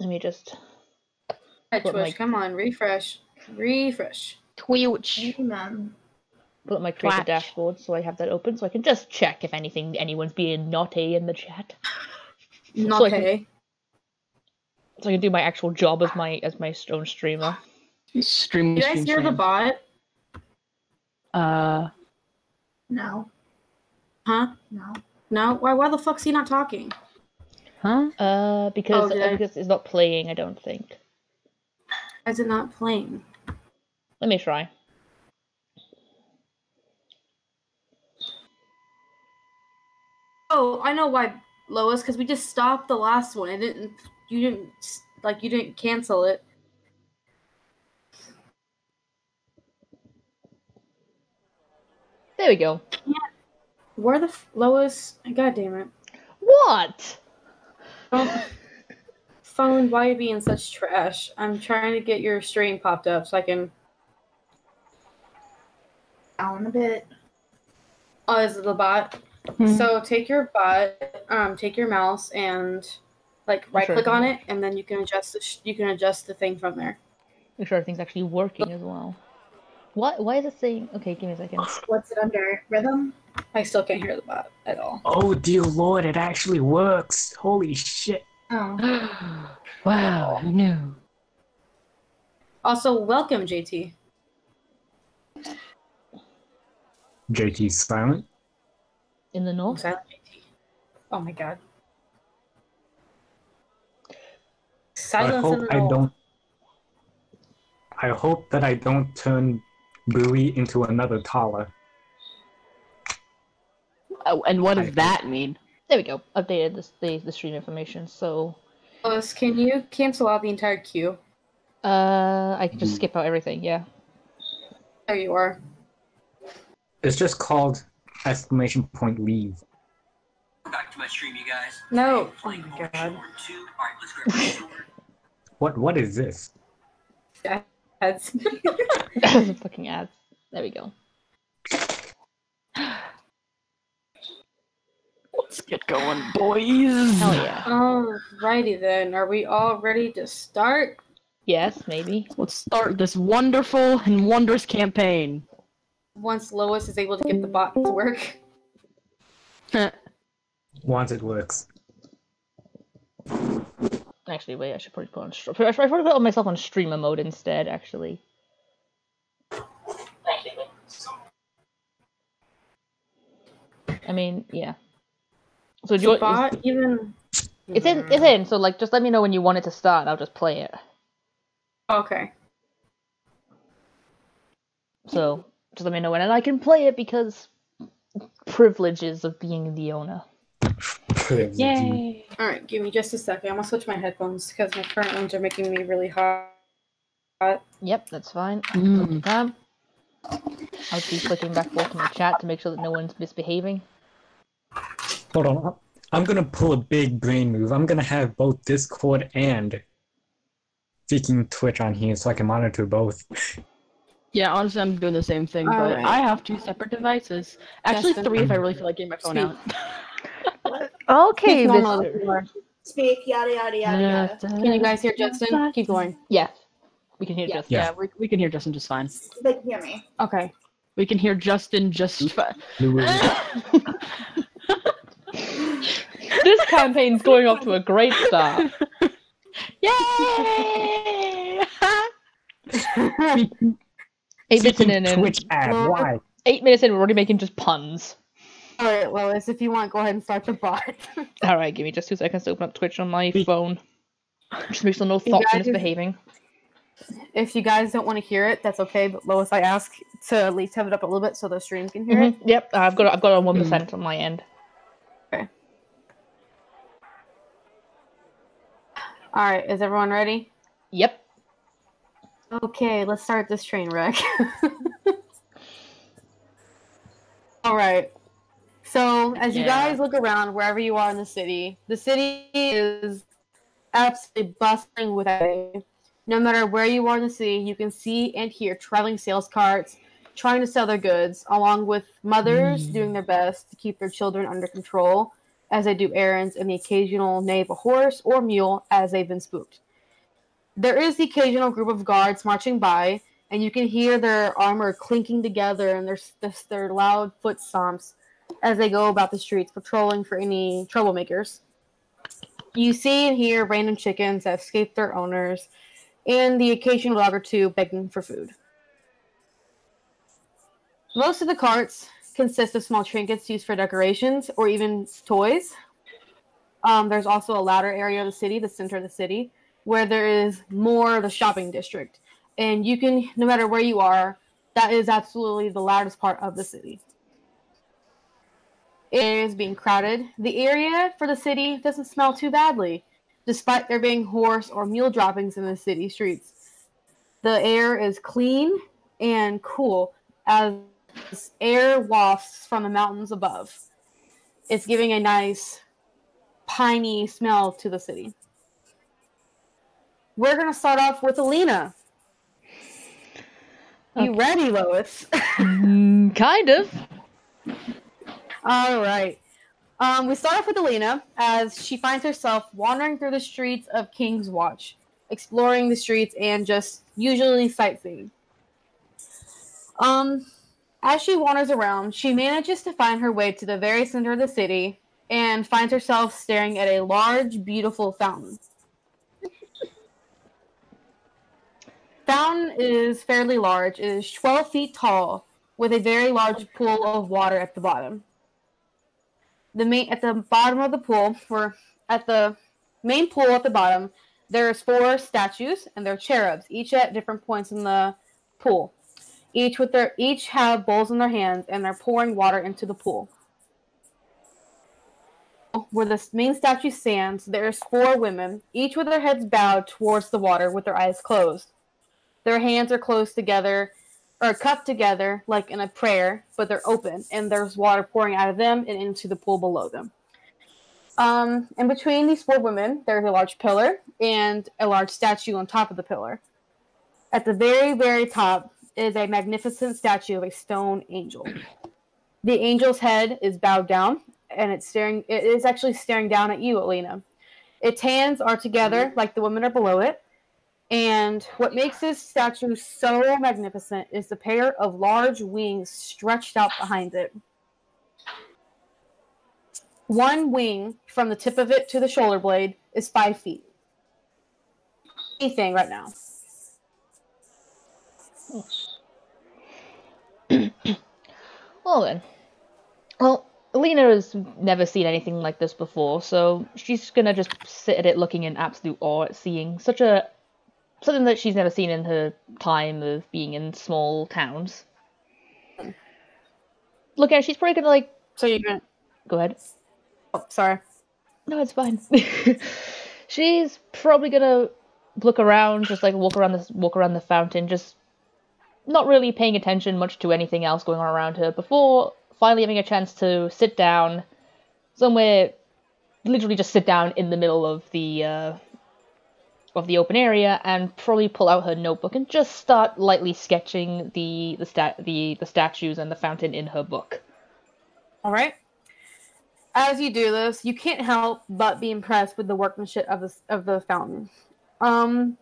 Let me just. Hey, Put Twitch, my- come on, refresh, refresh. Twitch. Amen. Pull up my creator Twatch. dashboard so I have that open so I can just check if anything anyone's being naughty in the chat. Not I can- So I can do my actual job as my as my own streamer. Stream. You guys stream, hear the bot? Uh, No. Huh? No. No. Why? Why the fuck's he not talking? Huh? Uh, because Oh, did uh, because it's not playing. I don't think. Is it not playing? Let me try. Oh, I know why, Lois. Because we just stopped the last one. It didn't. You didn't like. You didn't cancel it. There we go. Where the f- Lois? God damn it! What? Oh, phone, why are you being such trash? I'm trying to get your stream popped up so I can. Down a bit. Oh, is it the bot? Hmm. So take your bot, um, take your mouse and like right click to on it, and then you can adjust the sh- you can adjust the thing from there. Make sure everything's actually working as well. What? Why is it saying? Okay, give me a second. What's it under? Rhythm? I still can't hear the bot at all. Oh dear lord, it actually works. Holy shit. Oh. wow, who knew? Also, welcome JT. JT's silent. In the north. silent JT. Oh my god. I Silence in hope the I north. don't. I hope that I don't turn Boui into another Tala. Oh, and what does I- that mean? There we go. Updated this, the the stream information. So Lois, can you cancel out the entire queue? uh, I can just skip out everything. Yeah. There you are. It's just called exclamation point leave. Back to my stream, you guys. No. Today, Oh my God. War 2. Alright, let's grab. What what is this? Heads. Fucking ads. There we go. Let's get going, boys. Hell yeah. Alrighty then. Are we all ready to start? Yes, maybe. Let's start this wonderful and wondrous campaign. Once Lois is able to get the bot to work. Once it works. Actually, wait. I should probably put on. I should probably put myself on streamer mode instead. Actually. I mean, yeah. So do you want, bot even. it's in. It's in. So like, just let me know when you want it to start. I'll just play it. Okay. So just let me know when, and I can play it because privileges of being the owner. Yay! Alright, give me just a second. I'm gonna switch my headphones because my current ones are making me really hot. hot. Yep, that's fine. Mm. I'll keep clicking back forth in the chat to make sure that no one's misbehaving. Hold on. I'm gonna pull a big brain move. I'm gonna have both Discord and freaking Twitch on here so I can monitor both. Yeah, honestly, I'm doing the same thing, but Alright. I have two separate devices. Actually, Justin. three if I really feel like getting my phone out. Okay, Speak normally Mister. if you are. Speak, yada yada yada yada. Can you guys hear Justin? Keep going. Yes, we can hear Yeah. Justin. Yeah. Yeah, we, we can hear Justin just fine. They can hear me. Okay. We can hear Justin just fine. This campaign's going off to a great start. Yay! Eight minutes in, Freaking and Twitch ad. Why? eight minutes in, we're already making just puns. Alright, Lois, if you want, go ahead and start the bot. All right, give me just two seconds to open up Twitch on my phone. Just make sure no thoughts are guys- misbehaving. if you guys don't want to hear it, that's okay. But Lois, I ask to at least have it up a little bit so the stream can hear it. Mhm, Yep, I've got I've got it on one percent on my end. Okay. Alright, is everyone ready? Yep. Okay, let's start this train wreck. All right. So, as you guys look around wherever you are in the city, the city is absolutely bustling with activity. No matter where you are in the city, you can see and hear traveling sales carts trying to sell their goods, along with mothers mm. doing their best to keep their children under control as they do errands and the occasional neigh of a horse or mule as they've been spooked. There is the occasional group of guards marching by, and you can hear their armor clinking together and their their, their loud foot stomps as they go about the streets patrolling for any troublemakers. You see and hear random chickens that escape their owners, and the occasional dog or two begging for food. Most of the carts consist of small trinkets used for decorations or even toys. Um, there's also a louder area of the city, the center of the city, where there is more of the shopping district. And you can, no matter where you are, that is absolutely the loudest part of the city. It is being crowded. The area for the city doesn't smell too badly, despite there being horse or mule droppings in the city streets. The air is clean and cool as air wafts from the mountains above. It's giving a nice piney smell to the city. We're gonna start off with Alena. You ready, Lois? Mm, kind of. All right. Um, we start off with Alena as she finds herself wandering through the streets of King's Watch, exploring the streets and just usually sightseeing. Um, as she wanders around, she manages to find her way to the very center of the city and finds herself staring at a large, beautiful fountain. Fountain is fairly large. It is 12 feet tall with a very large pool of water at the bottom. The main at the bottom of the pool, or at the main pool at the bottom, there's four statues and they're cherubs, each at different points in the pool. Each with their each have bowls in their hands and they're pouring water into the pool. Where the main statue stands, there's four women, each with their heads bowed towards the water with their eyes closed. Their hands are closed together or cupped together like in a prayer, but they're open and there's water pouring out of them and into the pool below them. Um, in between these four women, there's a large pillar and a large statue on top of the pillar. At the very, very top is a magnificent statue of a stone angel. The angel's head is bowed down and it's staring it is actually staring down at you, Alena. Its hands are together like the women are below it. And what makes this statue so magnificent is the pair of large wings stretched out behind it. One wing from the tip of it to the shoulder blade is five feet. Anything right now. Well then. Well, Alena has never seen anything like this before, so she's gonna just sit at it looking in absolute awe at seeing such a something that she's never seen in her time of being in small towns. Look at her, she's probably gonna like So you're gonna go ahead. oh sorry. No, it's fine. she's probably gonna look around, just like walk around this walk around the fountain, just not really paying attention much to anything else going on around her before finally having a chance to sit down somewhere literally just sit down in the middle of the uh, of the open area and probably pull out her notebook and just start lightly sketching the the stat the, the statues and the fountain in her book. All right. As you do this, you can't help but be impressed with the workmanship of the of the fountain. Um,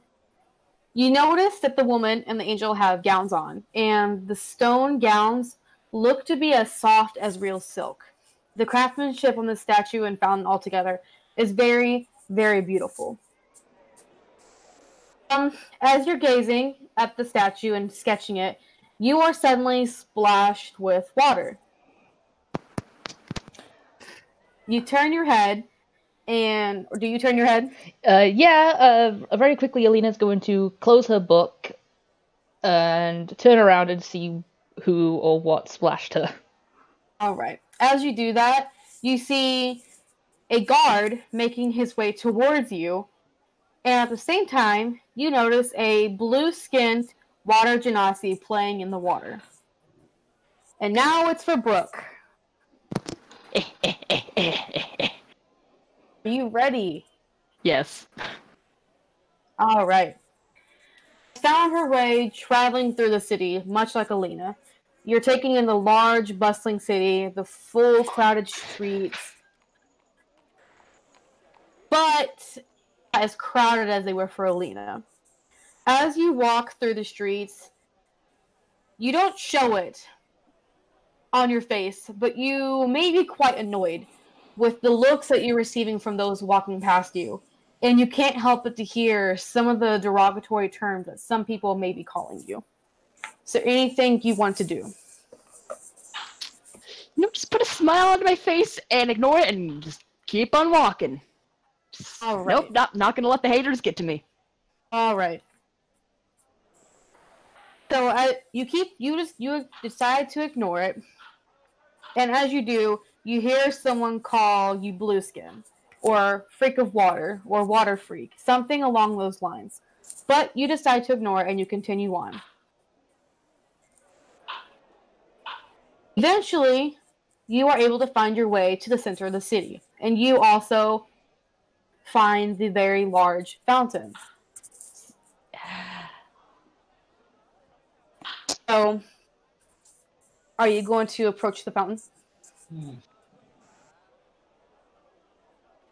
you notice that the woman and the angel have gowns on, and the stone gowns look to be as soft as real silk. The craftsmanship on the statue and fountain altogether is very, very beautiful. Um, as you're gazing at the statue and sketching it, you are suddenly splashed with water. You turn your head, and or do you turn your head? Uh, yeah, uh, very quickly Alena's going to close her book and turn around and see who or what splashed her. All right. As you do that, you see a guard making his way towards you, and at the same time, you notice a blue-skinned water genasi playing in the water. And now it's for Brooke. Are you ready? yes. All right. Found her way traveling through the city, much like Alena. You're taking in the large, bustling city, the full, crowded streets, but as crowded as they were for Alena. as you walk through the streets, you don't show it on your face, but you may be quite annoyed with the looks that you're receiving from those walking past you. And you can't help but to hear some of the derogatory terms that some people may be calling you. Is there anything you want to do? Nope, just put a smile on my face and ignore it and just keep on walking. All right. Nope, not, not gonna let the haters get to me. All right. So uh, you keep you just you decide to ignore it, and as you do, you hear someone call you blue skin, or freak of water, or water freak, something along those lines. But you decide to ignore it and you continue on. Eventually, you are able to find your way to the center of the city, and you also find the very large fountain. So, are you going to approach the fountain?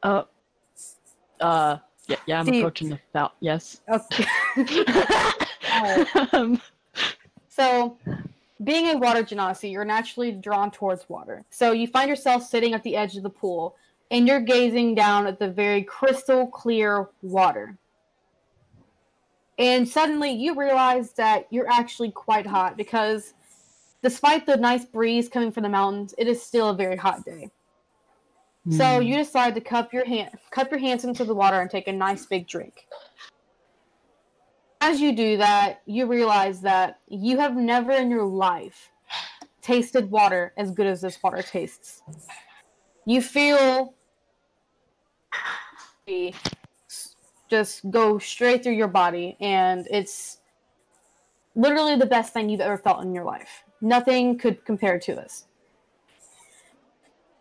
Uh, uh, yeah, yeah, I'm you- approaching the fountain. Yes. Okay. um, so, being a water genasi, you're naturally drawn towards water. So, you find yourself sitting at the edge of the pool and you're gazing down at the very crystal clear water. And suddenly you realize that you're actually quite hot because despite the nice breeze coming from the mountains, it is still a very hot day. So hmm. you decide to cup your hand, cup your hands into the water and take a nice big drink. As you do that, you realize that you have never in your life tasted water as good as this water tastes. You feel just go straight through your body, and it's literally the best thing you've ever felt in your life. Nothing could compare to this.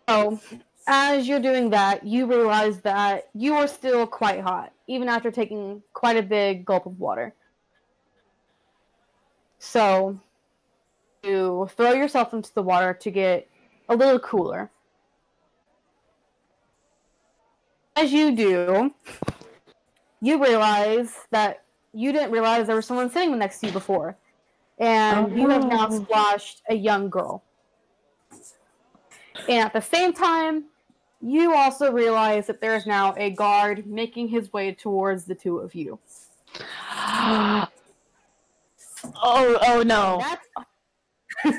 So, as you're doing that, you realize that you are still quite hot, even after taking quite a big gulp of water. So, you throw yourself into the water to get a little cooler. As you do, you realize that you didn't realize there was someone sitting next to you before. And you have now oh. splashed a young girl. And at the same time, you also realize that there is now a guard making his way towards the two of you. oh, oh no. That's...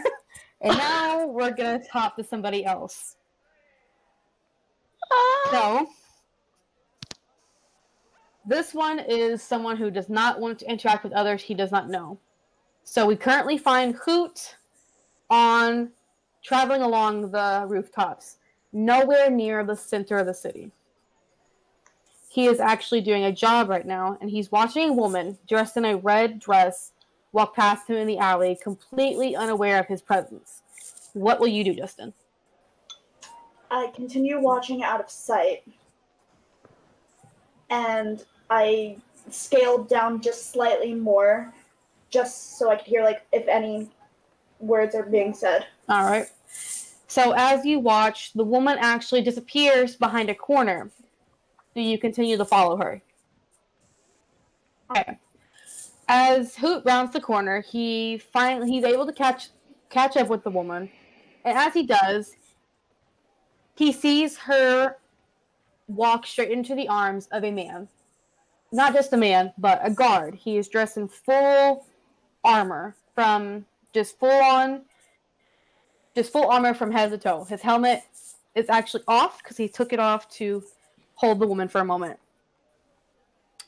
and now we're gonna talk to somebody else. Ah. So this one is someone who does not want to interact with others he does not know. So we currently find Hoot on traveling along the rooftops, nowhere near the center of the city. He is actually doing a job right now, and he's watching a woman dressed in a red dress walk past him in the alley, completely unaware of his presence. What will you do, Justin? I continue watching out of sight. And I scaled down just slightly more, just so I could hear like if any words are being said. All right. So as you watch, the woman actually disappears behind a corner. Do you continue to follow her? Okay. As Hoot rounds the corner, he finally he's able to catch catch up with the woman, and as he does, he sees her walk straight into the arms of a man. Not just a man, but a guard. He is dressed in full armor from just full on just full armor from head to toe. His helmet is actually off because he took it off to hold the woman for a moment.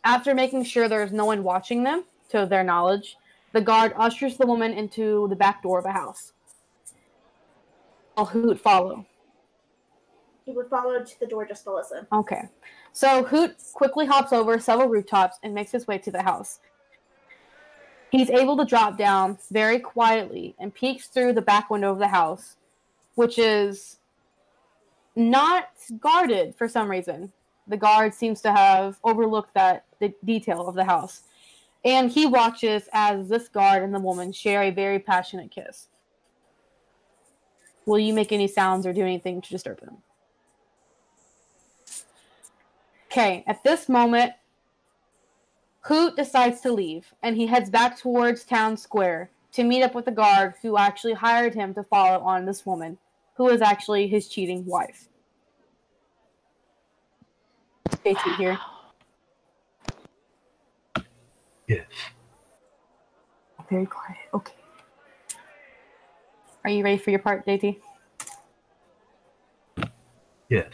After making sure there's no one watching them, to their knowledge, the guard ushers the woman into the back door of a house. I'll Hoot follow. He would follow to the door just to listen. Okay. So Hoot quickly hops over several rooftops and makes his way to the house. He's able to drop down very quietly and peeks through the back window of the house, which is not guarded for some reason. The guard seems to have overlooked that the detail of the house. And he watches as this guard and the woman share a very passionate kiss. Will you make any sounds or do anything to disturb them? Okay, at this moment, Hoot decides to leave, and he heads back towards town square to meet up with the guard who actually hired him to follow on this woman, who is actually his cheating wife. JT here. Yes. Very quiet. Okay. Are you ready for your part, JT? Yes.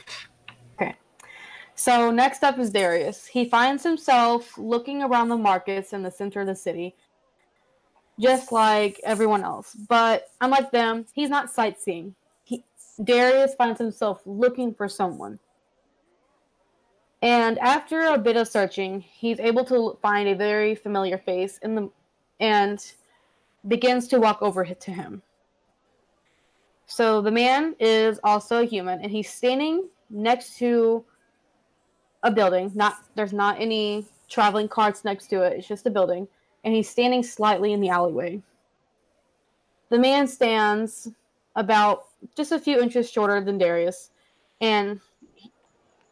So next up is Darius. He finds himself looking around the markets in the center of the city, just like everyone else. But unlike them, he's not sightseeing. He, Darius finds himself looking for someone. And after a bit of searching, he's able to find a very familiar face in the and begins to walk over to him. So the man is also a human, and he's standing next to a building. Not there's not any traveling carts next to it. It's just a building, and he's standing slightly in the alleyway. The man stands about just a few inches shorter than Darius, and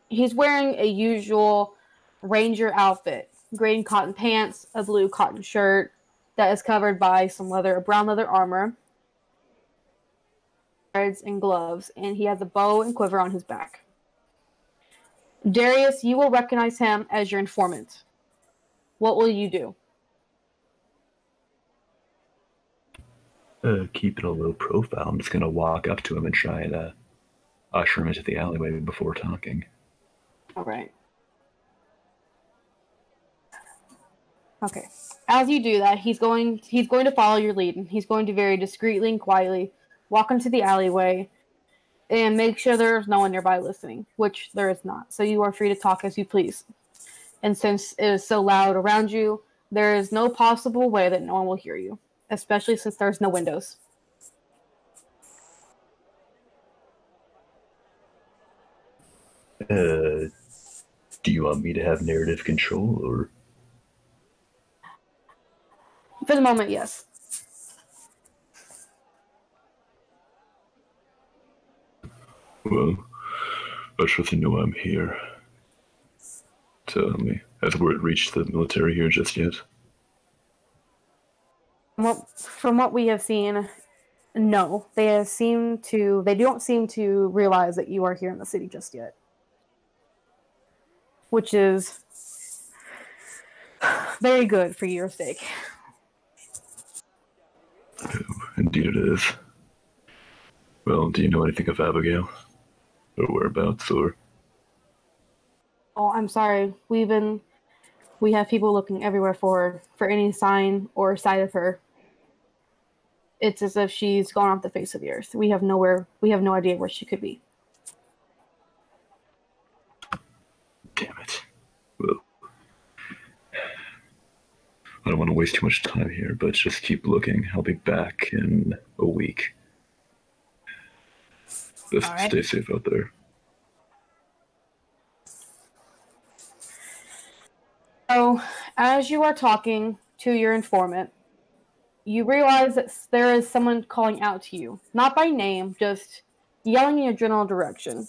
he's wearing a usual ranger outfit: green cotton pants, a blue cotton shirt that is covered by some leather, brown leather armor, and gloves, and he has a bow and quiver on his back. Darius, you will recognize him as your informant. What will you do? Uh, keeping a low profile, I'm just gonna walk up to him and try and uh, usher him into the alleyway before talking. All right. Okay. As you do that, he's going he's going to follow your lead and he's going to very discreetly and quietly walk into the alleyway and make sure there's no one nearby listening, which there is not. So you are free to talk as you please. And since it is so loud around you, there is no possible way that no one will hear you, especially since there's no windows. Uh, do you want me to have narrative control, or For the moment, yes. Well, I should to know I'm here. Tell me, has word reached the military here just yet? Well, from what we have seen, no. They seem to they don't seem to realize that you are here in the city just yet. Which is very good for your sake. Indeed, it is. Well, do you know anything of Abigail? Or whereabouts, or Oh, I'm sorry. We've been we have people looking everywhere for her, for any sign or sight of her. It's as if she's gone off the face of the earth. We have nowhere we have no idea where she could be. damn it? Well, I don't want to waste too much time here, but just keep looking. I'll be back in a week. Just All right. stay safe out there. So, as you are talking to your informant, you realize that there is someone calling out to you, not by name, just yelling in your general direction.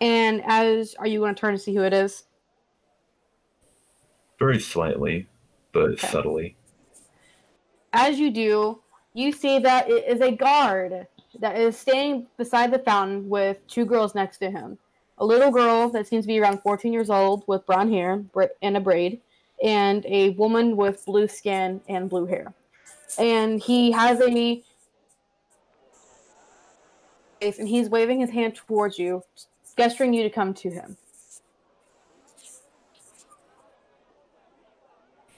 And as are you going to turn to see who it is? Very slightly, but Okay. subtly. As you do, you see that it is a guard that is standing beside the fountain with two girls next to him. A little girl that seems to be around 14 years old with brown hair and a braid, and a woman with blue skin and blue hair. And he has a and he's waving his hand towards you, gesturing you to come to him.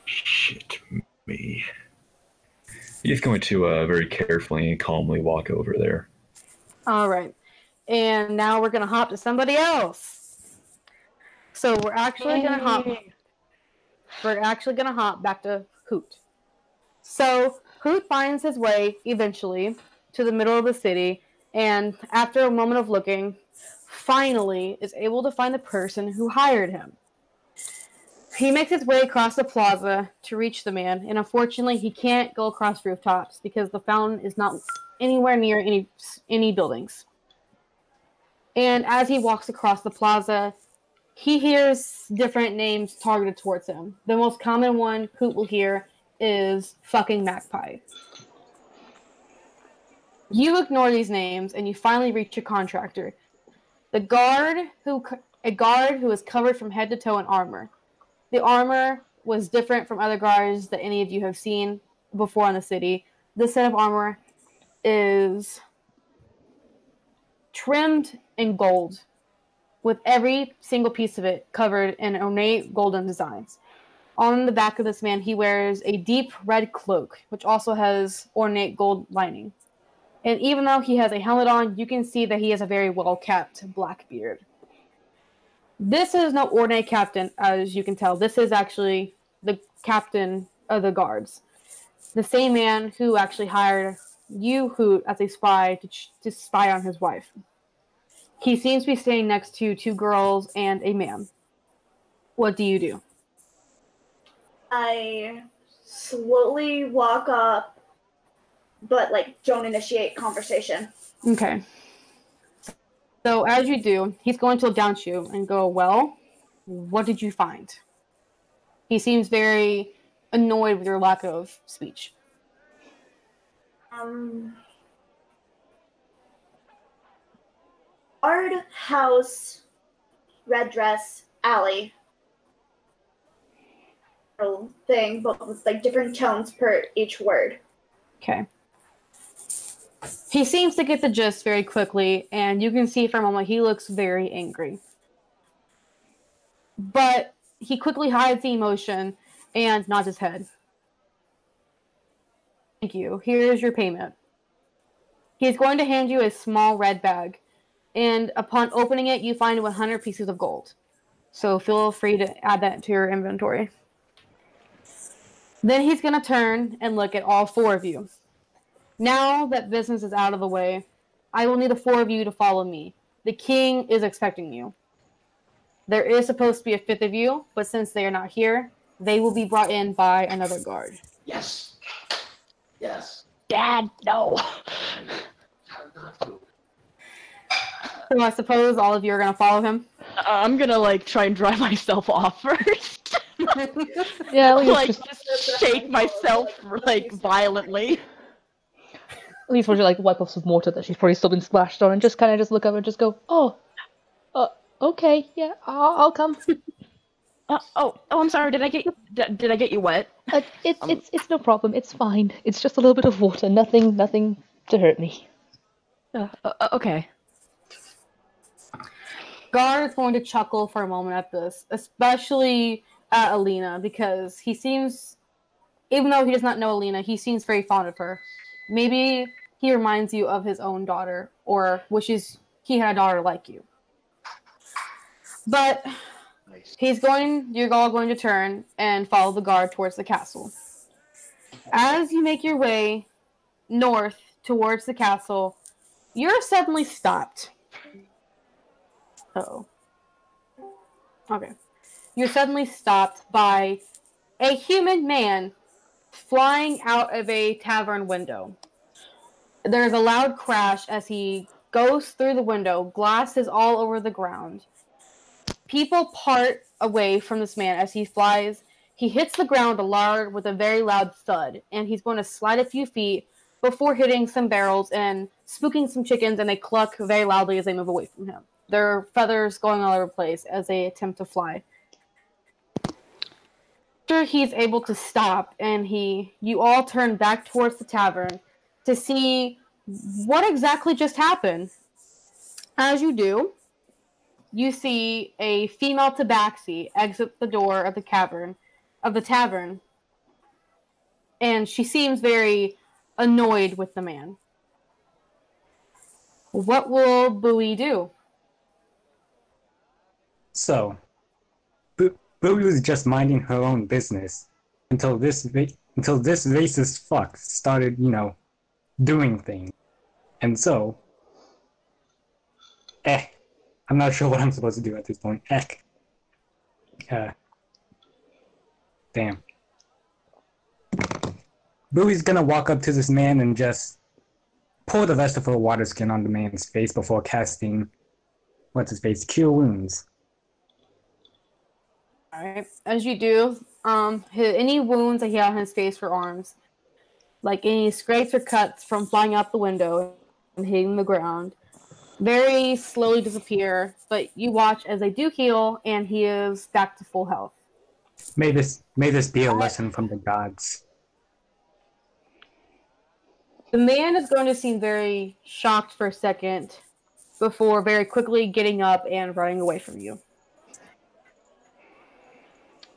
Shit me. He's going to uh, very carefully and calmly walk over there. All right. And now we're going to hop to somebody else. So we're actually going to hop we're actually going to hop back to Hoot. So Hoot finds his way eventually to the middle of the city and after a moment of looking finally is able to find the person who hired him. He makes his way across the plaza to reach the man, and unfortunately, he can't go across rooftops because the fountain is not anywhere near any any buildings. And as he walks across the plaza, he hears different names targeted towards him. The most common one Hoot will hear is fucking magpie. You ignore these names and you finally reach your contractor. The guard who a guard who is covered from head to toe in armor. The armor was different from other guards that any of you have seen before in the city. This set of armor is trimmed in gold, with every single piece of it covered in ornate golden designs. On the back of this man, he wears a deep red cloak, which also has ornate gold lining. And even though he has a helmet on, you can see that he has a very well kept black beard. This is no ordinary captain, as you can tell. This is actually the captain of the guards. The same man who actually hired you, Hoot, as a spy to, ch- to spy on his wife. He seems to be standing next to two girls and a man. What do you do? I slowly walk up, but like don't initiate conversation. Okay. So as you do, he's going to look down at you and go, Well, what did you find? He seems very annoyed with your lack of speech. Um, Ard House, Red Dress, Alley. Little Thing, but with like different tones per each word. Okay. He seems to get the gist very quickly, and you can see for a moment he looks very angry. But he quickly hides the emotion and nods his head. Thank you. Here's your payment. He's going to hand you a small red bag, and upon opening it, you find 100 pieces of gold. So feel free to add that to your inventory. Then he's going to turn and look at all four of you. Now that business is out of the way, I will need the four of you to follow me. The king is expecting you. There is supposed to be a fifth of you, but since they are not here, they will be brought in by another guard. Yes. Yes. Dad, no. So I suppose all of you are going to follow him. I'm gonna like try and dry myself off first. Yeah, like just just shake myself like violently. At least want to like wipe off some water that she's probably still been splashed on, and just kind of just look up and just go, oh, uh, okay, yeah, I'll, I'll come. Uh, oh, oh, I'm sorry. Did I get you? Did, did I get you wet? Uh, it's it's it's no problem. It's fine. It's just a little bit of water. Nothing nothing to hurt me. Uh, uh, okay. Guard is going to chuckle for a moment at this, especially at Alena, because he seems, even though he does not know Alena, he seems very fond of her. Maybe he reminds you of his own daughter, or wishes he had a daughter like you. But he's going, you're all going to turn and follow the guard towards the castle. As you make your way north towards the castle, you're suddenly stopped. Oh. Okay. You're suddenly stopped by a human man flying out of a tavern window. There's a loud crash as he goes through the window. Glass is all over the ground. People part away from this man as he flies. He hits the ground a loud with a very loud thud, and he's going to slide a few feet before hitting some barrels and spooking some chickens, and they cluck very loudly as they move away from him. Their feathers going all over the place as they attempt to fly. After he's able to stop, and he, you all turn back towards the tavern to see what exactly just happened. As you do, you see a female tabaxi exit the door of the cavern of the tavern, and she seems very annoyed with the man. What will Boui do? So, Boui was just minding her own business until this until this racist fuck started, you know, doing things. And so, eh, I'm not sure what I'm supposed to do at this point. Eh. Uh, damn. Boui's gonna walk up to this man and just pour the rest of her water skin on the man's face before casting, what's his face, cure wounds. Alright. As you do, um, any wounds that he had on his face or arms, like any scrapes or cuts from flying out the window and hitting the ground, very slowly disappear. But you watch as they do heal, and he is back to full health. May this may this be a lesson from the gods. The man is going to seem very shocked for a second before very quickly getting up and running away from you.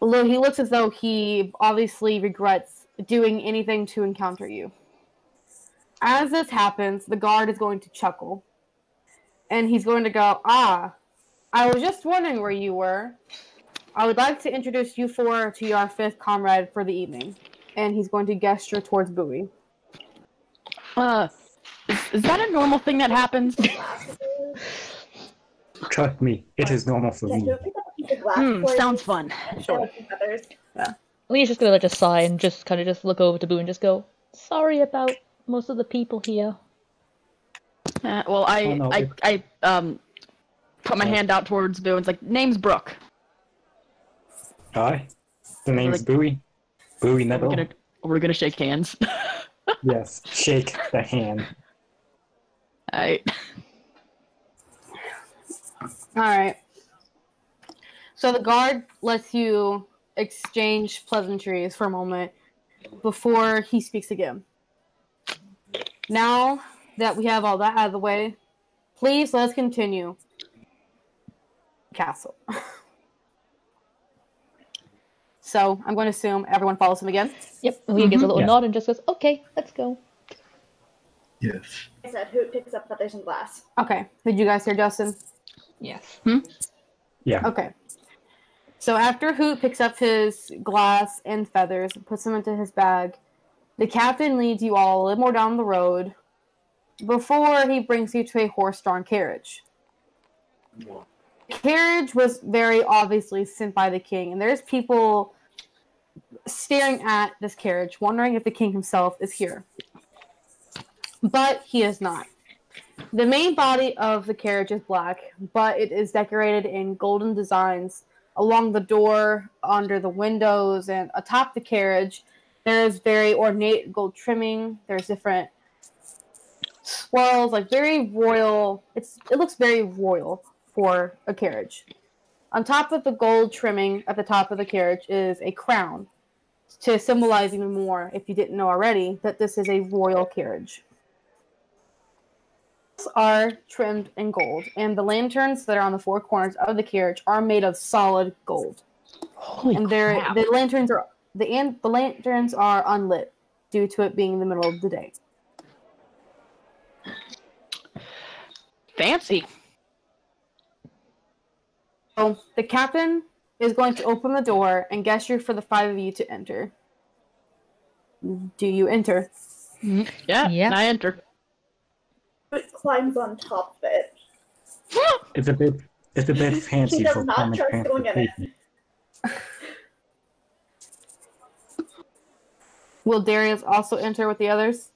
Although he looks as though he obviously regrets doing anything to encounter you. As this happens, the guard is going to chuckle. And he's going to go, Ah, I was just wondering where you were. I would like to introduce you four to your fifth comrade for the evening. And he's going to gesture towards Boui. Uh, is, is that a normal thing that happens? Trust me, it is normal for me. Can we pick up a piece of glass Hmm, sounds fun. Sure. Some feathers. Lee's just gonna like just sigh and just kind of just look over to Boo and just go, "Sorry about most of the people here." Uh, well, I, Oh, no, I, it- I, um, put my Oh. hand out towards Boo and it's like, name's Brooke. Hi, the name's Like- Boui. Boui We're gonna, we're gonna shake hands. Yes, shake the hand. Alright. All right. So the guard lets you exchange pleasantries for a moment before he speaks again. Now that we have all that out of the way, please let's continue. Castle. so I'm going to assume everyone follows him again. Yep. Lee gives a little Yeah. nod and just goes, "Okay, let's go." Yes. I said, Hoot picks up feathers and glass. Okay. Did you guys hear Justin? Yes. Hmm? Yeah. Okay. So after Hoot picks up his glass and feathers and puts them into his bag, the captain leads you all a little more down the road before he brings you to a horse-drawn carriage. The carriage was very obviously sent by the king, and there's people staring at this carriage, wondering if the king himself is here. But he is not. The main body of the carriage is black, but it is decorated in golden designs along the door, under the windows, and atop the carriage. There is very ornate gold trimming. There's different swirls, like very royal. It's it looks very royal for a carriage. On top of the gold trimming at the top of the carriage is a crown to symbolize even more, if you didn't know already, that this is a royal carriage are trimmed in gold, and the lanterns that are on the four corners of the carriage are made of solid gold. Holy and they're crap. the lanterns are the and the lanterns are unlit due to it being the middle of the day. Fancy. So the captain is going to open the door and gesture for the five of you to enter. Do you enter? Mm-hmm. Yeah, Yeah. I enter. Hoot climbs on top of it. It's a bit it's a bit fancy does for not common trust going in it. Will Darius also enter with the others?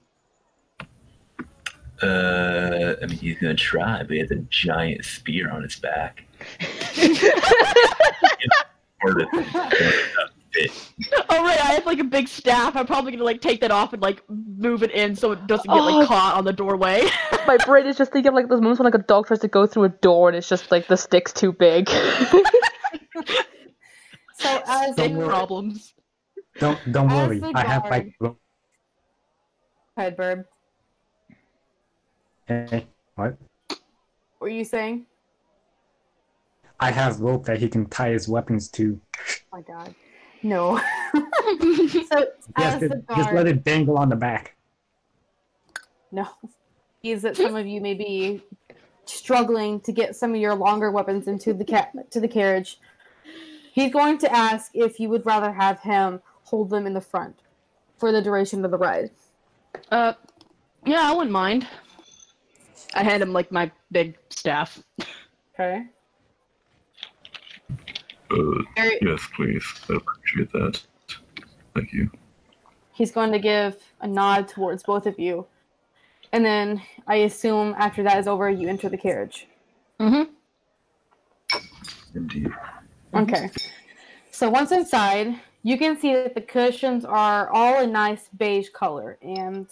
Uh, I mean, he's gonna try, but he has a giant spear on his back. Or the- fit. Oh right, I have like a big staff. I'm probably gonna like take that off and like move it in so it doesn't get Oh. like caught on the doorway. My brain is just thinking of like those moments when like a dog tries to go through a door and it's just like the stick's too big. So as Don't Big worry. problems. Don't don't As worry. the I have guard- like rope. head bird, eh, what? what were you saying? I have rope that he can tie his weapons to. Oh my god. No. so Yes, the just, just let it dangle on the back. No. Is that some of you may be struggling to get some of your longer weapons into the ca- to the carriage. He's going to ask if you would rather have him hold them in the front for the duration of the ride. Uh, yeah, I wouldn't mind. I hand him like my big staff. Okay. Uh, Very- yes, please. I appreciate that. Thank you. He's going to give a nod towards both of you. And then I assume after that is over, you enter the carriage. Mm-hmm. Indeed. Okay. So once inside, you can see that the cushions are all a nice beige color, and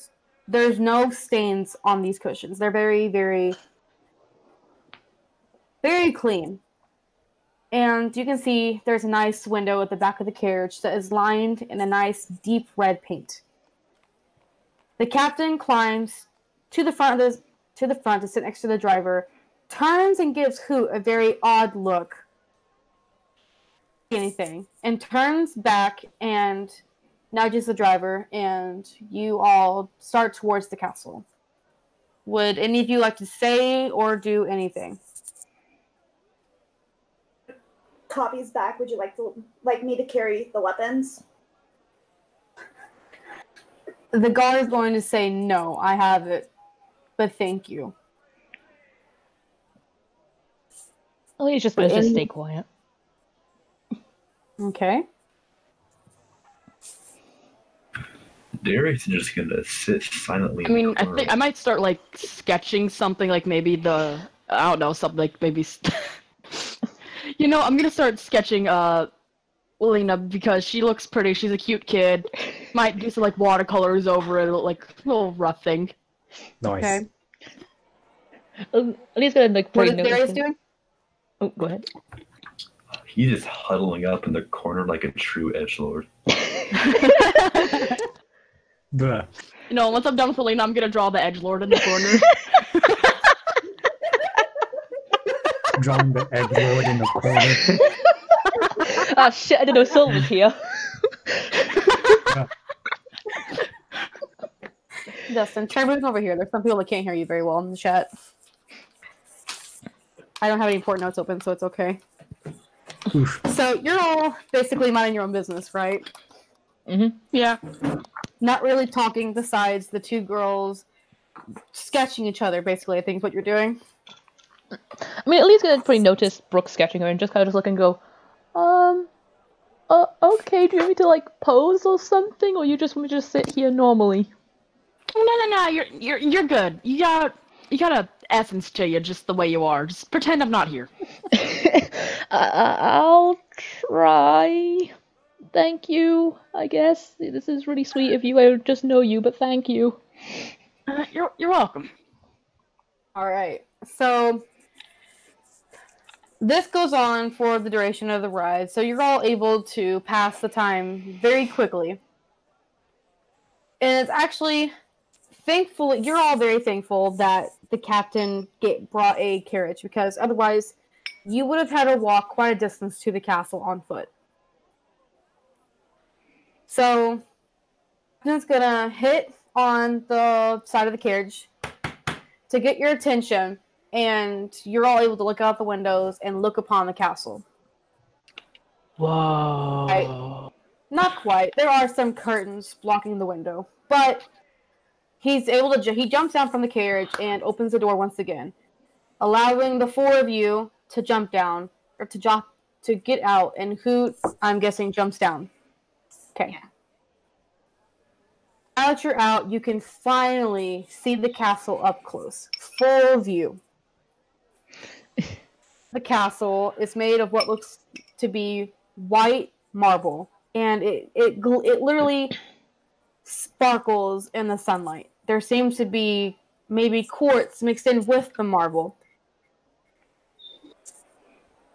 there's no stains on these cushions. They're very, very, very clean. And you can see there's a nice window at the back of the carriage that is lined in a nice deep red paint. The captain climbs to the front of the to the front to sit next to the driver, turns and gives Hoot a very odd look. Anything and turns back and nudges the driver, and you all start towards the castle. Would any of you like to say or do anything? Copies back. Would you like to like me to carry the weapons? The guard is going to say, No, I have it, but thank you. Well, he's just gonna just stay quiet. Okay. Derek's just gonna sit silently. I mean, I think I might start like sketching something like maybe the I don't know something like maybe. St- you know, I'm gonna start sketching uh, Lena because she looks pretty. She's a cute kid. Might do some like watercolors over it, like little rough thing. Nice. Okay. Um, and gonna like What pretty is Darius doing? Oh, go ahead. He's just huddling up in the corner like a true edge lord. Bruh. You know, once I'm done with Alena, I'm gonna draw the edge lord in the corner. Drawing the egg lord in the corner. ah shit! I didn't know Syl was here. Dustin, try moving over here. There's some people that can't hear you very well in the chat. I don't have any port notes open, so it's okay. Oof. So you're all basically minding your own business, right? yeah. Not really talking besides the two girls sketching each other, basically, I think is what you're doing. I mean, at least gonna pretty notice Brooke sketching her and just kind of just look and go, um, uh, okay. Do you want me to like pose or something, or you just want me to just sit here normally? No, no, no. You're you're you're good. You got you got a essence to you, just the way you are. Just pretend I'm not here. I- I'll try. Thank you. I guess this is really sweet of you. I don't just know you, but thank you. Uh, you're you're welcome. All right. So this goes on for the duration of the ride. So you're all able to pass the time very quickly. And it's actually thankfully you're all very thankful that the captain get brought a carriage because otherwise you would have had to walk quite a distance to the castle on foot. So captain's gonna hit on the side of the carriage to get your attention, and you're all able to look out the windows and look upon the castle. Whoa. Not quite. There are some curtains blocking the window, but he's able to. Ju- he jumps down from the carriage and opens the door once again, allowing the four of you to jump down or to jump to get out. And who I'm guessing jumps down. Okay. Now that you're out, you can finally see the castle up close, full view. The castle is made of what looks to be white marble, and it it it literally sparkles in the sunlight. There seems to be maybe quartz mixed in with the marble.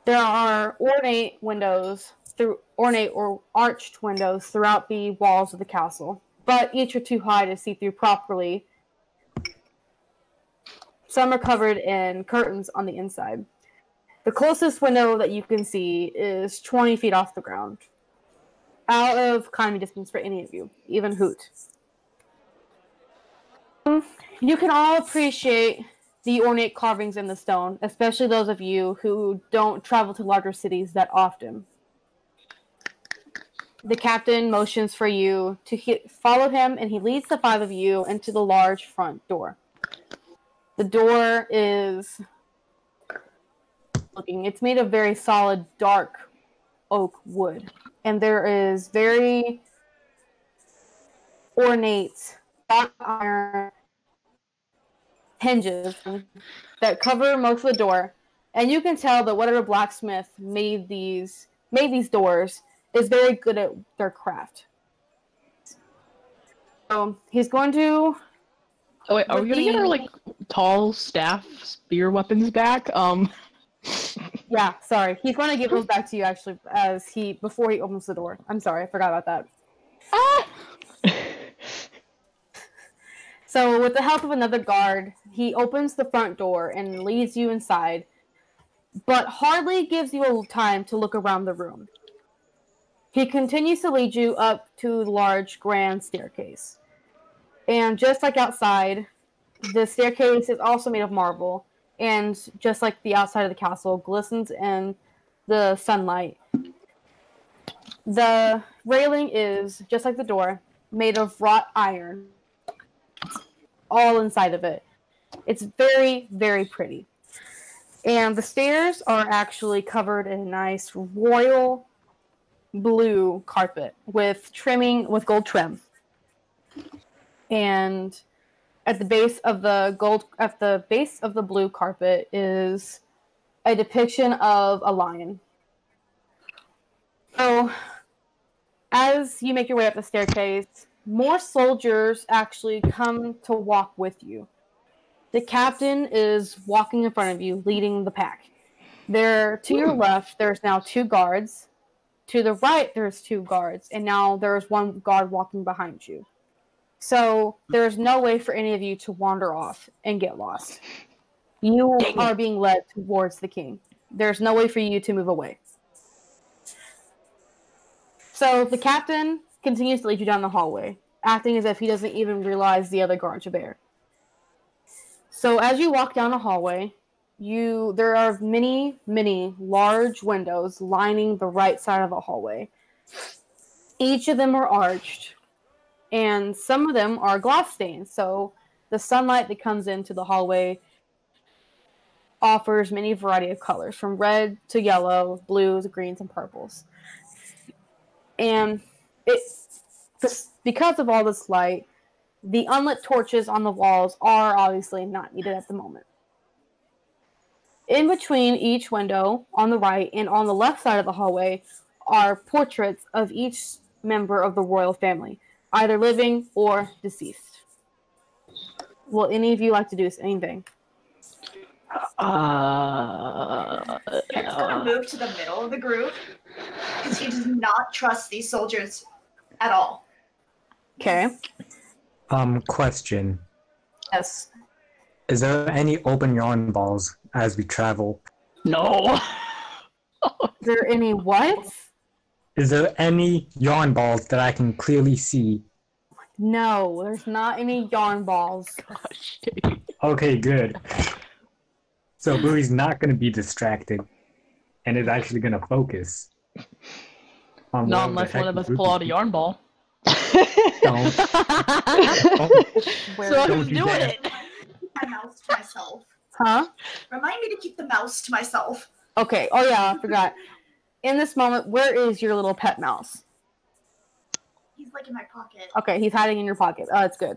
There are ornate windows through ornate or arched windows throughout the walls of the castle, but each are too high to see through properly. Some are covered in curtains on the inside. The closest window that you can see is 20 feet off the ground, out of climbing distance for any of you, even Hoot. You can all appreciate the ornate carvings in the stone, especially those of you who don't travel to larger cities that often. The captain motions for you to hit, follow him, and he leads the five of you into the large front door. The door is looking. It's made of very solid, dark oak wood, and there is very ornate wrought iron hinges that cover most of the door. And you can tell that whatever blacksmith made these made these doors is very good at their craft. So he's going to Oh wait, are we gonna get our like tall staff spear weapons back? Um, Yeah, sorry. He's going to give those back to you actually as he before he opens the door. I'm sorry, I forgot about that. ah! So with the help of another guard, he opens the front door and leads you inside, but hardly gives you a time to look around the room. He continues to lead you up to the large grand staircase. And just like outside, the staircase is also made of marble, and just like the outside of the castle, glistens in the sunlight. The railing is just like the door, made of wrought iron, all inside of it. It's very, very pretty. And the stairs are actually covered in a nice royal blue carpet with trimming with gold trim. And at the base of the gold at the base of the blue carpet is a depiction of a lion. So as you make your way up the staircase, more soldiers actually come to walk with you. The captain is walking in front of you, leading the pack. There, to your left, there's now two guards. To the right, there's two guards, and now there's one guard walking behind you. So there's no way for any of you to wander off and get lost. You Dang it. are being led towards the king. There's no way for you to move away. So the captain continues to lead you down the hallway, acting as if he doesn't even realize the other guards are there. So as you walk down the hallway, you there are many, many large windows lining the right side of the hallway. Each of them are arched, and some of them are glass stained. So the sunlight that comes into the hallway offers many variety of colors, from red to yellow, blues, greens, and purples. And it because of all this light, the unlit torches on the walls are obviously not needed at the moment. In between each window on the right and on the left side of the hallway are portraits of each member of the royal family, either living or deceased. Will any of you like to do anything? Uh, Eric's gonna move to the middle of the group because he does not trust these soldiers at all. Okay. Um, question. Yes. Is there any open yarn balls as we travel? no. Is there any what? Is there any yarn balls that I can clearly see? No, there's not any yarn balls. Gosh. Okay, good. So Bluey's not gonna be distracted, and is actually gonna focus. On Not whatever unless one of us pull out a yarn ball. Don't. so Where- I Don't do doing that. it. My mouse to myself. Huh? Remind me to keep the mouse to myself. Okay. Oh yeah, I forgot. In this moment, where is your little pet mouse? He's like in my pocket. Okay, he's hiding in your pocket. Oh, that's good.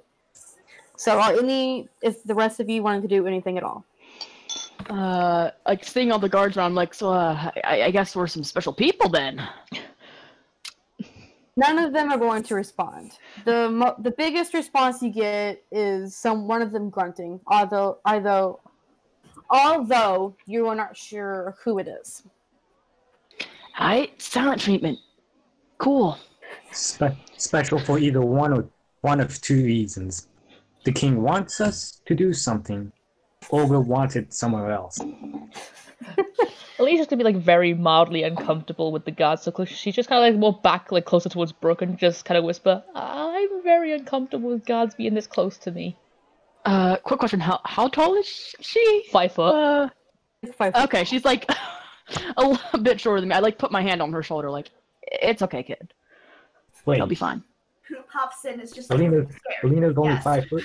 So, are any if the rest of you wanted to do anything at all? Uh, like seeing all the guards around, I'm like, so uh, I, I guess we're some special people then. None of them are going to respond. the mo- The biggest response you get is some one of them grunting, although although although you are not sure who it is. I silent treatment. Cool. Spe- special for either one or one of two reasons. The king wants us to do something, or we'll want it somewhere else. Alicia's gonna be like very mildly uncomfortable with the guards, so close. She's just kind of like more back, like closer towards Brooke, and just kind of whisper, "I'm very uncomfortable with guards being this close to me." Uh, quick question: How how tall is she? Five foot. Uh, Five- okay, she's like a little bit shorter than me. I like put my hand on her shoulder, like it's okay, kid. Wait, I'll be fine. Who pops in is just like Alena's, scared. Alena's only Yes. five foot.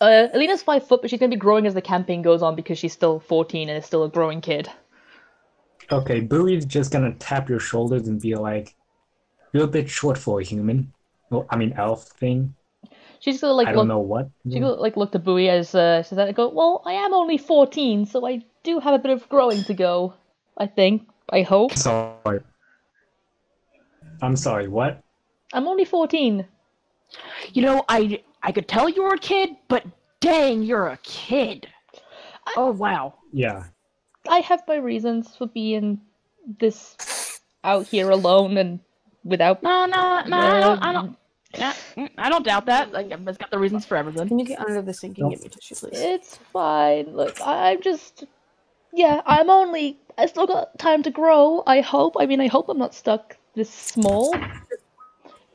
Uh, Alena's five foot, but she's gonna be growing as the campaign goes on because she's still 14 and is still a growing kid. Okay, Boui's just gonna tap your shoulders and be like, "You're a bit short for a human." Well, I mean, elf thing. She's gonna like I look. don't know what. She's gonna like look to Boui as uh, says that and go, "Well, I am only 14, so I do have a bit of growing to go. I think. I hope." Sorry. I'm sorry, what? I'm only 14. You know, I I could tell you were a kid, but dang, you're a kid. Oh wow. Yeah. I have my reasons for being this out here alone and without. No, no, no, I don't. I don't, yeah, mm, I don't doubt that. Like, everyone's got the reasons for everything. Can you get under the sink and Nope. get me a tissue, please? It's fine. Look, I'm just. Yeah, I'm only. I still got time to grow. I hope. I mean, I hope I'm not stuck this small.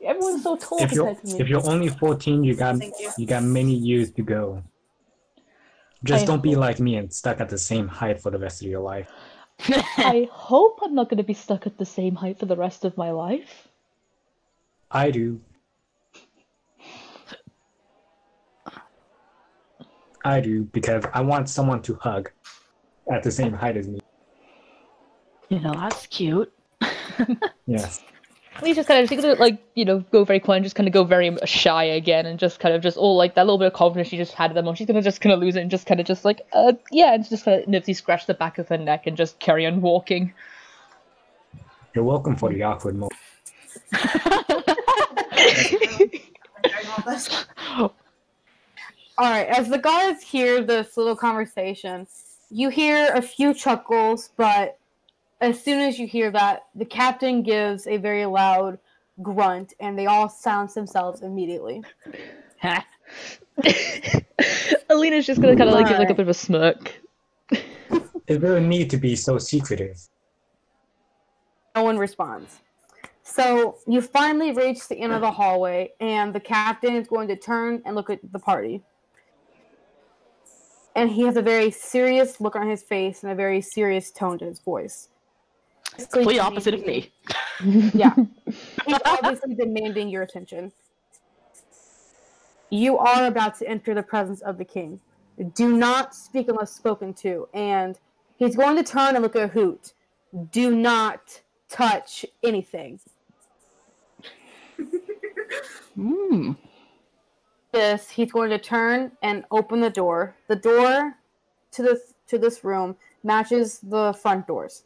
Everyone's so tall If you're compared to me. if you're only 14, you got you. you got many years to go. Just I don't be like me and stuck at the same height for the rest of your life. I hope I'm not going to be stuck at the same height for the rest of my life. I do. I do because I want someone to hug at the same height as me. you know, that's cute. Yes. He's just kind of she's gonna like you know go very quiet and just kind of go very shy again and just kind of just all like that little bit of confidence she just had at the moment she's gonna just kind of lose it and just kind of just like uh yeah and just kind of nifty scratch the back of her neck and just carry on walking. You're welcome for the awkward moment. All right, as the guards hear this little conversation, you hear a few chuckles, but as soon as you hear that, the captain gives a very loud grunt, and they all silence themselves immediately. Alena's just gonna kind of like give like a bit of a smirk. It really need to be so secretive. No one responds. So you finally reach the end of the hallway, and the captain is going to turn and look at the party. And he has a very serious look on his face and a very serious tone to his voice. Complete opposite of me. Yeah. He's obviously demanding your attention. You are about to enter the presence of the king. Do not speak unless spoken to. And he's going to turn and look at Hoot. Do not touch anything. Hmm. This he's going to turn and open the door. The door to this to this room matches the front doors.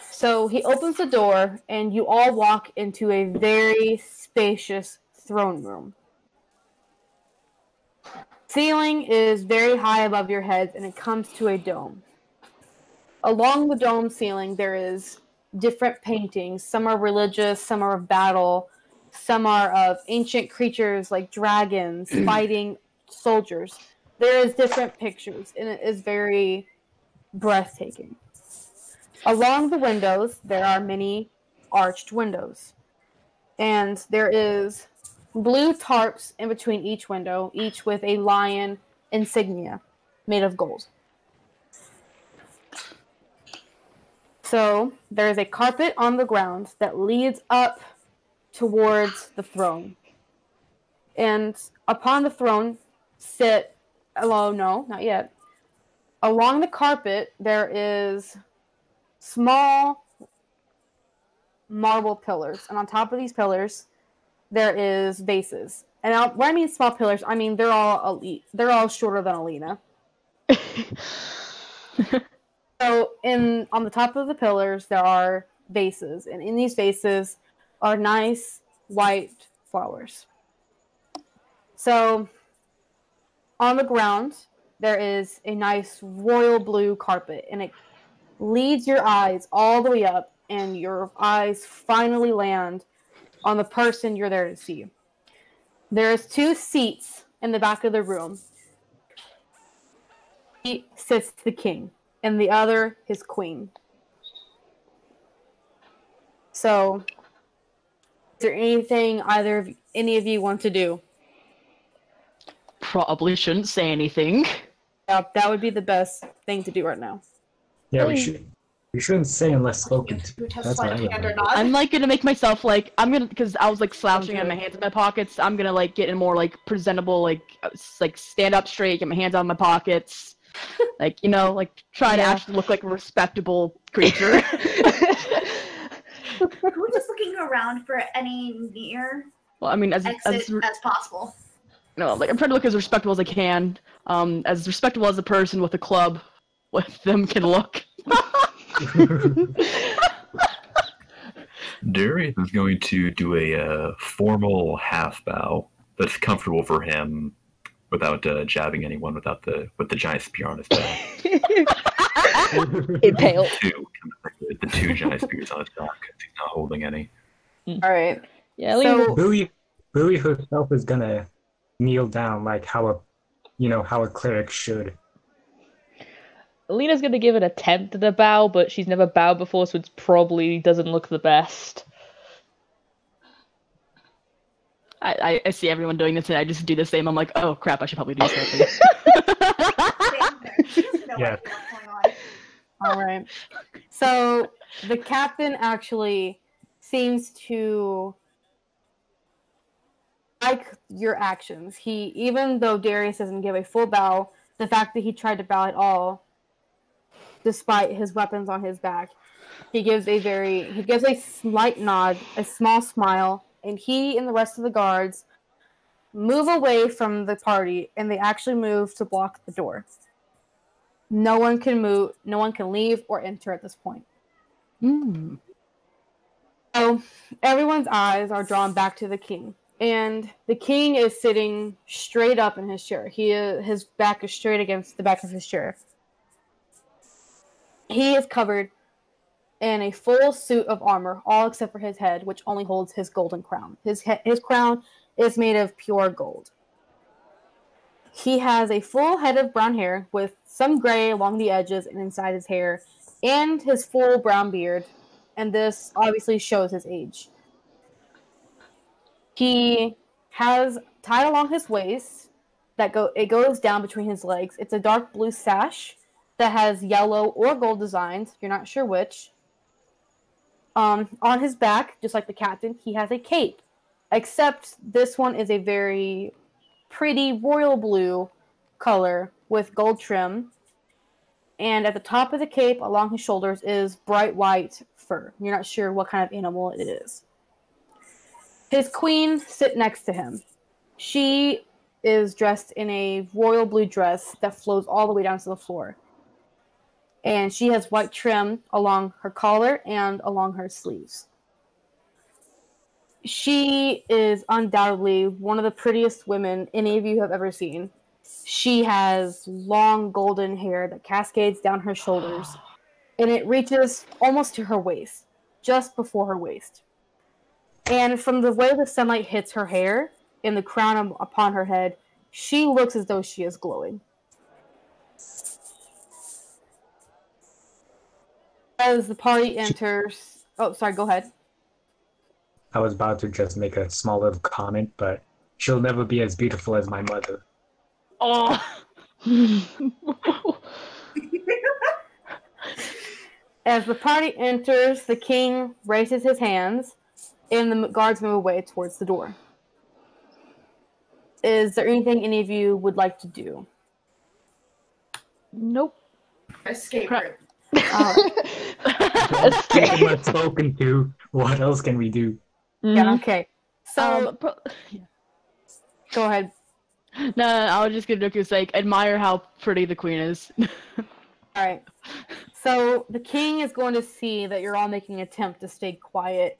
So he opens the door, and you all walk into a very spacious throne room. Ceiling is very high above your heads, and it comes to a dome. Along the dome ceiling, there is different paintings. Some are religious, some are of battle, some are of ancient creatures like dragons fighting soldiers. There is different pictures, and it is very breathtaking. Along the windows, there are many arched windows. And there is blue tarps in between each window, each with a lion insignia made of gold. So there is a carpet on the ground that leads up towards the throne. And upon the throne sit, hello, no, not yet. Along the carpet, there is small marble pillars, and on top of these pillars, there is vases. And now, when I mean small pillars, I mean they're all elite. They're all shorter than Alena. so, in on the top of the pillars, there are vases, and in these vases are nice white flowers. So, on the ground, there is a nice royal blue carpet, and it leads your eyes all the way up, and your eyes finally land on the person you're there to see. There's two seats in the back of the room. He sits the king, and the other his queen. So, there anything either of any of you want to do? Probably shouldn't say anything. Yeah, that would be the best thing to do right now. Yeah, we should. We shouldn't say unless spoken to. That's what I hand or not. I'm like gonna make myself like I'm gonna because I was like slouching, do and my hands in my pockets. I'm gonna like get in more like presentable, like uh, like stand up straight, get my hands out of my pockets, like you know, like try to actually look like a respectable creature. We're just looking around for any near well, I mean, as as exit as possible. no, like I'm trying to look as respectable as I can, um, as respectable as a person with a club with them can look. Darius is going to do a uh, formal half bow that's comfortable for him without uh, jabbing anyone without the with the giant spear on his back. Impale. two, the two giant spears on his back. 'cause He's not holding any. All right. Yeah, Lena, So Billy, Billy herself is gonna kneel down like how a, you know, how a cleric should. Lena's gonna give an attempt at a bow, but she's never bowed before, so it probably doesn't look the best. I, I, I see everyone doing this and I just do the same. I'm like, oh crap, I should probably do something. She doesn't know Yeah. what- what's going on. All right. So the captain actually seems to like your actions. He, even though Darius doesn't give a full bow, the fact that he tried to bow at all, despite his weapons on his back, he gives a very, he gives a slight nod, a small smile, and he and the rest of the guards move away from the party, and they actually move to block the door. No one can move, no one can leave or enter at this point. Hmm. So everyone's eyes are drawn back to the king, and the king is sitting straight up in his chair. He is, his back is straight against the back of his chair. He is covered in a full suit of armor, all except for his head, which only holds his golden crown. His he- his crown is made of pure gold. He has a full head of brown hair with some gray along the edges and inside his hair, and his full brown beard and this obviously shows his age. He has tied along his waist that go it goes down between his legs. It's a dark blue sash that has yellow or gold designs. You're not sure which. Um, on his back, just like the captain, he has a cape. Except this one is a very pretty royal blue color with gold trim and at the top of the cape along his shoulders is bright white fur. You're not sure what kind of animal it is. His queen sit next to him. She is dressed in a royal blue dress that flows all the way down to the floor. And she has white trim along her collar and along her sleeves. She is undoubtedly one of the prettiest women any of you have ever seen. She has long golden hair that cascades down her shoulders, and it reaches almost to her waist, just before her waist. And from the way the sunlight hits her hair and the crown upon her head, she looks as though she is glowing. As the party enters, oh, sorry, go ahead. I was about to just make a small little comment, but she'll never be as beautiful as my mother. Oh. As the party enters, the king raises his hands, and the guards move away towards the door. Is there anything any of you would like to do? nope. Escape Crap. route. Uh, People are spoken to. What else can we do? Yeah, Mhm. okay. So Um, pro- go ahead. no, no, I was just gonna do like admire how pretty the queen is. All right. So the king is going to see that you're all making an attempt to stay quiet,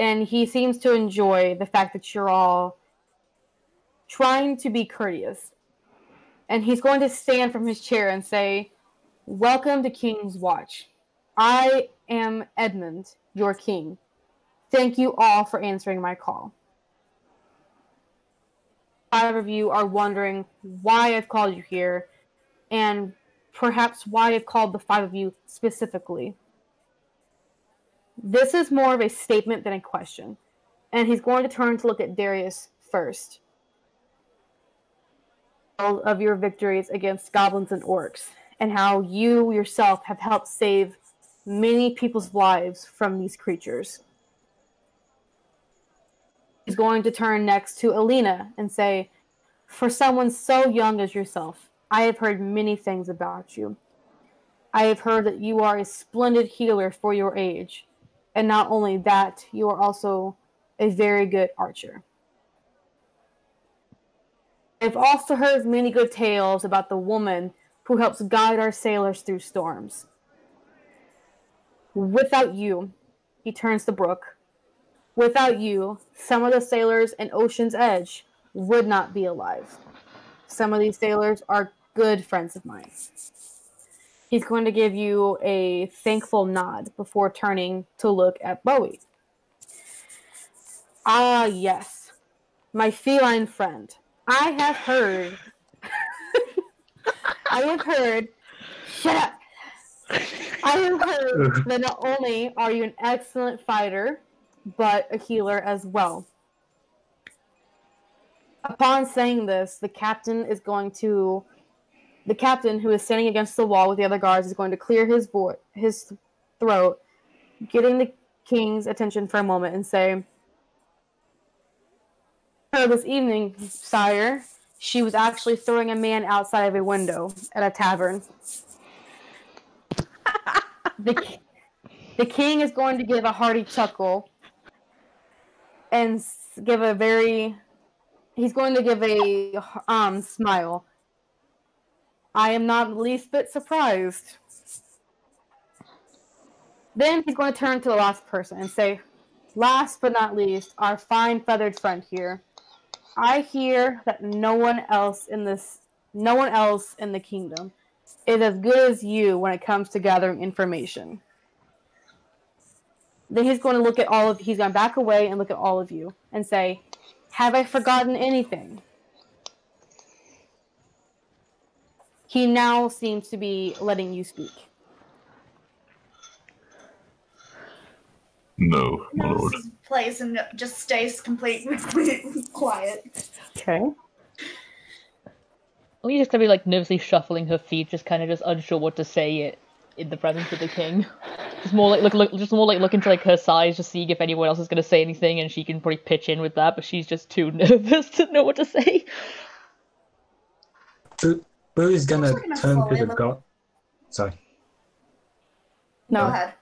and he seems to enjoy the fact that you're all trying to be courteous. And he's going to stand from his chair and say, Welcome to King's Watch. I am Edmund, your king. Thank you all for answering my call. Five of you are wondering why I've called you here and perhaps why I've called the five of you specifically. This is more of a statement than a question, and he's going to turn to look at Darius first. All Of your victories against goblins and orcs, and how you yourself have helped save many people's lives from these creatures. He's going to turn next to Alena and say, For someone so young as yourself, I have heard many things about you. I have heard that you are a splendid healer for your age, and not only that, you are also a very good archer. I've also heard many good tales about the woman who helps guide our sailors through storms. Without you, he turns to Brooke, Without you, some of the sailors in Ocean's Edge would not be alive. Some of these sailors are good friends of mine. He's going to give you a thankful nod before turning to look at Boui. Ah, yes, my feline friend. I have heard. I have heard. Shut up. I have heard that not only are you an excellent fighter, but a healer as well. Upon saying this, the captain is going to. The captain, who is standing against the wall with the other guards, is going to clear his vo- his throat, getting the king's attention for a moment, and say, "Oh, "This evening, sire, she was actually throwing a man outside of a window at a tavern." the, the king is going to give a hearty chuckle and give a very he's going to give a um smile. I am not the least bit surprised. Then he's going to turn to the last person and say last but not least our fine feathered friend here. I hear that no one else in this no one else in the kingdom is as good as you when it comes to gathering information then he's going to look at all of he's going to back away and look at all of you and say have i forgotten anything he now seems to be letting you speak No, my lord. Plays and just stays completely quiet. okay Alicia's gonna be like nervously shuffling her feet, just kind of just unsure what to say i- in the presence of the king. Just more like look, look, just more like looking to like her size, just seeing if anyone else is gonna say anything, and she can probably pitch in with that, but she's just too nervous to know what to say. Boo Boo's gonna Looks like an turn to the god. Sorry. no Go ahead.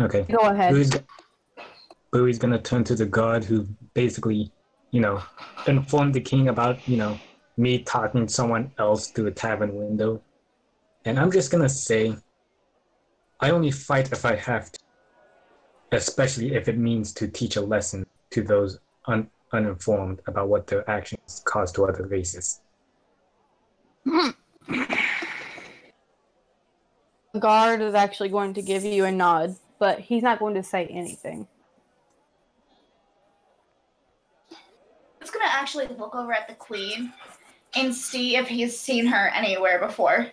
Okay. go ahead Boo's, Boo's gonna turn to the god who basically, you know, informed the king about, you know, me talking to someone else through a tavern window. And I'm just gonna say, I only fight if I have to, especially if it means to teach a lesson to those un- uninformed about what their actions cause to other races. the guard is actually going to give you a nod but he's not going to say anything It's gonna actually look over at the queen and see if he's seen her anywhere before.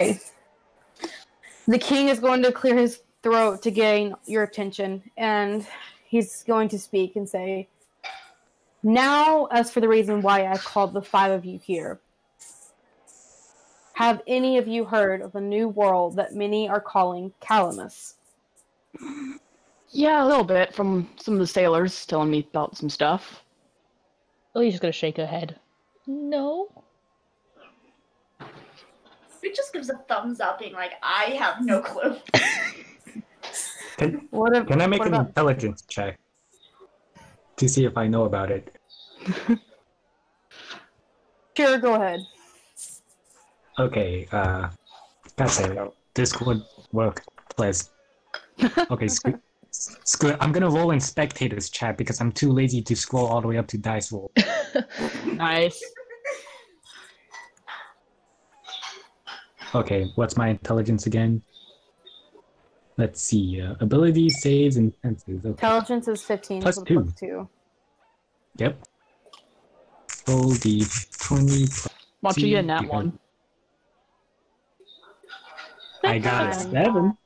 Okay. The king is going to clear his throat to gain your attention, and he's going to speak and say, Now, as for the reason why I called the five of you here, have any of you heard of a new world that many are calling Calamus? Yeah, a little bit from some of the sailors telling me about some stuff. Oh, Alicia's gonna shake her head. No. He just gives a thumbs up, being like, "I have no clue." Can, What, if, can I make what an about intelligence check to see if I know about it? Sure, go ahead. Okay, uh, gotta say, this would work, please. Okay, screw, screw it. I'm gonna roll in spectators chat because I'm too lazy to scroll all the way up to dice roll. Nice. Okay, what's my intelligence again? Let's see, uh, ability saves and senses. Okay. Intelligence is 15, Plus so two. plus 2. Yep. Roll the 20. plus Watch you get in that one. I got a 7.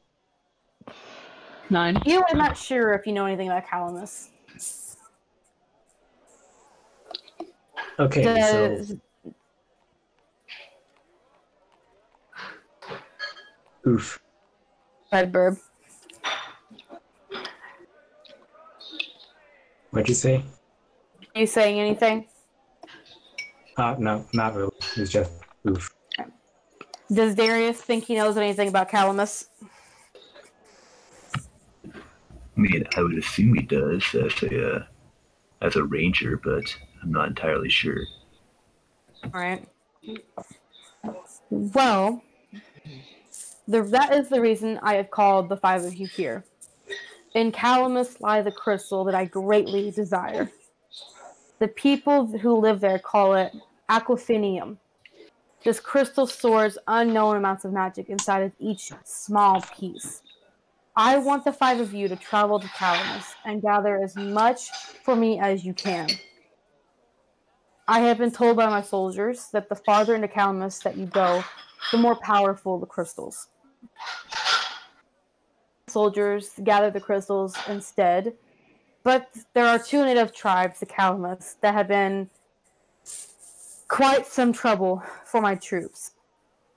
Nine. You are not sure if you know anything about Calamus. Okay, so Does oof. Redbird. What'd you say? you saying anything? Uh, no, not really. It's just oof. Does Darius think he knows anything about Calamus? I mean, I would assume he does as a uh, as a ranger, but I'm not entirely sure. Alright. Well, The, that is the reason I have called the five of you here. In Calamus lie the crystal that I greatly desire. The people who live there call it Aquhenium. This crystal stores unknown amounts of magic inside of each small piece. I want the five of you to travel to Calamus and gather as much for me as you can. I have been told by my soldiers that the farther into Calamus that you go, the more powerful the crystals. Soldiers gather the crystals instead, but there are two native tribes, the Calamus, that have been quite some trouble for my troops.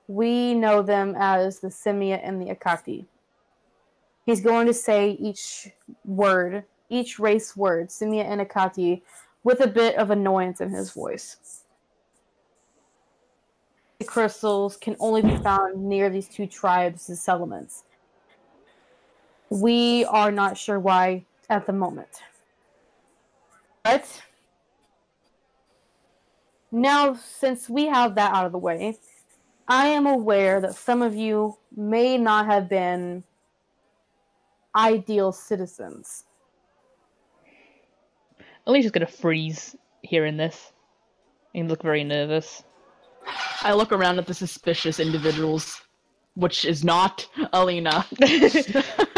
We know them as the Simia and the Akati. He's going to say each word, each race word, Simia and Akati, with a bit of annoyance in his voice. The crystals can only be found near these two tribes' settlements. We are not sure why at the moment. But now, since we have that out of the way, I am aware that some of you may not have been ideal citizens. Alicia's gonna freeze hearing this and look very nervous. I look around at the suspicious individuals, which is not Alena.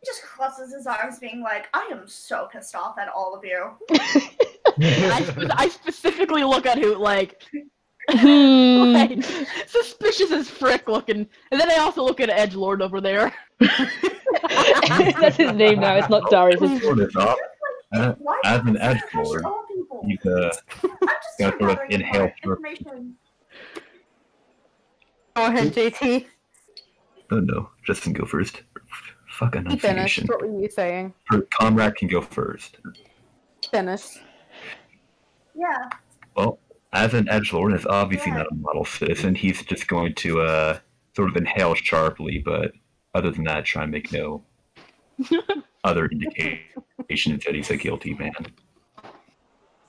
He just crosses his arms, being like, I am so pissed off at all of you. I, spe- I specifically look at who like, Hmm. like suspicious as frick looking, and then I also look at Edge Lord over there. That's his name now. It's not Darius. It's Sort of up. Uh, Why as an edge lord, all you uh, gotta sort of inhale more through- information. Go ahead, JT. oh no, Justin go first. Fuck He finished. What were you saying? Her comrade can go first. Finished. Yeah. Well, as an edge lord, is obviously not a model citizen. He's just going to uh, sort of inhale sharply, but other than that, try and make no other indication that he's a guilty man.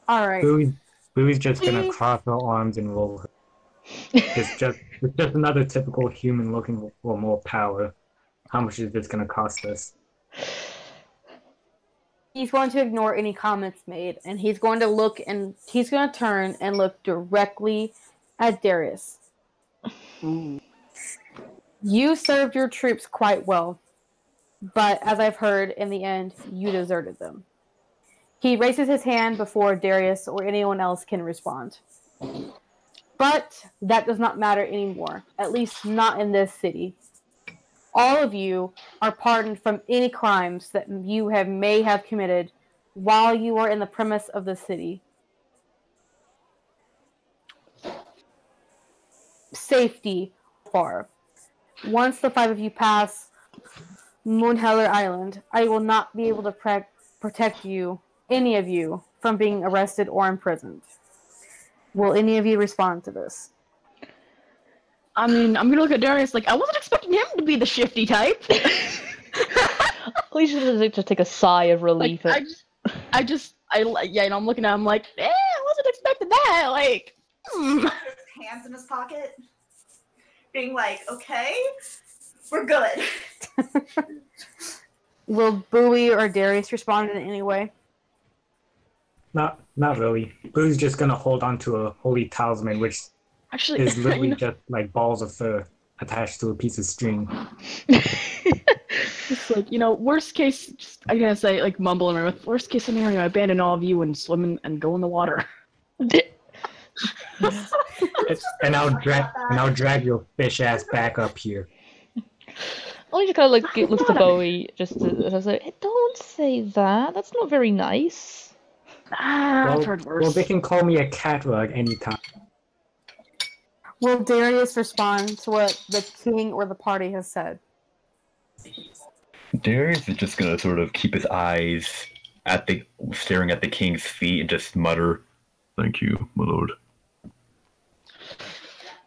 All right. Boui's, Boui's just gonna cross her arms and roll her. It's just it's just another typical human looking for more power. How much is this gonna cost us? He's going to ignore any comments made, and he's going to look and he's going to turn and look directly at Darius. You served your troops quite well, but as I've heard, in the end, you deserted them. He raises his hand before Darius or anyone else can respond. But that does not matter anymore, at least not in this city. All of you are pardoned from any crimes that you have may have committed while you are in the premise of the city. Safety far. Once the five of you pass Moonheller Island, I will not be able to pre- protect you, any of you, from being arrested or imprisoned. Will any of you respond to this? I mean, I'm gonna look at Darius like I wasn't expecting him to be the shifty type. Alicia does just take a sigh of like relief. I just, I just, I li- yeah, and I'm looking at him like, eh, I wasn't expecting that. Like, hmm. Hands in his pocket, being like, okay, we're good. Will Boui or Darius respond in any way? Not not really. Boui's just gonna hold on to a holy talisman, which actually, is literally just like balls of fur attached to a piece of string. it's like you know, worst case, just I gotta say, like mumbling around with worst case scenario, I abandon all of you and swim in, and go in the water. And I'll drag and I'll drag your fish ass back up here. Alicia kind of like ge- looks to Boui just to, to say, "Hey, "Don't say that. That's not very nice." Ah, Well, I've heard worse. well, they can call me a cat rug anytime. Will Darius respond to what the king or the party has said? Darius is just gonna sort of keep his eyes at the staring at the king's feet and just mutter, "Thank you, my lord."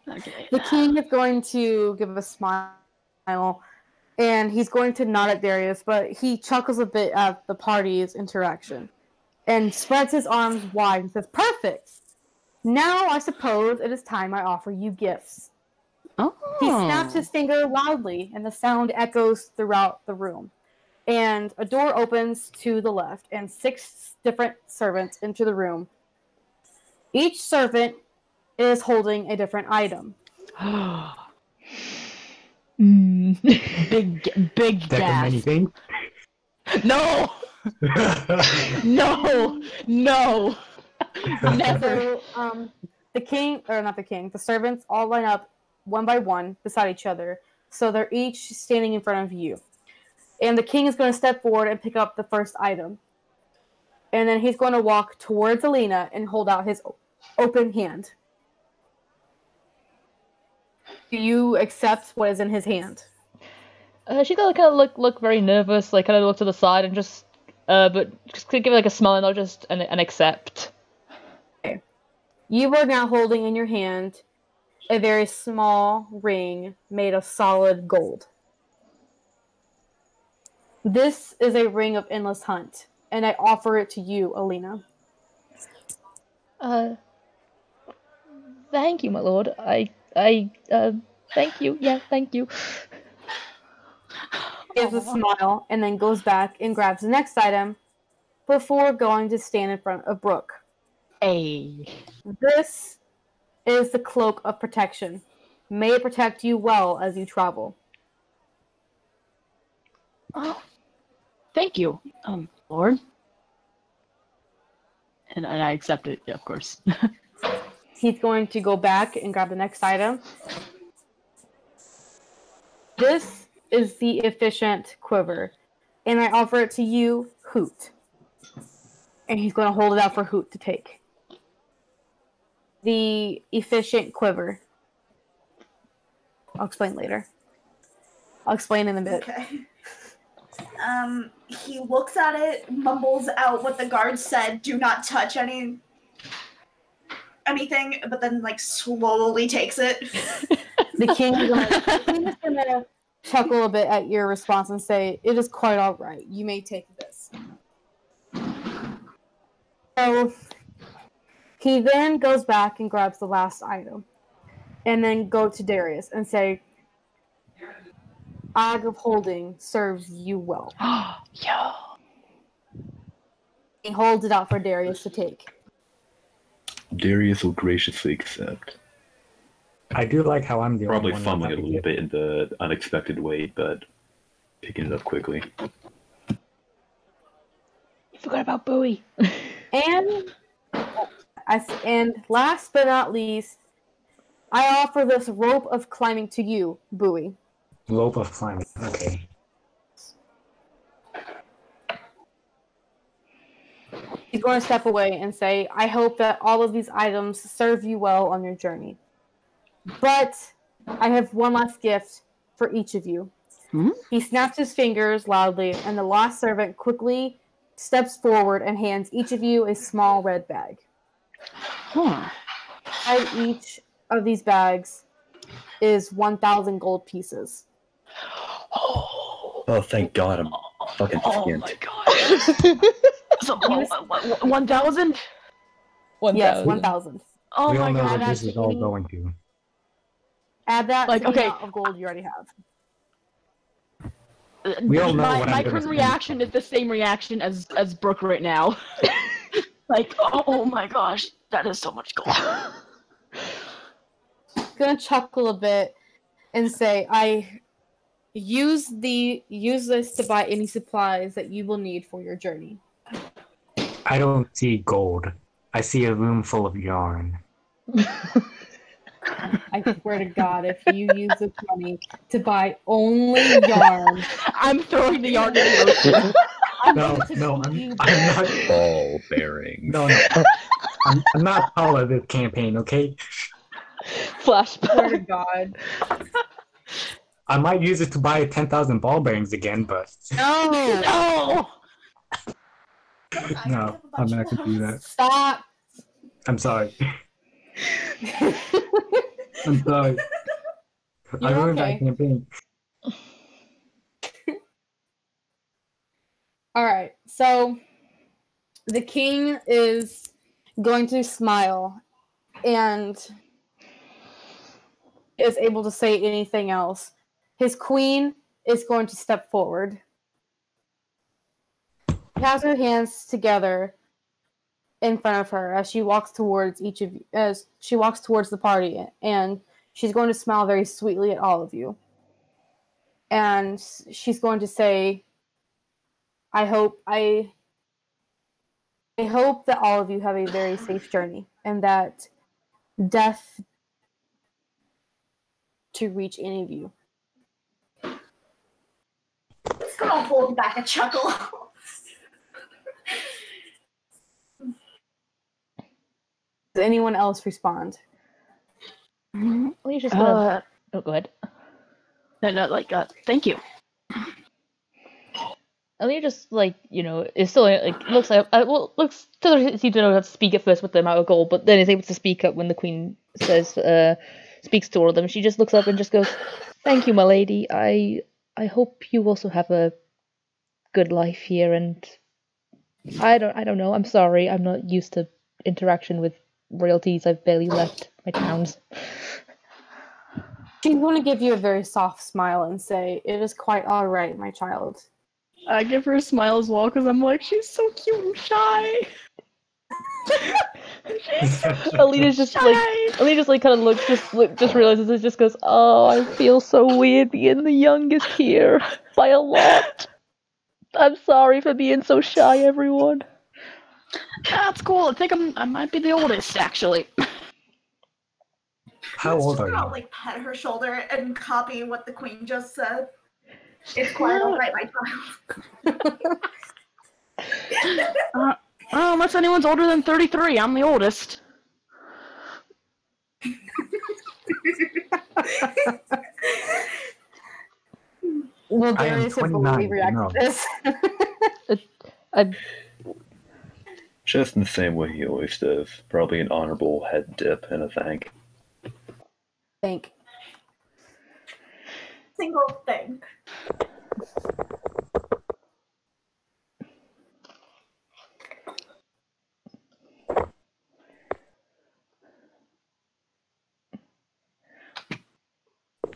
okay. The king is going to give a smile and he's going to nod at Darius, but he chuckles a bit at the party's interaction and spreads his arms wide and says, Perfect! Now I suppose it is time I offer you gifts. Oh. He snaps his finger loudly, and the sound echoes throughout the room. And a door opens to the left, and six different servants enter the room. Each servant is holding a different item. Mm. big, big Deck of many gasp. things. No, no, no. Never. So, um, the king, or not the king, the servants all line up one by one beside each other. So they're each standing in front of you. And the king is going to step forward and pick up the first item. And then he's going to walk towards Alena and hold out his open hand. Do you accept what is in his hand? Uh, gonna kind of look look very nervous, like kind of look to the side and just, uh, but just give it like a smile and I'll just and, and accept. You are now holding in your hand a very small ring made of solid gold. This is a ring of endless hunt, and I offer it to you, Alena. Uh, thank you, my lord. I I uh, thank you. Yeah, thank you. Gives a smile and then goes back and grabs the next item before going to stand in front of Brooke. Hey. This is the cloak of protection. May it protect you well as you travel. Oh, thank you, um, Lord. And, and I accept it, yeah, of course. He's going to go back and grab the next item. This is the efficient quiver, and I offer it to you, Hoot. And he's going to hold it out for Hoot to take. The efficient quiver. I'll explain later. I'll explain in a bit. Okay. Um, he looks at it, mumbles out what the guard said, do not touch any anything, but then like slowly takes it. The king is gonna, the gonna chuckle a bit at your response and say, "It is quite all right. You may take this." So he then goes back and grabs the last item, and then go to Darius and say, "Ag of holding serves you well." Yo. He holds it out for Darius to take. Darius will graciously accept. I do like how I'm the Probably only one fumbling it a little bit in the unexpected way, but picking it up quickly. You forgot about Boui. And as and last but not least, I offer this rope of climbing to you, Boui. Rope of climbing. Okay. He's going to step away and say, I hope that all of these items serve you well on your journey. But I have one last gift for each of you. Hmm? He snaps his fingers loudly, and the last servant quickly steps forward and hands each of you a small red bag. Huh. Inside each of these bags is 1,000 gold pieces. Oh, Oh, thank God, I'm fucking oh skint. my god. so, uh, uh, 1,000? One yes, thousand. 1,000. Oh we all know god. what this is all any- going to. Add that Like, to okay. amount of gold you already have. We all know my, what my current reaction is the same reaction as as Brooke right now. like, oh my gosh, that is so much gold. gonna chuckle a bit and say, "I use the use this to buy any supplies that you will need for your journey." I don't see gold. I see a room full of yarn. I swear to God, if you use this money to buy only yarn, I'm throwing the yarn in the ocean. I'm No, no, I'm, I'm not. Ball bearings. No, no. I'm, I'm not part of this campaign, okay? swear to God. I might use it to buy 10,000 ball bearings again, but No, no! No, I'm not gonna do that. stop. I'm sorry. I'm sorry. I You're ruined okay. that campaign. All right, so the king is going to smile and is able to say anything else, his queen is going to step forward. Has her hands together in front of her as she walks towards each of you, as she walks towards the party, and she's going to smile very sweetly at all of you. And she's going to say, I hope I I hope that all of you have a very safe journey and that death to reach any of you. It's gonna hold back a chuckle. Does anyone else respond? Alicia's gonna. Uh, oh, go ahead. no, no, like, uh, thank you. Aaliyah just like you know is still like looks like uh, well looks doesn't seem to know how to speak at first with the amount of gold, but then is able to speak up when the queen says uh speaks to all of them. She just looks up and just goes, "Thank you, my lady. I I hope you also have a good life here." And I don't I don't know. I'm sorry. I'm not used to interaction with royalties. I've barely left my towns. She's going to give you a very soft smile and say, It is quite all right, my child. I give her a smile as well because I'm like, she's so cute and shy. Alena's just like Alena just like kind of looks, just look, just realizes it, just goes, "Oh, I feel so weird being the youngest here by a lot. I'm sorry for being so shy, everyone." That's cool. I think I'm, I might be the oldest, actually. How old are I'll you? like pat her shoulder and copy what the queen just said. It's quite alright, my child. Oh, unless anyone's older than 33, I'm the oldest. Well, I am Darius and 29, react no. to this. I Just in the same way he always does. Probably an honorable head dip and a thank. Thank. Single thing.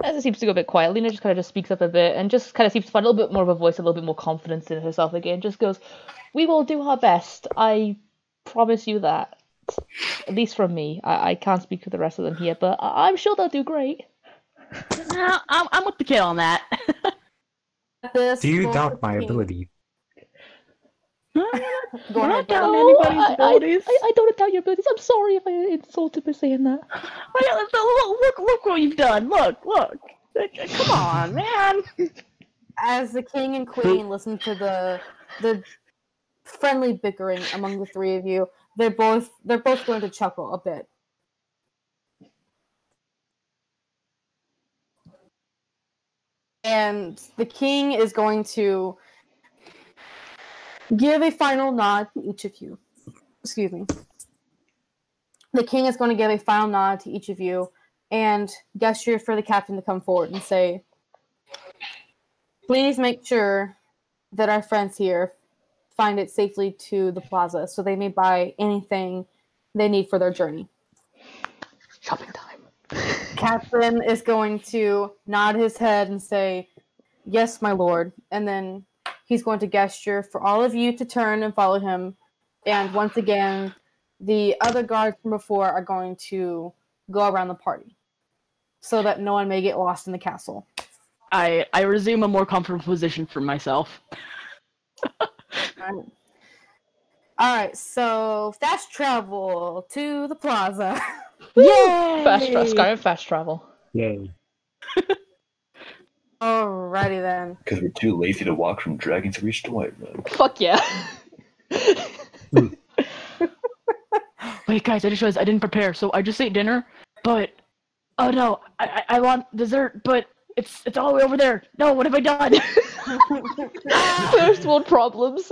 As it seems to go a bit quiet, Lena just kind of just speaks up a bit and just kind of seems to find a little bit more of a voice, a little bit more confidence in herself again. Just goes, "We will do our best. I promise you that. At least from me. I, I can't speak for the rest of them here, but I- I'm sure they'll do great." Nah, I'm, I'm with the kid on that. This Do you doubt my ability? Go We're ahead, not down Darius. Anybody's I, I, abilities. I, I don't doubt your abilities. I'm sorry if I insulted by saying that. Look, look, look, look what you've done. Look, look. Come on, man. As the king and queen listen to the the friendly bickering among the three of you, they're both they're both going to chuckle a bit. And the king is going to give a final nod to each of you. Excuse me. The king is going to give a final nod to each of you and gesture for the captain to come forward and say, Please make sure that our friends here find it safely to the plaza so they may buy anything they need for their journey. Shopping time. Captain is going to nod his head and say, Yes, my lord. And then he's going to gesture for all of you to turn and follow him. And once again, the other guards from before are going to go around the party so that no one may get lost in the castle. I, I resume a more comfortable position for myself. Alright. All right, so fast travel to the plaza. Yay! Fast travel. Skyrim fast travel. Yay. Alrighty then. Because we're too lazy to walk from Dragon's Reach to Whiterun. Fuck yeah. Wait, guys, I just realized I didn't prepare, so I just ate dinner, but oh no, I, I, I want dessert, but it's it's all the way over there. No, what have I done? First world problems.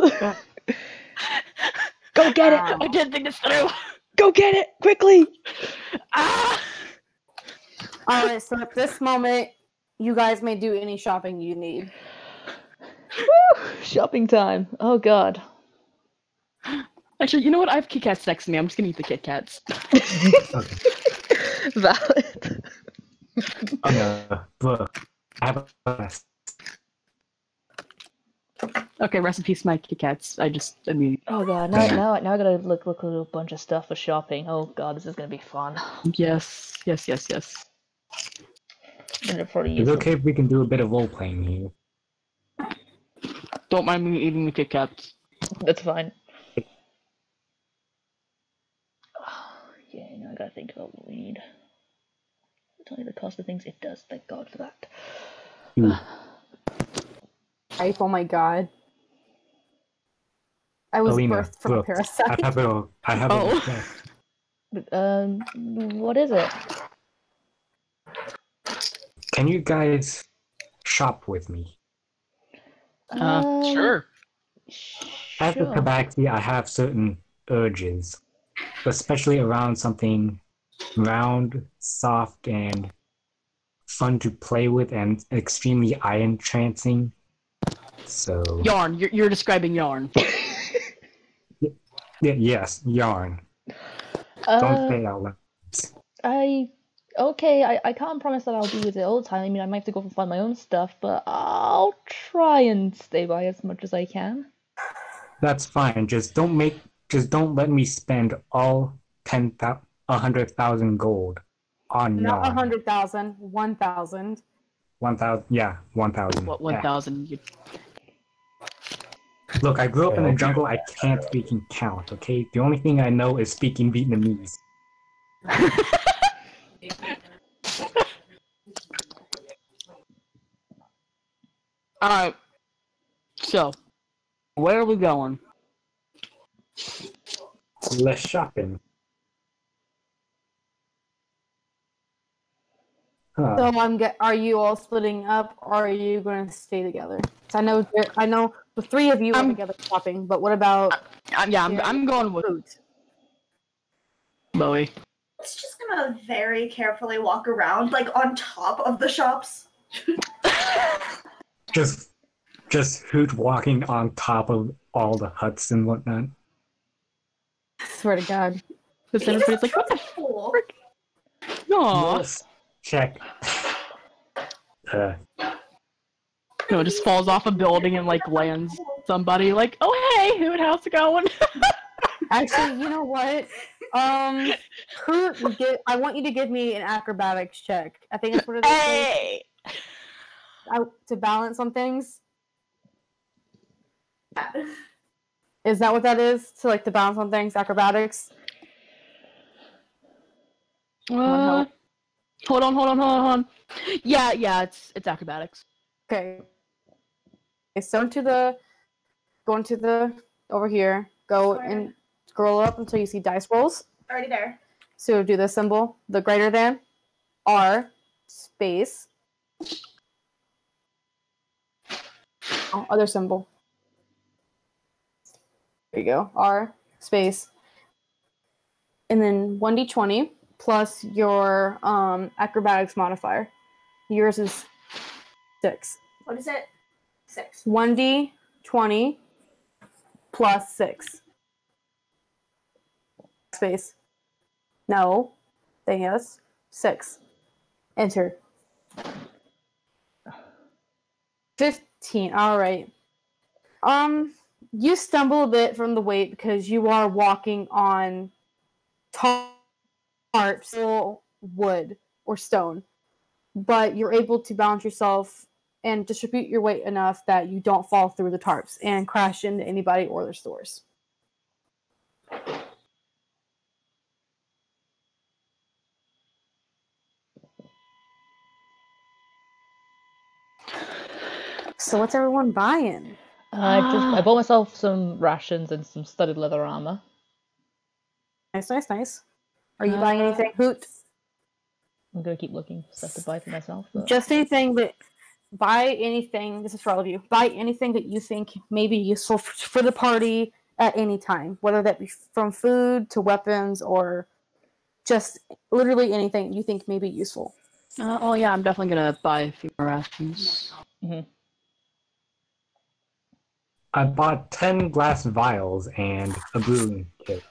Go get it. I didn't think this through. Go get it quickly. Ah! All right, so at this moment, you guys may do any shopping you need. Shopping time. Oh god. Actually, you know what? I have Kit Kats next to me. I'm just gonna eat the Kit Kats. Valid. Oh, no, look, I have a Okay, rest in peace, my Kit Kats. I just, I mean, Oh god, now now now I gotta look look at a bunch of stuff for shopping. Oh god, this is gonna be fun. yes, yes, yes, yes. I'm gonna probably It's use okay if we can do a bit of role playing here. Don't mind me eating the Kit Kats. That's fine. Yeah, now I gotta think about what we need. Tell me the cost of things. It does. Thank God for that. Ooh, Life, oh my god. I was Alena, birthed from a look, I parasite. have a, I have Oh. a request. But, um, what is it? Can you guys shop with me? Uh, sure. As a Sure. tabaxi, I have certain urges, especially around something round, soft, and fun to play with, and extremely eye entrancing. So, Yarn. You're, you're describing yarn. y- yes, yarn. Uh, Don't say it out loud. I okay. I, I can't promise that I'll be with it all the time. I mean, I might have to go and find my own stuff, but I'll try and stay by as much as I can. That's fine. Just don't make. Just don't let me spend all ten thousand, a hundred thousand gold on Not a yarn. hundred thousand, one thousand. One thousand. Yeah, one thousand. What, Yeah. 1,000? You- Look, I grew up in the jungle. I can't freaking count. Okay, the only thing I know is speaking Vietnamese. Alright. So, where are we going? Less shopping. Huh. So I'm get. Are you all splitting up, or are you going to stay together? 'Cause I know. there- I know the three of you are I'm- together shopping, but what about I'm, yeah, I'm, I'm going with food? Boui. It's just gonna very carefully walk around, like on top of the shops. Just, just hoot walking on top of all the huts and whatnot. I Swear to God. Because everybody's like, what the Cool. Aw. Yes. Check. Uh, No, it just falls off a building and like lands somebody like, oh hey, Hoot, how's it going? Actually, you know what? Um, who get? I want you to give me an acrobatics check. I think that's what it is. hey! I, to balance on things. Is that what that is? To like to balance on things, acrobatics. Uh, hold on, hold on, hold on, hold on. Yeah, yeah, it's it's acrobatics. Okay. Okay, so into the go into the over here. Go and scroll up until you see dice rolls. Already there. So do the symbol, the greater than, R, space. Oh, other symbol. There you go. R, space. And then 1d20 plus your um, acrobatics modifier. Yours is 6. What is it? Six. 1d20 plus 6. Space. No. Then yes. 6. Enter. 15. All right. Um you stumble a bit from the weight because you are walking on tarps or wood or stone. But you're able to balance yourself and distribute your weight enough that you don't fall through the tarps and crash into anybody or their stores. So what's everyone buying? Uh, I just I ah. bought myself some rations and some studded leather armor. Nice, nice, nice. Are you uh, buying anything? Hoot. I'm gonna keep looking for stuff to buy for myself. But... Just anything that buy anything. This is for all of you. Buy anything that you think may be useful f- for the party at any time, whether that be from food to weapons or just literally anything you think may be useful. Uh, oh yeah, I'm definitely gonna buy a few more rations. Mm-hmm. I bought 10 glass vials and a brewing kit.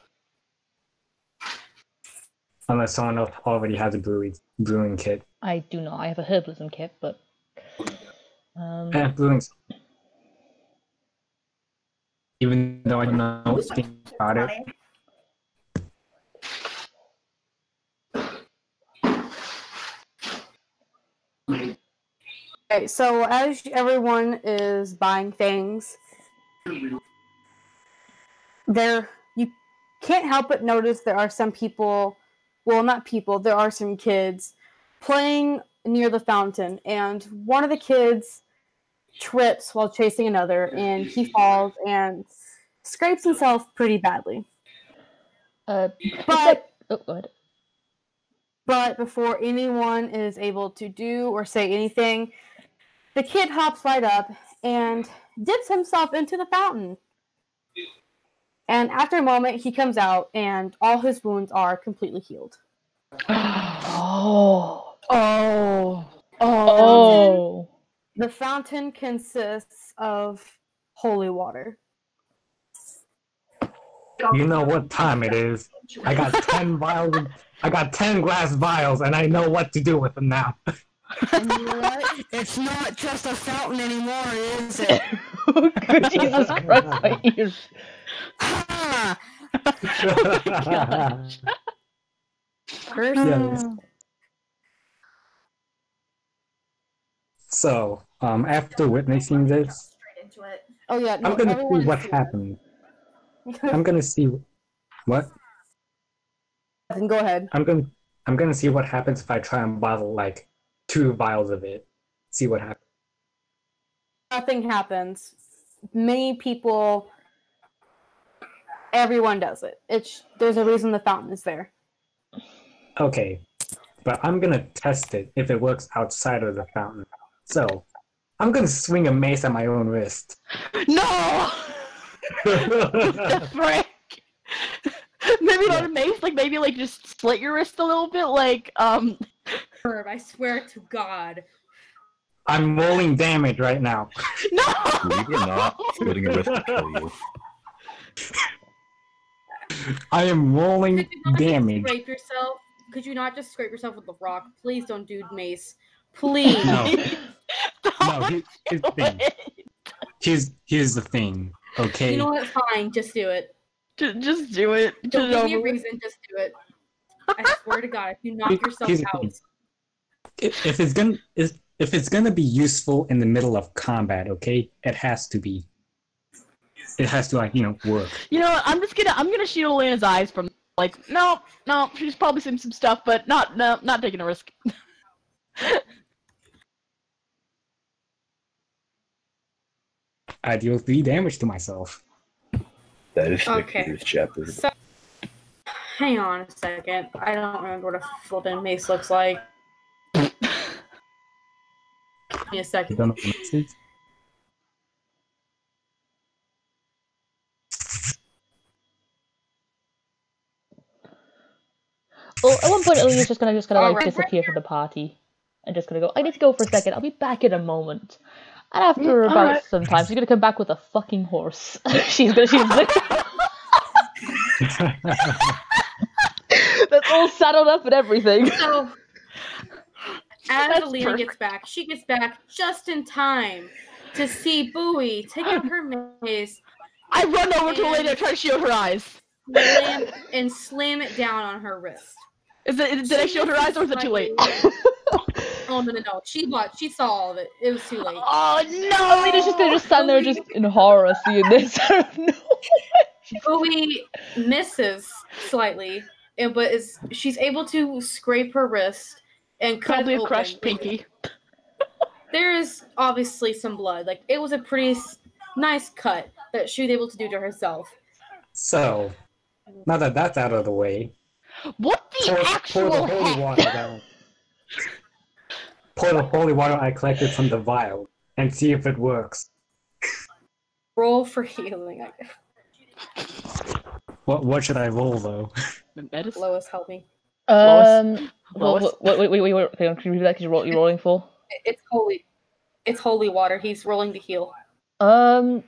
Unless someone else already has a brewing, brewing kit. I do not. I have a herbalism kit, but um, Eh, doing so. Even though I don't know anything about it. Okay, so as everyone is buying things, there you can't help but notice there are some people, well, not people, there are some kids playing near the fountain, and one of the kids trips while chasing another, and he falls and scrapes himself pretty badly. uh, But oh, go ahead. But before anyone is able to do or say anything, the kid hops right up and dips himself into the fountain. And after a moment, he comes out, and all his wounds are completely healed. Oh, Oh. Oh. oh, The fountain consists of holy water. You know what time it is. I got ten vials. I got ten glass vials, and I know what to do with them now. It's not just a fountain anymore, is it? Good Jesus Christ, my ears. Yes. So, um, after witnessing this, Straight into it. Oh yeah, no, I'm gonna everyone see what is- happened. I'm gonna see what Then go ahead. I'm gonna I'm gonna see what happens if I try and bottle like two vials of it. See what happens. Nothing happens. Many people, everyone does it. It's there's a reason the fountain is there. Okay, but I'm gonna test it if it works outside of the fountain. So, I'm gonna swing a mace at my own wrist. No! the frick? maybe not a mace, like maybe like just slit your wrist a little bit, like um Herb, I swear to God. I'm rolling damage right now. No Believe it or not, splitting a wrist will kill you. I am rolling Could you not damage. scrape yourself? Could you not just scrape yourself with the rock? Please don't do mace. Please. No, no. he- Here's the thing. Here's here's the thing. Okay. You know what? Fine, just do it. Ju- Just do it. Don't give me a reason, just do it. I swear to God, if you knock yourself Here's out, thing. if, if it's gonna if, if it's gonna be useful in the middle of combat, okay, it has to be. It has to like you know work. You know what? I'm just gonna I'm gonna shoot Alena's eyes from like no no she's probably seen some stuff but not no not taking a risk. I deal three damage to myself. That is Nick Okay. Peters' chapter. So, hang on a second. I don't remember what a flippin' mace looks like. Give me a You second. don't know what? Well, at one point, Ilya's just gonna just gonna like Alright. disappear from the party, and just gonna go. I need to go for a second. I'll be back in a moment. And after Mm, about alright. some time, she's gonna come back with a fucking horse. she's gonna she's that's all saddled up and everything. So, as That's Alena perfect. gets back, she gets back just in time to see Boui take out her mace I run over to Alena try to shield her eyes. slam, and slam it down on her wrist. Is it did I shield her eyes or is it too late? Oh no no no! She watched. She saw all of it. It was too late. Oh no! Alena's just gonna just stand there just in horror seeing this. Know. Boui misses slightly, and but is she's able to scrape her wrist and cut Probably a open. crushed pinky. There is obviously some blood. Like it was a pretty nice cut that she was able to do to herself. so, now that that's out of the way, What the pour, pour the holy heck? water down. Pour the holy water I collected from the vial and see if it works. Roll for healing. I What what should I roll though? Medicine? Lois, help me. Um. Well, Lois? wait, wait, wait, wait, wait. Can you repeat that? Because you're, you're rolling for. It's holy. It's holy water. He's rolling to heal. Um.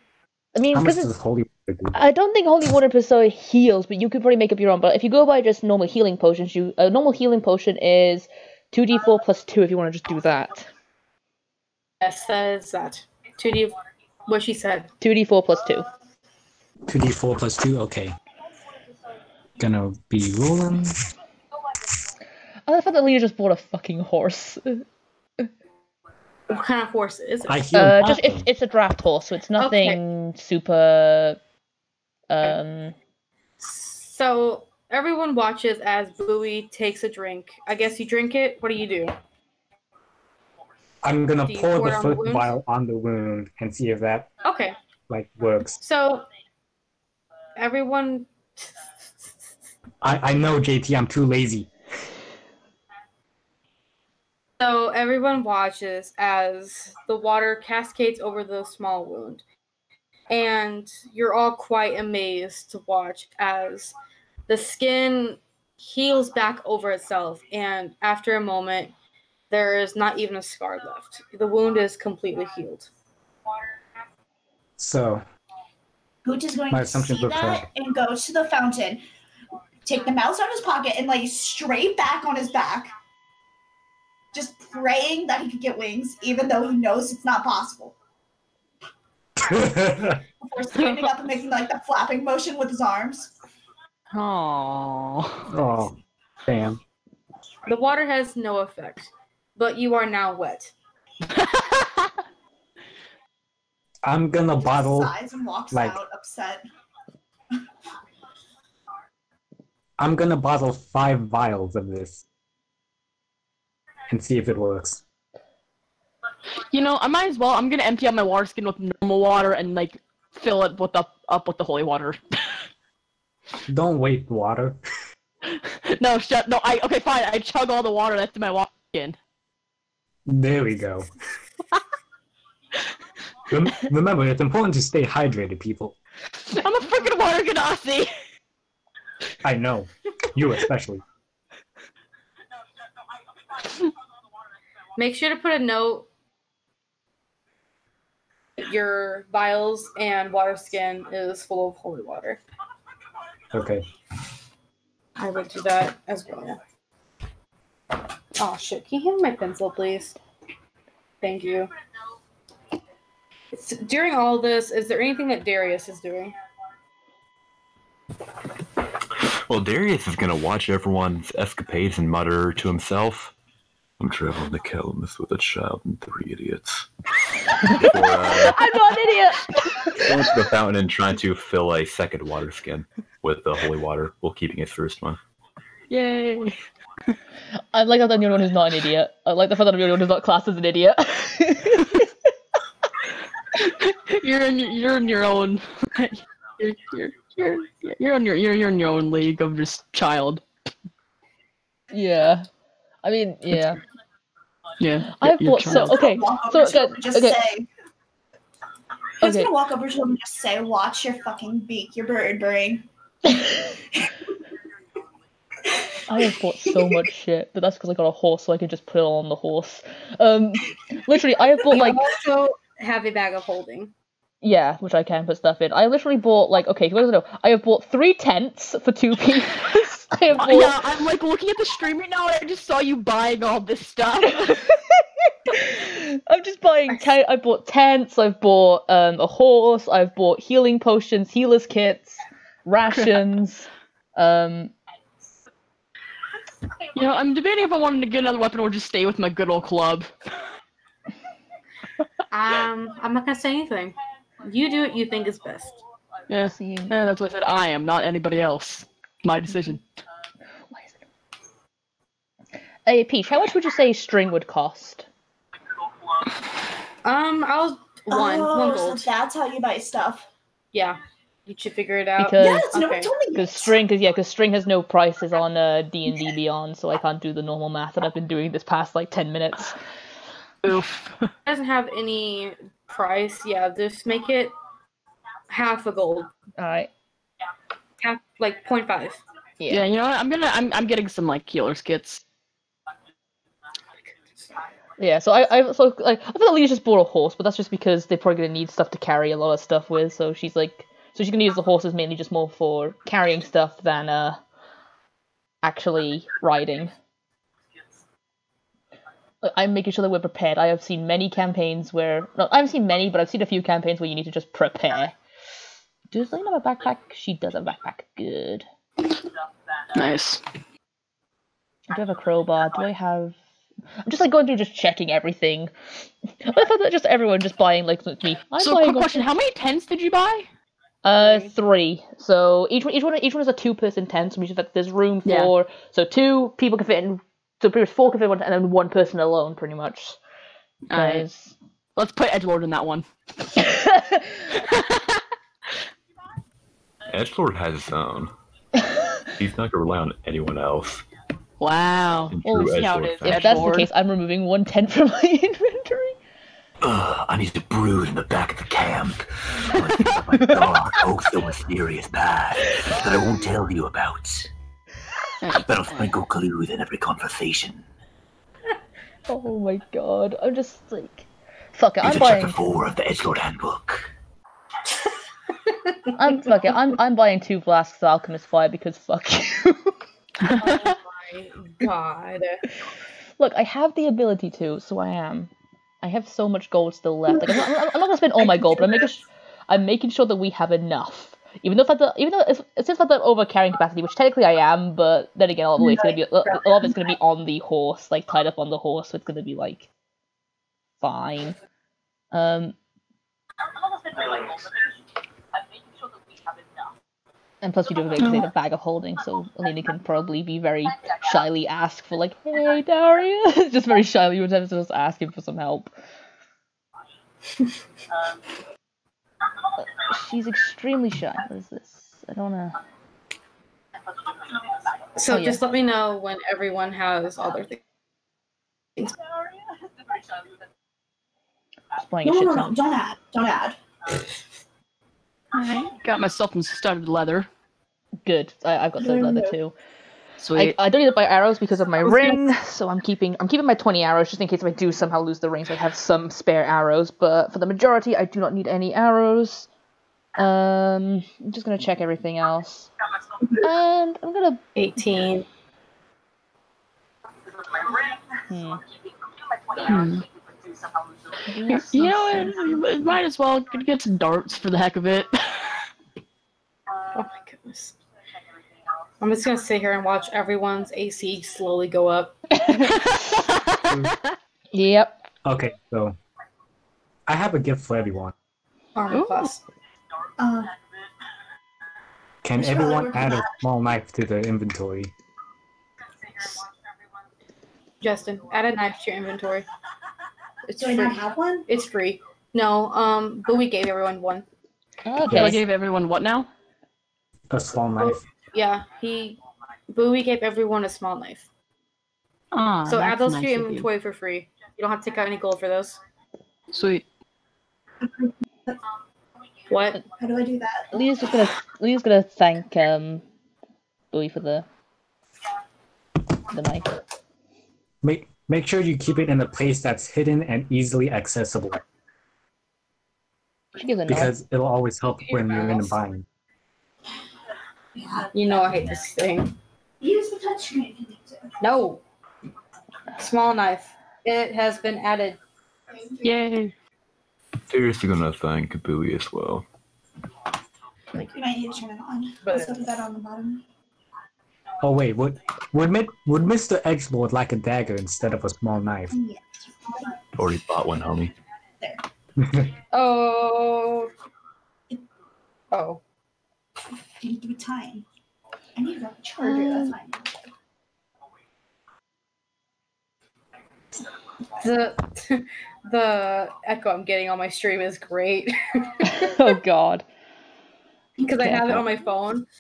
I mean, How much because does holy water do? I don't think holy water per se heals, but you could probably make up your own. But if you go by just normal healing potions, you a normal healing potion is two d four plus two if you want to just do that. Yes, that is that. 2D, what she said. Two d four plus two. 2d4 plus 2, okay. Gonna be rolling. I love that Lena just bought a fucking horse. What kind of horse is it? I Uh, just it's it's a draft horse, so it's nothing super. Um, So everyone watches as Boui takes a drink. I guess you drink it. What do you do? I'm gonna Do pour pour it the on the vial on the wound and see if that Okay. like works. So everyone I, I know JT, I'm too lazy. so everyone watches as the water cascades over the small wound. And you're all quite amazed to watch as the skin heals back over itself and after a moment there is not even a scar left. The wound is completely healed. So Hoot is going My to see were that and go to the fountain, take the mouse out of his pocket, and lay straight back on his back, just praying that he could get wings, even though he knows it's not possible. Before standing up and making like the flapping motion with his arms. Aww. oh, damn. The water has no effect, but you are now wet. I'm gonna bottle. sighs and walks like- out upset. I'm gonna bottle five vials of this and see if it works. You know, I might as well. I'm gonna empty out my water skin with normal water and like fill it with up up with the holy water. Don't waste water. no, shut. No, I okay, fine. I chug all the water that's in my water skin. There we go. Rem- remember, it's important to stay hydrated, people. I'm a freaking water genasi. I know. You especially. Make sure to put a note. Your vials and water skin is full of holy water. Okay. I would do that as well. Oh shit! Can you hand me my pencil, please? Thank you. During all this, is there anything that Darius is doing? Well, Darius is gonna watch everyone's escapades and mutter to himself, I'm traveling to Calamus with a child and three idiots. Before, uh, I'm not an idiot. going to the fountain and trying to fill a second water skin with the holy water while keeping his first one. Yay! I like that I'm the only one who's not an idiot. I like the fact that I'm the only one who's not classed as an idiot. you're in your, you're in your own. You're, you're, you're, you're on your you're, you're in your own league of just child. yeah. I mean, yeah. Yeah. I've you're bought so okay. So over to good. just Okay. say. He's Okay. gonna walk over to him and just say, "Watch your fucking beak, your bird brain." I have bought so much shit, but that's because I got a horse, so I can just put it all on the horse. Um, literally, I have bought like You also have a bag of holding. Yeah, which I can put stuff in. I literally bought like okay, you guys know, I have bought three tents for two people. I have Uh, bought yeah, I'm like looking at the stream right now, and I just saw you buying all this stuff. I'm just buying tent. I bought tents. I've bought um, a horse. I've bought healing potions, healers kits, rations. um, you know, I'm debating if I wanted to get another weapon or just stay with my good old club. Um, I'm not gonna say anything. You do what you think is best. Yeah, yeah, that's what I said. I am not anybody else. My decision. why is? Hey Peach, how much would you say string would cost? Um, I'll one oh, one so gold. that's how you buy stuff. Yeah, you should figure it out. Because Yes, no okay. told me. because string, because yeah, because string has no prices on uh, D and D Beyond, so I can't do the normal math that I've been doing this past like ten minutes. Oof. It doesn't have any price. Yeah, just make it half a gold, All right. half like 0.5. Yeah. yeah, you know what? I'm gonna I'm I'm getting some like healers kits. Yeah, so I, I so like I thought Leah just bought a horse, but that's just because they're probably gonna need stuff to carry a lot of stuff with. So she's like, so she's gonna use the horses mainly just more for carrying stuff than uh actually riding. I'm making sure that we're prepared. I have seen many campaigns where no, I haven't seen many, but I've seen a few campaigns where you need to just prepare. Does Lane have a backpack? She does have a backpack. Good. Nice. Do I do have a crowbar. Do I have? I'm just like going through, just checking everything. I thought that just everyone just buying like me. I'm so, quick question: How many tents did you buy? Uh, three. So each one, each one, each one is a two-person tent, so means that there's room Yeah. for so two people can fit in. So pretty much four can fit in and then one person alone, pretty much. Alright. 'Cause- Let's put Edgelord in that one. Edgelord has his own. He's not gonna rely on anyone else. Wow. In We'll see how it Edgelord if that's the case, I'm removing one tent from my inventory. Ugh, I need to brood in the back of the camp. All I think about my dark, oh so mysterious past that I won't tell you about. But I'll sprinkle clues within every conversation. Oh my god, I'm just like, fuck it. Here's I'm a chapter buying. four of the Edgelord Handbook. I'm fuck it. I'm I'm buying two flasks of Alchemist Fire because fuck you. Oh my god. Look, I have the ability to, so I am. I have so much gold still left. Like, I'm, not, I'm not gonna spend all my gold, but I'm making, sh- I'm making sure that we have enough. Even though, I do- even though it's, it's just at the over carrying capacity, which technically I am, but then again, a lot of it's gonna be a lot of it's gonna be on the horse, like tied up on the horse, so it's gonna be like fine. Um, and plus, we do have a, bag of holding, so Alena can probably be very shyly ask for like, "Hey, Darius," just very shyly would have to just ask him for some help. She's extremely shy. What is this? I don't know. So Oh, yeah. just let me know when everyone has all their things. Just buying a No, shit no, no, ton. don't add. Don't add. Got myself some studded leather. Good. I, I've got the leather too. I, Sweet. I don't need to buy arrows because of my ring, so I'm keeping I'm keeping my 20 arrows just in case if I do somehow lose the ring, so I have some spare arrows. But for the majority, I do not need any arrows. Um, I'm just gonna check everything else, and I'm gonna 18. hmm. Hmm. You you know, what? you might as well get some darts for the heck of it. Oh my goodness. I'm just gonna sit here and watch everyone's AC slowly go up. Yep. Okay, so I have a gift for everyone. Armor Ooh. class. Uh, Can Which everyone would add a small knife to the inventory? Justin, add a knife to your inventory. It's do I free. not have one? It's free. No, um, but we gave everyone one. Okay. I gave everyone what now? A small knife. Yeah, he. Boui gave everyone a small knife. Ah, So add that's those to your of you. inventory for free. You don't have to take out any gold for those. Sweet. What? How do I do that? Leah's just gonna Leah's gonna thank um Boui for the the knife. Make make sure you keep it in a place that's hidden and easily accessible She gives a nod. because it'll always help when you're in a bind. Yeah. You know I hate this thing. Use the touchscreen if you. No. Small knife. It has been added. Yay. Seriously gonna thank Boui as well. You might need to turn it on. But- Also put that on the bottom. Oh wait, would would Mi- would Mr. Edgelord like a dagger instead of a small knife? Yeah. Already bought one, homie. Oh. Oh. You need to be time. I need to grab a charger. That's fine. The the echo I'm getting on my stream is great oh god. because I have it on my phone.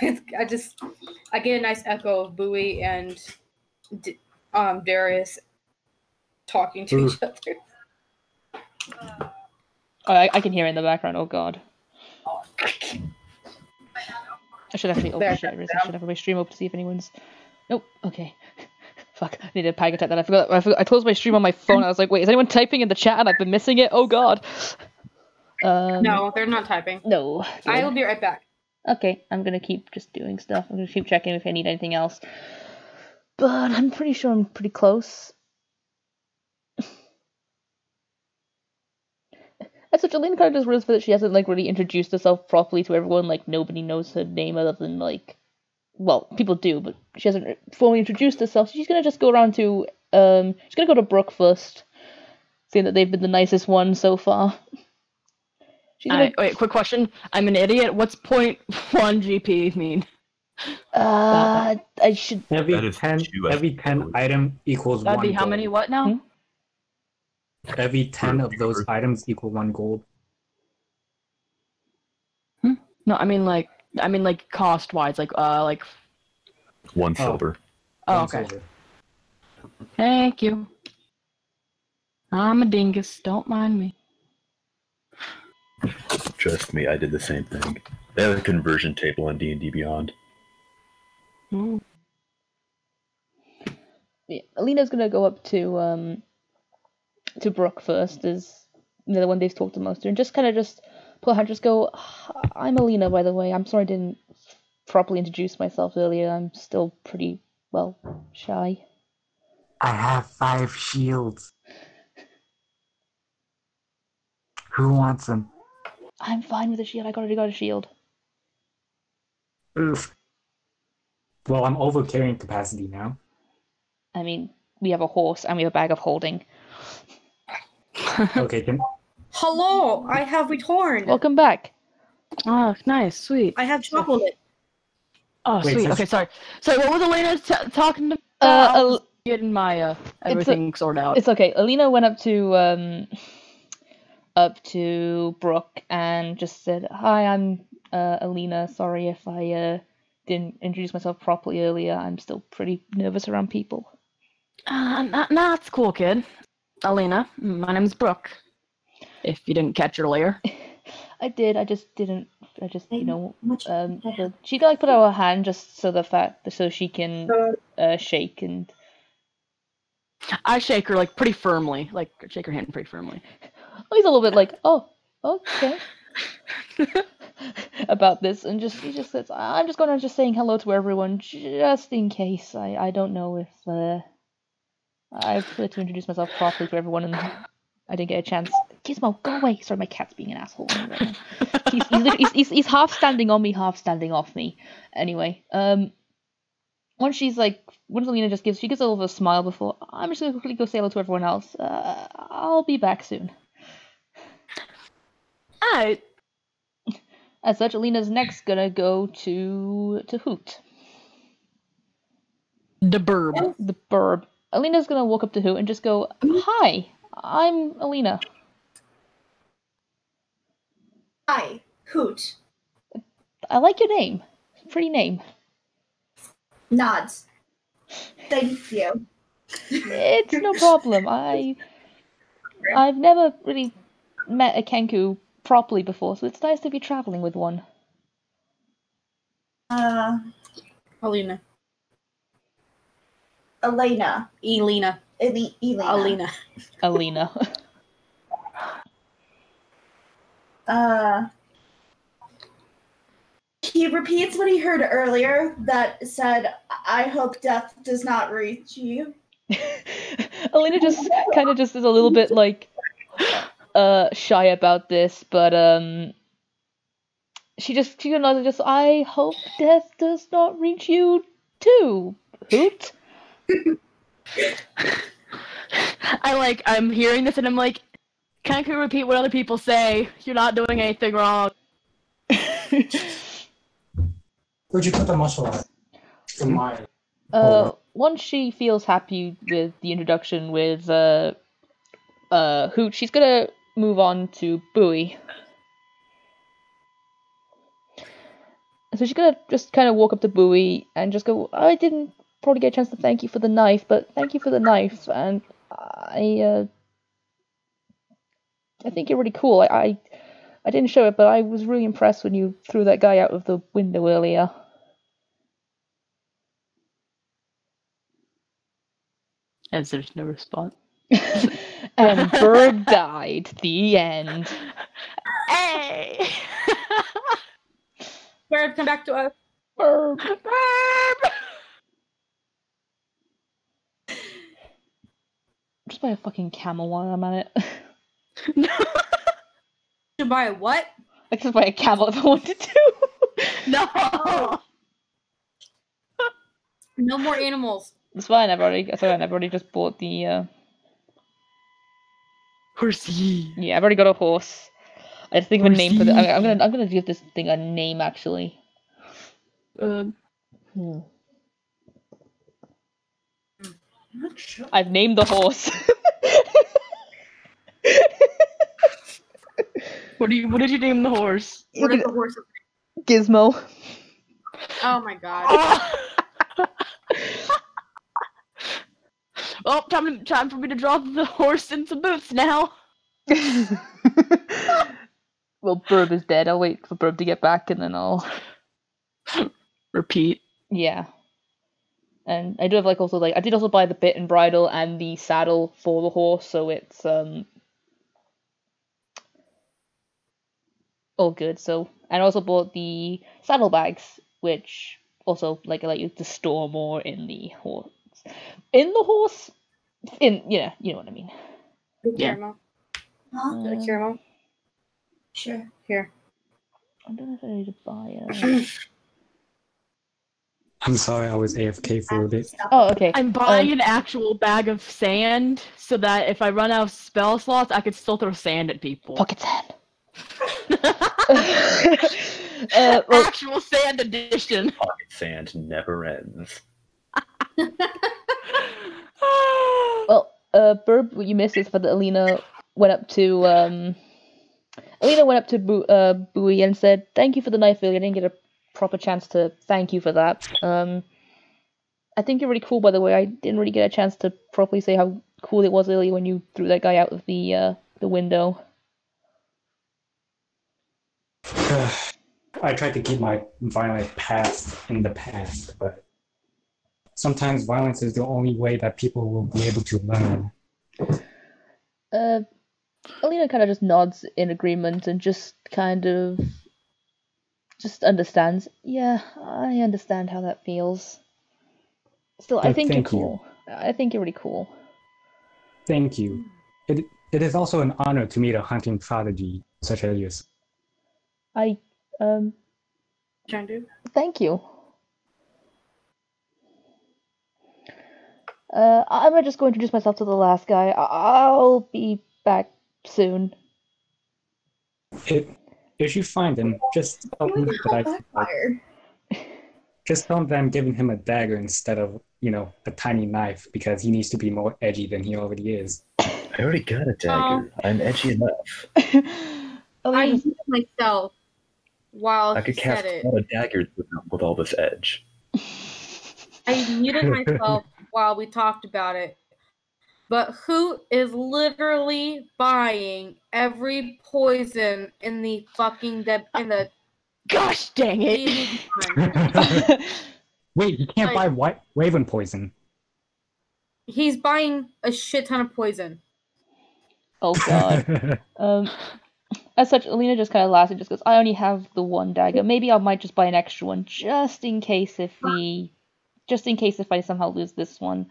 It's, I just I get a nice echo of Boui and D- um Darius talking to each other. Oh, I, I can hear it in the background. Oh god. I should actually. There, shit! I should have my stream open to see if anyone's. Nope. Okay. Fuck. I need to panic attack that. I forgot. I forgot. I closed my stream on my phone. I was like, wait, is anyone typing in the chat? And I've been missing it. Oh god. Um, No, they're not typing. No. I will be right back. Okay, I'm gonna keep just doing stuff. I'm gonna keep checking if I need anything else. But I'm pretty sure I'm pretty close. As such, Alena kind of just realizes that she hasn't like really introduced herself properly to everyone. Like nobody knows her name other than like, well, people do, but she hasn't formally introduced herself. So she's gonna just go around to um, she's gonna go to Brooke first, seeing that they've been the nicest one so far. She's gonna, I, wait, quick question. I'm an idiot. What's point one GP mean? uh, I should. Every That is ten, two every ten item equals That'd one. be how gold. many? What now? Hmm? Every ten of those items equal one gold. No, I mean like, I mean like cost wise, like uh, like. One Oh. silver. Oh, One okay. silver. Thank you. I'm a dingus. Don't mind me. Trust me, I did the same thing. They have a conversion table on D and D Beyond. Mm. yeah, Alena's gonna go up to um to Brooke first, is the one they've talked the most to, and just kind of just pull her just go. I'm Alena, by the way. I'm sorry I didn't properly introduce myself earlier. I'm still pretty well shy. I have five shields. Who wants them? I'm fine with a shield. I already got a shield. Oof. Well, I'm over carrying capacity now. I mean, we have a horse and we have a bag of holding. Okay, can Hello, I have retorn. Welcome back. Oh, nice, sweet. I have chocolate. Oh, Wait, sweet. Okay, sorry. Sorry, what was Elena t- talking about? Uh, Al- getting my uh, a- everything sorted out. It's okay. Alena went up to um up to Brooke and just said, "Hi, I'm uh, Alena. Sorry if I uh didn't introduce myself properly earlier. I'm still pretty nervous around people." Uh, nah, nah, it's cool, kid. Elena, my name's Brooke. If you didn't catch earlier. I did. I just didn't. I just you know um she like put out her hand just so the fact so she can uh shake and I shake her like pretty firmly, like shake her hand pretty firmly. oh, he's a little bit like oh okay about this and just he just says I'm just going to just saying hello to everyone just in case I I don't know if uh I prefer to introduce myself properly to everyone and I didn't get a chance. Gizmo, go away! Sorry, my cat's being an asshole. Right he's, he's, he's, he's, he's half standing on me, half standing off me. Anyway, um, once she's like, once Alena just gives, she gives a little of a smile before. I'm just gonna quickly go say hello to everyone else. Uh, I'll be back soon. Alright. As such, Alena's next gonna go to to Hoot, The burb. the burb. Alena's gonna walk up to Hoot and just go, "Hi, I'm Alena." Hi, Hoot. I like your name. Pretty name. Nods. Thank you. It's no problem. I I've never really met a Kenku properly before, so it's nice to be traveling with one. Uh, Alena. Elena. Elena. Ele- Elena. Alena. Alena. Uh, he repeats what he heard earlier that said, I hope death does not reach you. Alena just kind of just is a little bit like uh shy about this, but um she just she knows just I hope death does not reach you too. Hoot. I like I'm hearing this and I'm like, can I repeat what other people say? You're not doing anything wrong. Where'd you put the muscle at? In mine. Uh, once she feels happy with the introduction with uh, uh, Hoot, she's gonna move on to Boui. So she's gonna just kind of walk up to Boui and just go, I didn't probably get a chance to thank you for the knife, but thank you for the knife, and I, uh, I think you're really cool. I, I, I didn't show it, but I was really impressed when you threw that guy out of the window earlier. As there's no response. and Bird died. The end. Hey! Bird, come back to us. Bird. Burb! Just buy a fucking camel while I'm at it. To buy a what? I could buy a camel if I wanted to. No. No more animals. That's fine. I've already. It's fine. I've already just bought the. Uh, Horsey. yeah, I've already got a horse. I just think of a name for the. I'm, I'm gonna. I'm gonna give this thing a name actually. Uh, Hmm. Not sure. I've named the horse. what do you? What did you name the horse? What is the horse? Gizmo. Oh my god. Oh, time to, time for me to draw the horse in some boots now. well, Burb is dead. I'll wait for Burb to get back and then I'll. Repeat. Yeah. And I do have like also like I did also buy the bit and bridle and the saddle for the horse, so it's um all good. So and I also bought the saddlebags, which also like allow you to store more in the horse. In the horse, in yeah, you know what I mean. Yeah. Caramel. Huh? Uh, Caramel. Sure. Here. I don't know if I need to buy a. I'm sorry, I was AFK for a bit. Oh, okay. I'm buying Um, an actual bag of sand so that if I run out of spell slots, I could still throw sand at people. Pocket sand. uh, well, actual sand edition. Pocket sand never ends. Well, uh, Burb, what you missed is for that Alena went up to um, Alena went up to Bu- uh, Boui and said, "Thank you for the knife, Billy. I didn't get a proper chance to thank you for that. Um, I think you're really cool, by the way. I didn't really get a chance to properly say how cool it was, Lily, when you threw that guy out of the uh, the window. I tried to keep my violent past in the past, but sometimes violence is the only way that people will be able to learn. Uh, Alena kind of just nods in agreement and just kind of just understands. Yeah, I understand how that feels. Still, I Good, think you're thank you. cool. I think you're really cool. Thank you. It, it is also an honor to meet a hunting prodigy such as you. I um Trying to. thank you. Uh, I'm just gonna just go introduce myself to the last guy. I- I'll be back soon. If, if you find him, just tell him that I, Fire. just tell him that I'm giving him a dagger instead of, you know, a tiny knife because he needs to be more edgy than he already is. I already got a dagger. I'm edgy enough. I Alena just- muted myself while I he could cast said it. a lot of daggers with, with all this edge. I muted myself while we talked about it. But who is literally buying every poison in the fucking de- in the Gosh dang it. Wait, you can't Like- buy white raven poison. He's buying a shit ton of poison. oh god. Um, as such, Alena just kind of laughs and just goes, "I only have the one dagger. Maybe I might just buy an extra one, just in case if we, just in case if I somehow lose this one."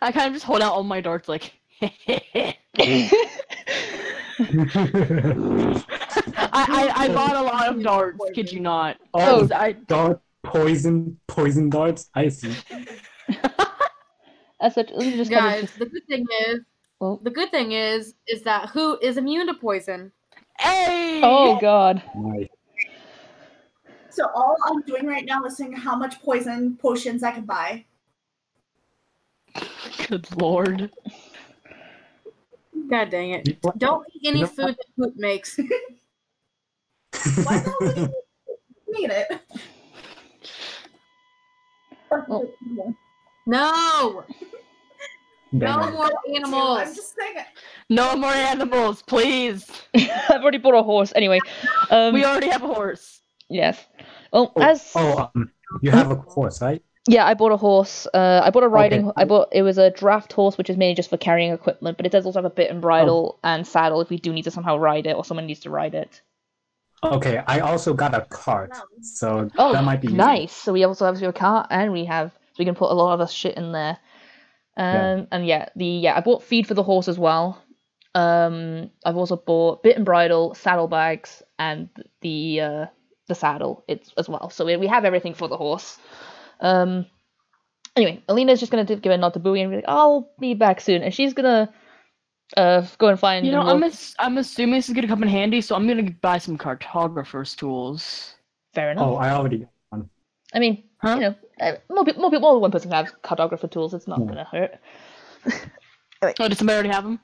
I kind of just hold out all my darts like. I, I, I bought a lot of darts, kid you not. oh, Because I, dart poison, poison darts. I see. As such, Alena just Guys, just, the good thing is Oh. the good thing is is that who is immune to poison. hey! oh god. Nice. So all I'm doing right now is seeing how much poison potions I can buy. Good lord. God dang it. Don't eat any You know food that poop makes. Why the hell would you need it? Well- No! No Dang it. more I'm animals. just saying it. No more animals, please. I've already bought a horse. Anyway, um, We already have a horse. yes. Well, Oh, as oh, um, you have a horse, right? Yeah, I bought a horse. Uh, I bought a riding. Okay. I bought it was a draft horse, which is mainly just for carrying equipment, but it does also have a bit and bridle and saddle if we do need to somehow ride it or someone needs to ride it. Okay, I also got a cart, so Oh, that might be easy. nice. So we also have a cart, and we have so we can put a lot of us shit in there. Um, Yeah. and yeah, the yeah, I bought feed for the horse as well. Um, I've also bought bit and bridle, saddlebags, and the uh, the saddle it's as well. So we we have everything for the horse. Um, anyway, Alena's just gonna give a nod to Boui and be like, "I'll be back soon," and she's gonna uh go and find. You know, I'm ass- I'm assuming this is gonna come in handy, so I'm gonna buy some cartographer's tools. fair enough. Oh, I already got one. I mean, Huh? you know, uh, more people, more people, more than one person can have cartographer tools. It's not Yeah. gonna hurt. Oh, does somebody already have them?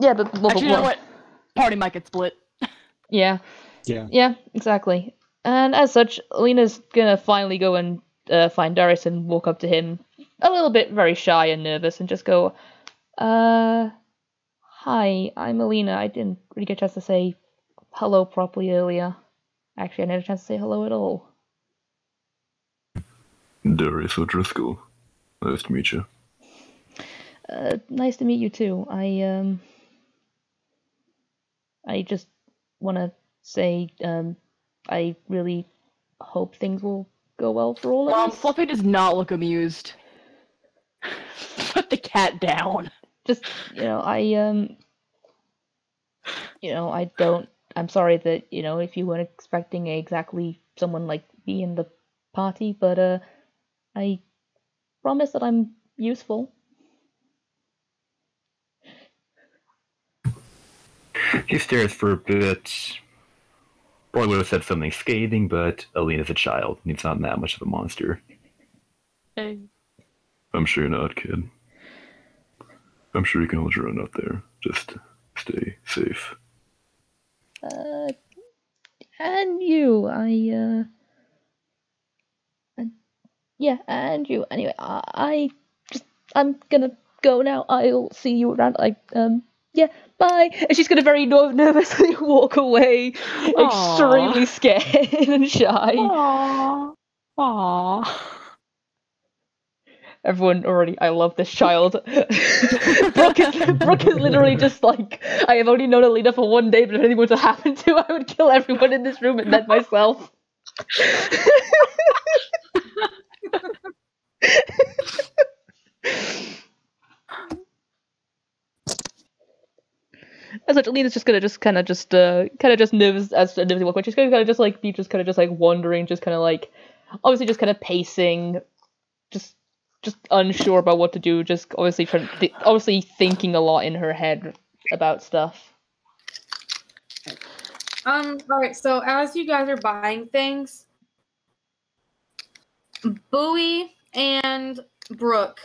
Yeah, but more, Actually, you know what? Party might get split. Yeah, Yeah. yeah, exactly. And as such, Alena's gonna finally go and uh, find Darius and walk up to him, a little bit very shy and nervous, and just go, "Uh, hi, I'm Alena. I didn't really get a chance to say hello properly earlier. Actually, I didn't have a chance to say hello at all." Darius O'Driscoll. Nice to meet you. Uh, nice to meet you too. I um, I just want to say um, I really hope things will go well for all of Mom, us. Fluffy does not look amused. Put the cat down. Just you know, I um, you know, I don't. I'm sorry that you know if you weren't expecting exactly someone like me in the party, but uh, I promise that I'm useful. He stares for a bit. Probably would have said something scathing, but Alena's a child. and He's not that much of a monster. Hey. I'm sure you're not, kid. I'm sure you can hold your own up there. Just stay safe. Uh, and you, I, uh, and, yeah, and you. Anyway, I, I just, I'm gonna go now. I'll see you around. Like, um, yeah, bye. And she's gonna very ner- nervously walk away, Aw. extremely scared and shy. Aww. Aww. Everyone already, I love this child. Brooke is, Brooke is literally just like, I have only known Alena for one day, but if anything were to happen to her, I would kill everyone in this room and then myself. As such, Alena's just gonna just kind of just uh kind of just nervous as a walk. away. She's gonna kind of just like be just kind of just like wandering, just kind of like obviously just kind of pacing, just just unsure about what to do. Just obviously trying, th- obviously thinking a lot in her head about stuff. Um, all right, so as you guys are buying things, Boui and Brooke,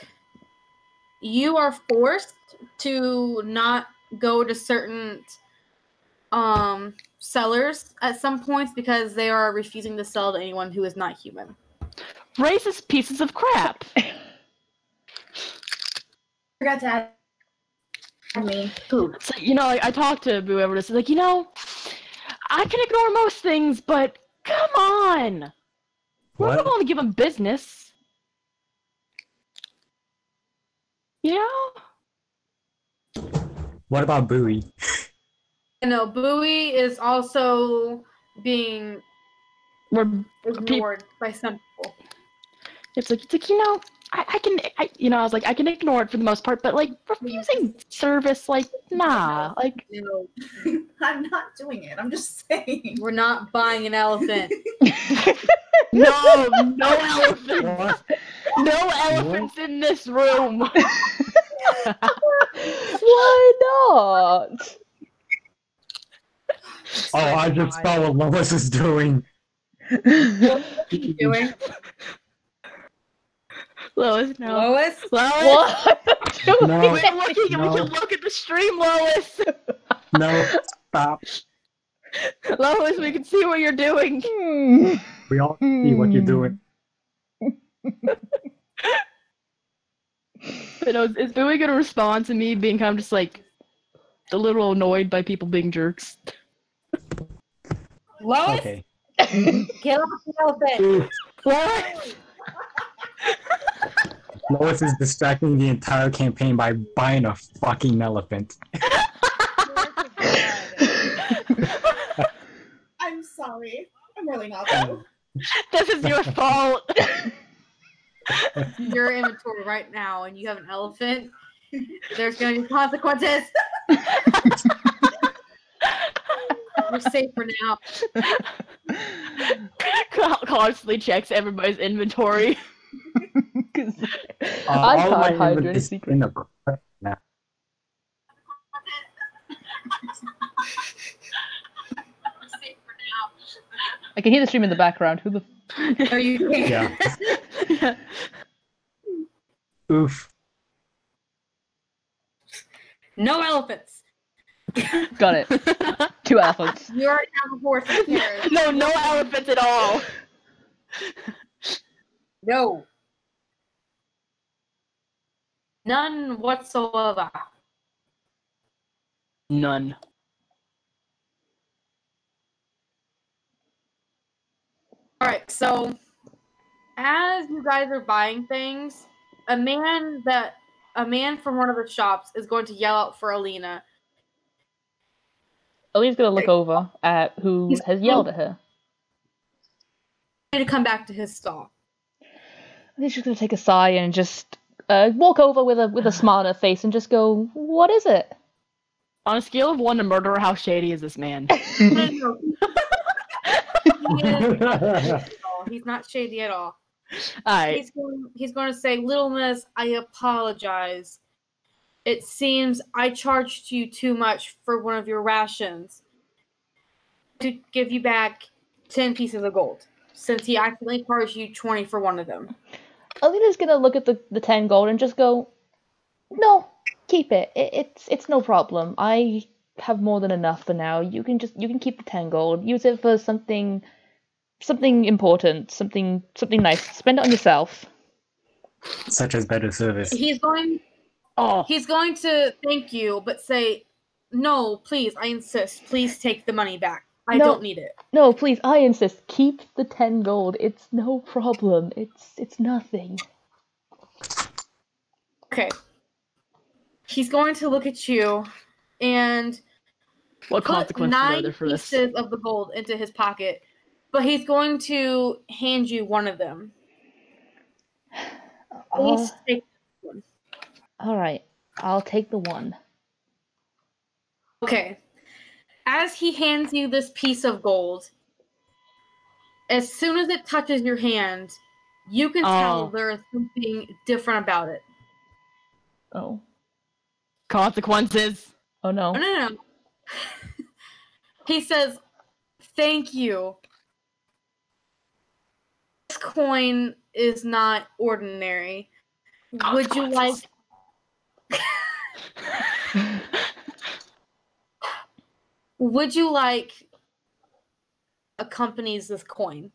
you are forced to not go to certain um sellers at some points because they are refusing to sell to anyone who is not human. Racist pieces of crap. Forgot to add me. Who? So, you know, like, I talked to whoever this is like, you know, I can ignore most things, but come on. We're not going to give them business. You know? What about Boui? You know, Boui is also being We're ignored by some people. It's like it's like you know, I, I can, I, you know, I was like I can ignore it for the most part, but like refusing service, like nah, like You I'm not doing it. I'm just saying. we're not buying an elephant. no, no elephants, What? no elephants in this room. Why not? Oh, I just saw what Lois is doing. doing Lois, no. Lois. Lois, What? No, we're looking. No. We can look at the stream, Lois. no, stop. Lois, we can see what you're doing. Hmm. We all see what you're doing. But no, is Boui gonna respond to me being kind of just like a little annoyed by people being jerks? Lois, Okay. kill off the elephant. Lois, Lois is distracting the entire campaign by buying a fucking elephant. I'm sorry. I'm really not. though. this is your fault. Your inventory right now and you have an elephant, there's going to be consequences. We're safe for now. Constantly checks everybody's inventory. 'Cause Uh, I can't hide inventory any secret. in a crate now. I can hear the stream in the background. Who the? F- Are you? Yeah. Oof. no elephants. Got it. Two elephants. You already have a horse no, no elephants at all. No. None whatsoever. None. All right, so as you guys are buying things, a man that a man from one of the shops is going to yell out for Alena. Alena's gonna look over at who He's- has yelled at her. to come back to his stall. I think she's gonna take a sigh and just uh, walk over with a with a smile on her face and just go, "What is it?" On a scale of one to murder, how shady is this man? No, no, He's not shady at all. Alright. He's going, he's going to say, Little Miss, I apologize. It seems I charged you too much for one of your rations. To give you back 10 pieces of gold, since he accidentally charged you 20 for one of them. Alena's gonna look at the, the ten gold and just go, "No, keep it. it. It's it's no problem. I have more than enough for now. You can just you can keep the ten gold. Use it for something something important, something something nice. Spend it on yourself." Such as better service. He's going Oh, he's going to thank you, but say, No, please, I insist. Please take the money back. I No. don't need it. No, please, I insist. Keep the ten gold. It's no problem. It's it's nothing. Okay. He's going to look at you and what put consequences are nine there for this? pieces of the gold into his pocket, but he's going to hand you one of them. Please Uh, take. all right, I'll take the one. Okay. As he hands you this piece of gold, as soon as it touches your hand, you can tell Oh. there is something different about it. Oh, Consequences. oh no. No, no, no. he says, "Thank you." Coin is not ordinary. Would you like? Would you like accompanies this coin?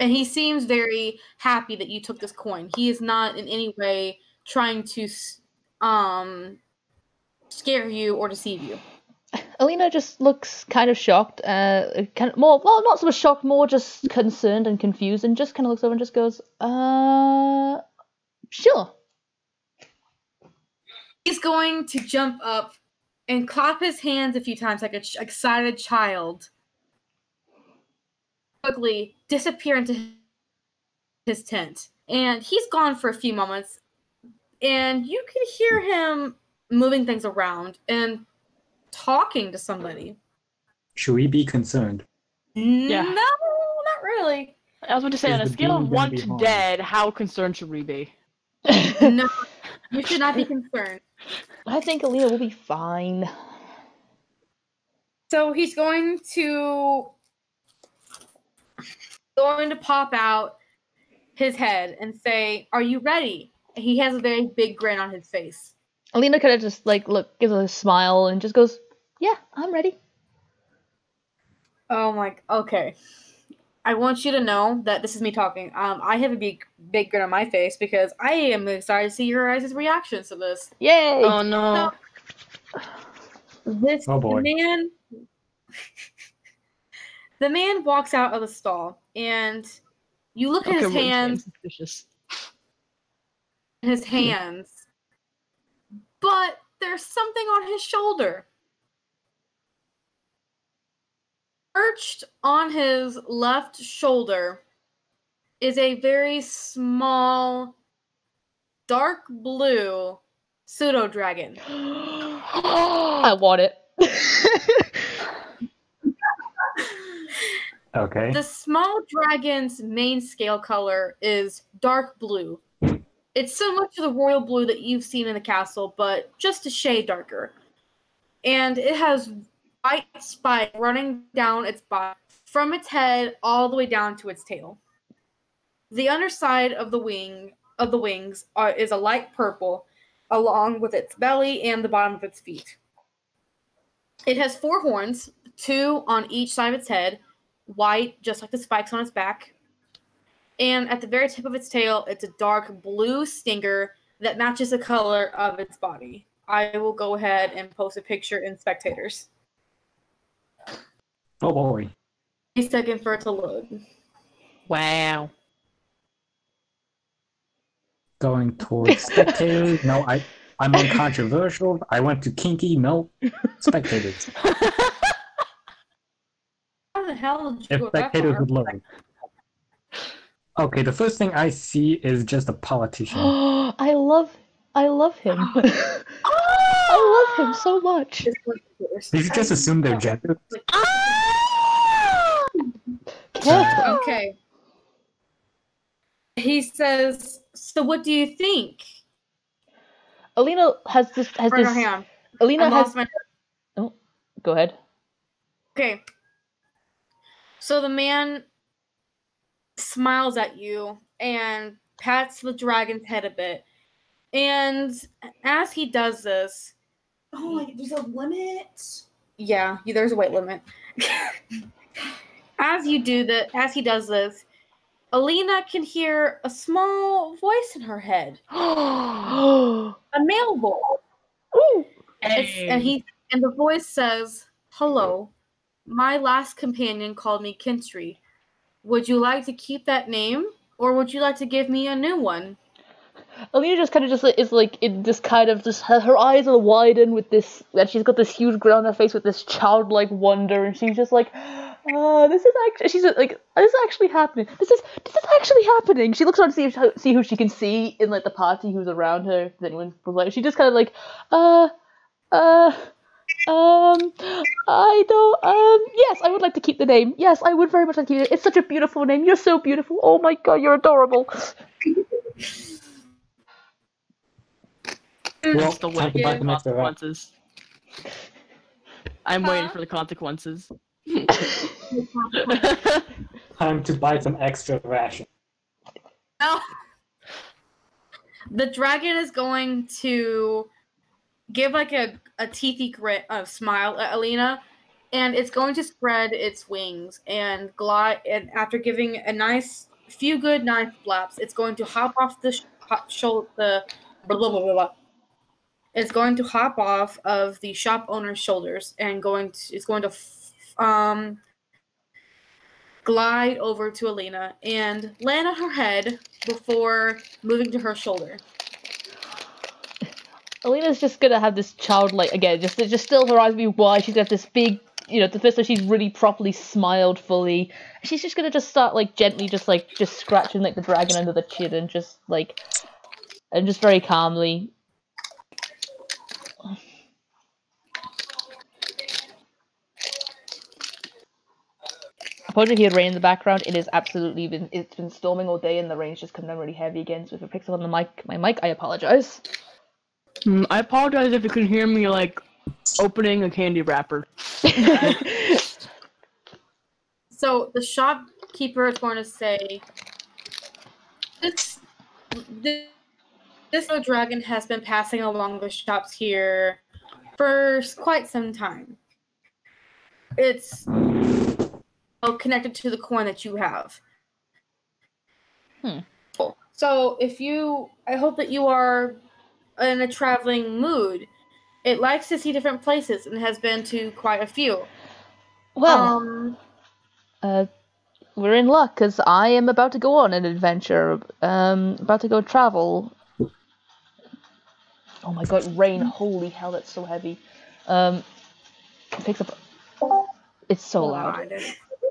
And he seems very happy that you took this coin. He is not in any way trying to um scare you or deceive you. Alena just looks kind of shocked, uh, kind of more, well, not so much shocked, more just concerned and confused, and just kind of looks over and just goes, uh, sure. He's going to jump up and clap his hands a few times like an excited child. Quickly disappear into his tent. And he's gone for a few moments. And you can hear him moving things around and talking to somebody. Should we be concerned? Yeah. No, not really. I was about to say, Is on a scale of one to harmed? dead, how concerned should we be? No, you should not be concerned. I think Alena will be fine. So he's going to going to pop out his head and say, "Are you ready?" He has a very big grin on his face. Alena kind of just like look, gives a smile, and just goes, "Yeah, I'm ready." Oh my. Okay. I want you to know that this is me talking. Um, I have a big, big grin on my face because I am excited to see your guys' reactions to this. Yay! Oh no. This Oh, boy. man. the man walks out of the stall, and you look at Okay, his hands. suspicious. his hands, but there's something on his shoulder. Perched on his left shoulder is a very small, dark blue pseudo dragon. I want it. Okay. The small dragon's main scale color is dark blue. It's similar to the royal blue that you've seen in the castle, but just a shade darker. And it has white spike running down its body from its head all the way down to its tail. The underside of the wing of the wings are, is a light purple, along with its belly and the bottom of its feet. It has four horns, two on each side of its head, white, just like the spikes on its back. And at the very tip of its tail, it's a dark blue stinger that matches the color of its body. I will go ahead and post a picture in spectators. Oh boy. A second for it to load. Wow. Going towards spectators. No, I I'm uncontroversial. I went to kinky. No, spectators. How the hell did you If go that spectators far? would load. Okay, the first thing I see is just a politician. I love, I love him. I love him so much. Did you just assume their gender? Careful. Okay. He says, "So what do you think?" Alena has this. Has Or this. hang on. Alena I has. my. Oh, go ahead. Okay. So the man smiles at you and pats the dragon's head a bit. And as he does this, Oh, like there's a limit. yeah, there's a weight limit. as you do that, as he does this, Alena can hear a small voice in her head, oh, a male voice. It's, and he and the voice says, "Hello, my last companion called me Kintry. Would you like to keep that name, or would you like to give me a new one?" Alena just kind of just is like in this kind of just her, her eyes are widened with this and she's got this huge grin on her face with this childlike wonder and she's just like, uh, this is actually she's like this is actually happening. This is this is actually happening. She looks around to see see who she can see in like the party who's around her. If anyone was like, she just kind of like, uh, uh. Um, I don't. Um, yes, I would like to keep the name. Yes, I would very much like to keep it. It's such a beautiful name. You're so beautiful. Oh my god, you're adorable. Well, That's the time to way buy the consequences. I'm waiting for the consequences. Time to buy some extra ration. No. The dragon is going to give like a, a teethy grit uh, smile at Alena, and it's going to spread its wings and glide. And after giving a nice few good knife flaps, it's going to hop off the sh- shoulder. The blah, blah, blah, blah. It's going to hop off of the shop owner's shoulders and going to it's going to f- um glide over to Alena and land on her head before moving to her shoulder. Alena's just gonna have this childlike again, just just still eyes be wide. She's gonna this big, you know, the first time she's really properly smiled fully. She's just gonna just start like gently, just like just scratching like the dragon under the chin and just like, and just very calmly. Apologies if you hear rain in the background. It is absolutely been it's been storming all day and the rain's just come down really heavy again. So if it picks up on the mic, my mic, I apologize. Hmm, I apologize if you can hear me like opening a candy wrapper. So the shopkeeper is going to say, "This, this, this little dragon has been passing along the shops here for quite some time. It's well, connected to the coin that you have. Hmm. So if you, I hope that you are in a traveling mood. It likes to see different places and has been to quite a few. Well, um, uh, we're in luck because I am about to go on an adventure. Um, about to go travel. Oh my god, rain! Holy hell, that's so heavy. Um, it picks up. It's so loud.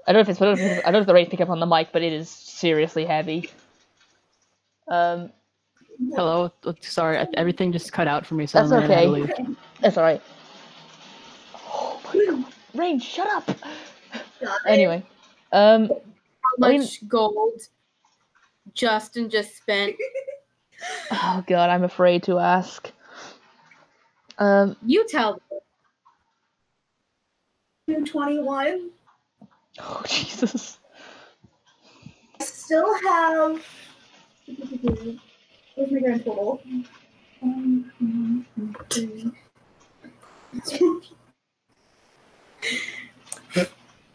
I don't know if it's I don't know if, I don't know if the rain pick up on the mic, but it is seriously heavy. Um, Hello. Uh, Sorry, everything just cut out for me. So That's I'm gonna have to okay. That's alright. Oh my god. Rain, shut up! God. Anyway. Um How I mean- much gold Justin just spent? oh god, I'm afraid to ask. Um You tell. June 21. oh Jesus. I still have. Where's my grand total?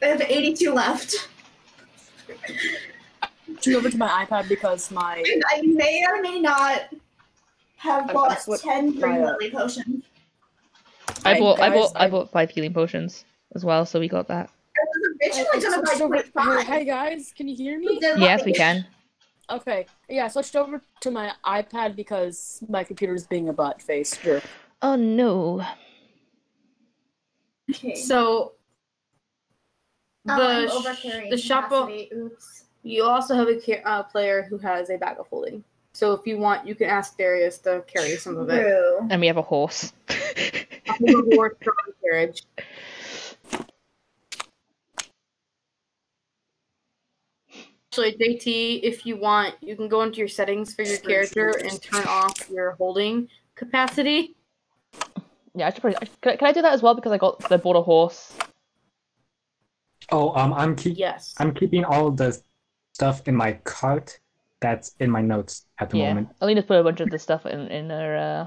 I have 82 left. Switching over to my iPad because my And I may or may not have I'm- bought I'm 10 green my, uh, lily potions. I Hey, bought I bought I I- bought five healing potions as well, so we got that. I was originally I going to buy switched over- hey, 25. hey guys, can you hear me? Yes, we can. Okay, yeah, I switched over to my iPad because my computer is being a butt face. Sure. Oh no. Okay. So Oh, the I'm sh- the shop. capacity. Oops. You also have a ca- uh, player who has a bag of holding. So if you want, you can ask Darius to carry some of it. True. And we have a horse. A horse drawn carriage. Actually, JT, if you want, you can go into your settings for your character and turn off your holding capacity. yeah, I should probably can I, can I do that as well because I got I bought a horse. Oh, um, I'm keep Yes. I'm keeping all the stuff in my cart. That's in my notes at the moment. yeah. moment. Alena's put a bunch of the stuff in in her uh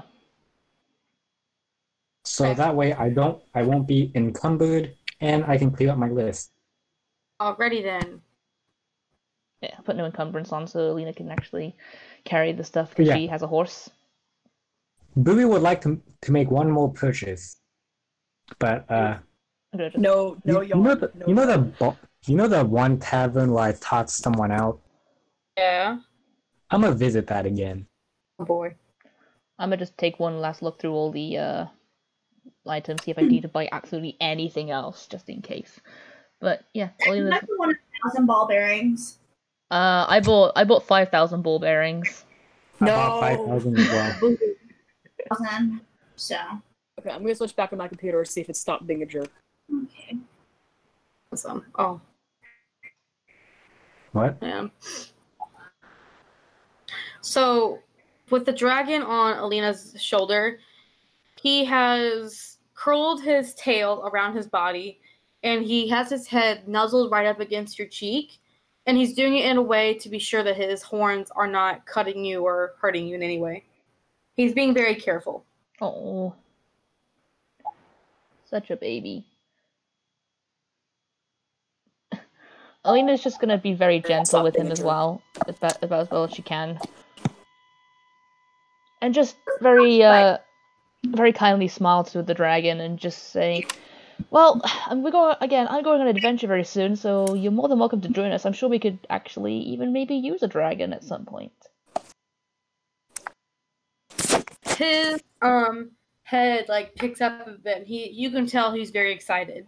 So Okay. that way I don't I won't be encumbered and I can clear up my list. Alrighty then. Yeah, put no encumbrance on so Alena can actually carry the stuff because Yeah. she has a horse. Boui would like to to make one more purchase. But uh I'm gonna just- No, no, you, you know yawn, the no you know the bo- you know the one tavern where I taught someone out? Yeah. I'm gonna visit that again. Oh boy. I'm gonna just take one last look through all the uh items, see if I need to buy absolutely anything else, just in case. But yeah, Alena's, Never one thousand ball bearings. Uh, I bought I bought five thousand ball bearings. I bought No. five thousand as well. Thousand. So. Okay, I'm gonna switch back on my computer and see if it stopped being a jerk. Okay. Awesome. Oh, What? yeah. So, with the dragon on Alena's shoulder, he has curled his tail around his body and he has his head nuzzled right up against your cheek. And he's doing it in a way to be sure that his horns are not cutting you or hurting you in any way. He's being very careful. Oh, such a baby. Alena's just gonna be very gentle with him as well, about, about as well as she can, and just very, uh, very kindly smile to the dragon and just say, "Well, we're going again. I'm going on an adventure very soon, so you're more than welcome to join us. I'm sure we could actually even maybe use a dragon at some point." his um head like picks up a bit. He you can tell he's very excited.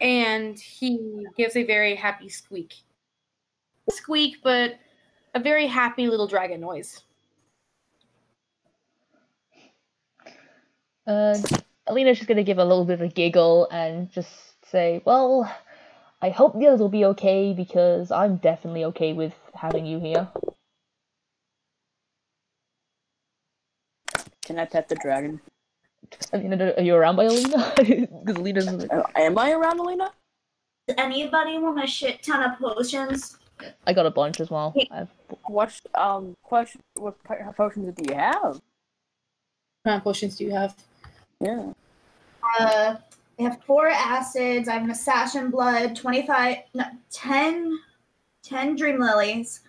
And he gives a very happy squeak. Squeak, but a very happy little dragon noise. Uh, Alena's just gonna give a little bit of a giggle and just say, "Well, I hope the others will be okay because I'm definitely okay with having you here." Can I pet the dragon? Alena, are you around by Alena? Because Alena's like, Uh, am I around, Elena? Does anybody want a shit ton of potions? I got a bunch as well. I've, What um question? What potions do you have? What kind of potions do you have? Yeah. Uh, I have four acids. I have an assassin blood, 25, no, 10, 10 dream lilies,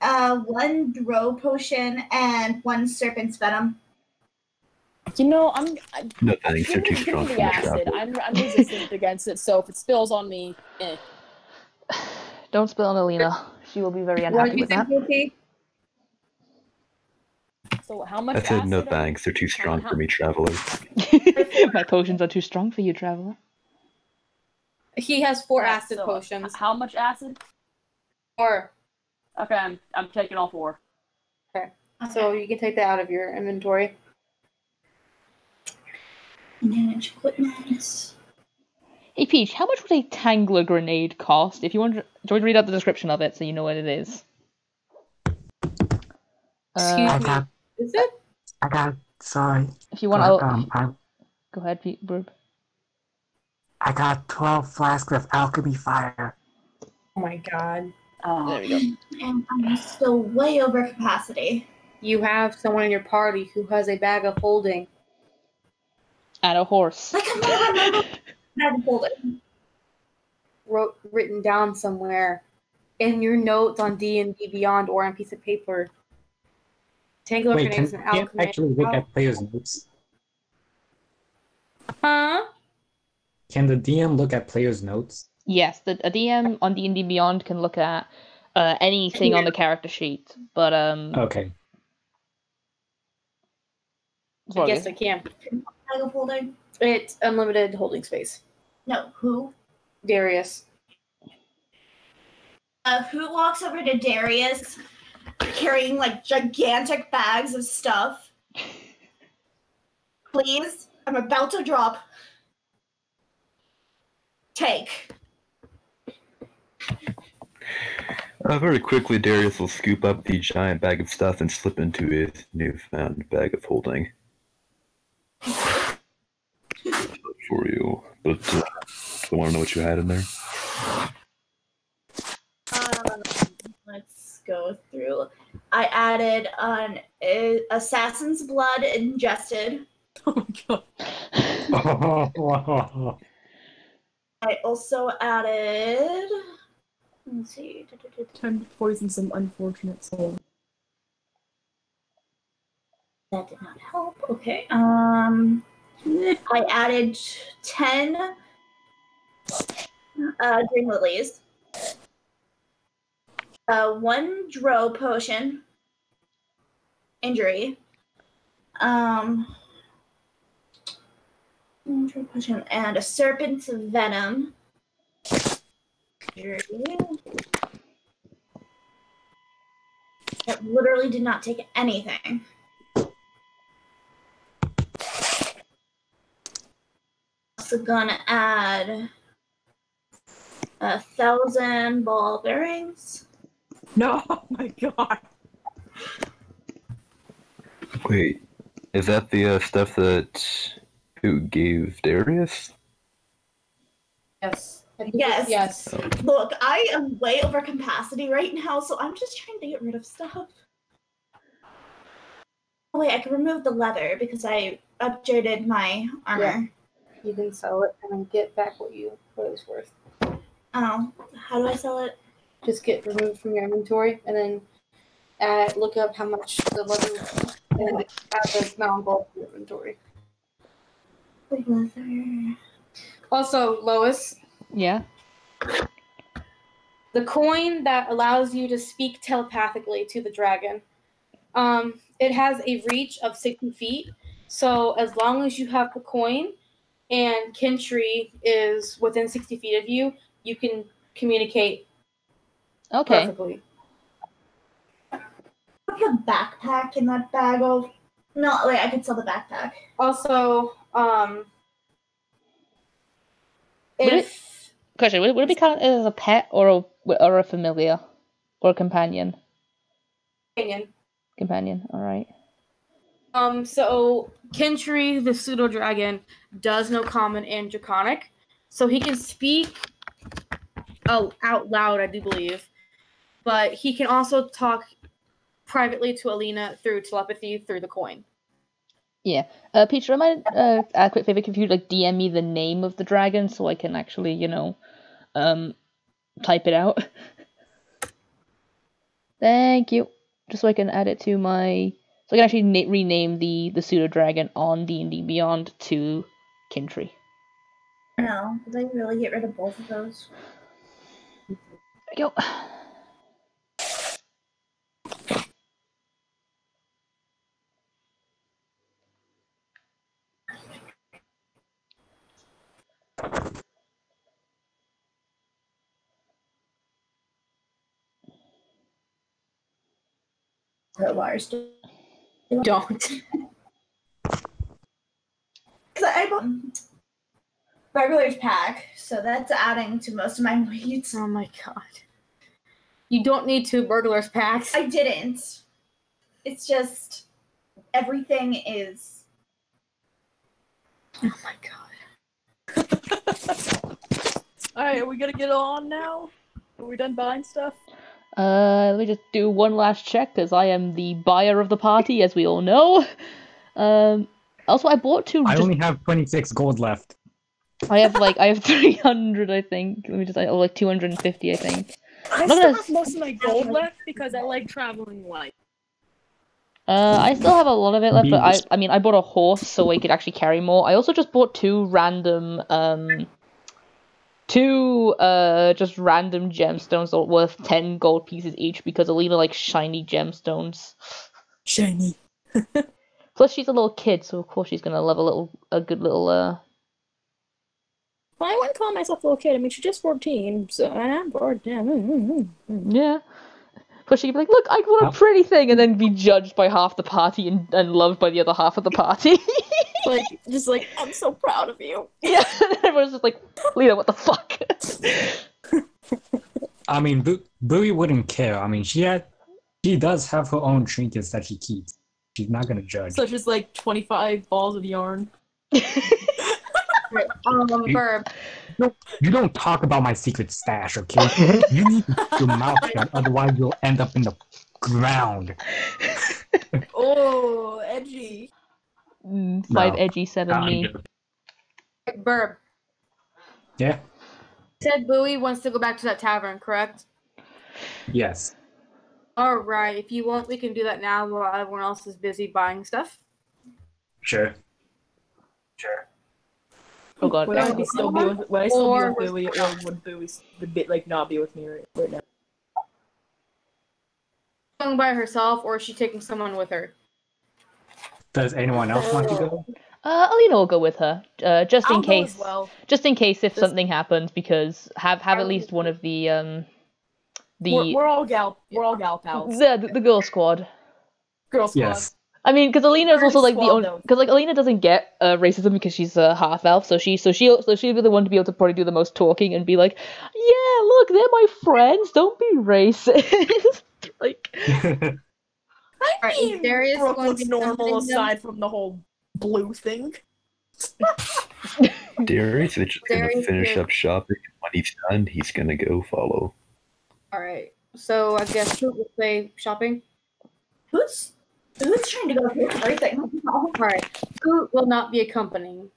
uh, one drow potion, and one serpent's venom. You know, I'm. I, No thanks, they're too strong for the acid. I'm, I'm resistant against it, so if it spills on me, eh. don't spill on Alena. She will be very What unhappy do you with think, that. Lucy? So how much? I said no thanks, they're too strong how- for me, traveler. My potions are too strong for you, traveler. He has four acid So, potions. How much acid? Four. Okay, I'm I'm taking all four. Okay, So you can take that out of your inventory. manage equipment. Hey Peach, how much would a Tangler grenade cost? If you want, to, do you want to read out the description of it so you know what it is? Excuse Uh, me. Got, Is it? I got, sorry. if you want, to, um, I, go ahead, Pete. Burb. I got 12 flasks of alchemy fire. Oh my god. There we go. And I'm still way over capacity. You have someone in your party who has a bag of holding. And a horse. Like, I'm not remember how to wrote written down somewhere in your notes on D and D Beyond or on a piece of paper. Tangle Wait, can, grenades and can you actually look at players' notes? Huh? Can the DM look at players' notes? Yes, the a DM on D and D Beyond can look at uh, anything on the character sheet, but um, Okay. I guess I can. Holding? It's unlimited holding space. No, who? Darius. Uh, who walks over to Darius carrying like gigantic bags of stuff? Please, I'm about to drop. Take. Uh, very quickly, Darius will scoop up the giant bag of stuff and slip into his newfound bag of holding. For you, but uh, I want to know what you had in there. Um, let's go through. I added an uh, assassin's blood ingested. Oh my god. I also added. Let's see. Time to poison some unfortunate soul. That did not help. Okay. Um, I added ten uh, green lilies. Uh, one dro potion. Injury. Um. potion and a serpent's venom. That literally did not take anything. also gonna add a thousand ball bearings. No, oh my god. Wait, is that the uh, stuff that who gave Darius? Yes. I think Yes. it's- Yes. Look, I am way over capacity right now, so I'm just trying to get rid of stuff. Oh wait, I can remove the leather because I upgraded my armor. Yeah. You can sell it and then get back what you what it was worth. Oh, how do I sell it? Just get removed from your inventory and then add, look up how much the leather and then add the amount of gold to your inventory. Leather. Also, Lois, Yeah. the coin that allows you to speak telepathically to the dragon. Um, it has a reach of 60 feet. So as long as you have the coin and Kintry is within 60 feet of you, you can communicate Okay. perfectly. Put a backpack in that bag of. No, wait, I could sell the backpack. Also, um, Would it- Question: Would, would it be counted as a pet or a or a familiar or a companion? opinion, Companion. All right. Um, so Kentry, the pseudo dragon, does know common and draconic, so he can speak oh out loud, I do believe, but he can also talk privately to Alena through telepathy through the coin. Yeah. Uh, Peach, do I mind uh, a quick favor if you like DM me the name of the dragon so I can actually, you know, um, type it out. Thank you. Just so I can add it to my, so I can actually na- rename the the pseudo dragon on D and D Beyond to Kintry. No, did I really get rid of both of those? There we go. The Lars. Don't. Because I bought burglar's pack, so that's adding to most of my weight. Oh my god. You don't need two burglars packs. I didn't. It's just everything is. Oh my god. All right, are we gonna get on now? Are we done buying stuff? Uh, let me just do one last check because I am the buyer of the party, as we all know. Um, also, I bought two. I just- only have 26 gold left. I have like I have three hundred, I think. Let me just oh, like two hundred and fifty, I think. I Look still at have most of my gold left because I like traveling light. Uh, I still have a lot of it left, but I, I mean I bought a horse so I could actually carry more. I also just bought two random um two uh just random gemstones that worth ten gold pieces each because Alena likes shiny gemstones. Shiny. Plus she's a little kid, so of course she's gonna love a little a good little uh Well, I wouldn't call myself a little kid. I mean, she's just 14, so and I'm bored. Yeah. mm, mm, mm, yeah. Plus she could be like, look, I want a pretty thing, and then be judged by half the party and, and loved by the other half of the party. Like, just like, I'm so proud of you. yeah, everyone's just like, Lena, what the fuck? I mean, Bo- Boui wouldn't care. I mean, she had, she does have her own trinkets that she keeps. She's not gonna judge. Such as like 25 balls of yarn. Um, You- Burb. You don't talk about my secret stash, okay? you need to keep your mouth shut, otherwise you'll end up in the ground. Oh, edgy. Mm, Five No. edgy, seven me. Burb. Yeah. Said Boui wants to go back to that tavern, correct? Yes. All right. If you want, we can do that now while everyone else is busy buying stuff. Sure. Sure. Oh god. Would I be still be with, would I still Or- be with Boui, or would Boui s- would be, like not be with me right, right now? Going by herself, or is she taking someone with her? Does anyone else want to go? Uh, Alena will go with her, uh, just in I'll go case. well. Just in case if Just- something happens, because have have at least one of the um the We're, we're all gal. We're all gal pals. the, the, the girl squad. Girl squad. Yes. I mean, because Alena is also like the squad, only because like Alena doesn't get uh, racism because she's a half elf, so she so she so she'd be the one to be able to probably do the most talking and be like, yeah, look, they're my friends. Don't be racist. like, I Alright, mean, there is Brooke going to looks be normal something aside from the whole blue thing. Darius is just gonna finish will- up shopping. When he's done, he's gonna go follow. All right. So I guess who will say shopping. Who's who's trying to go through everything? All right. Who will not be accompanying.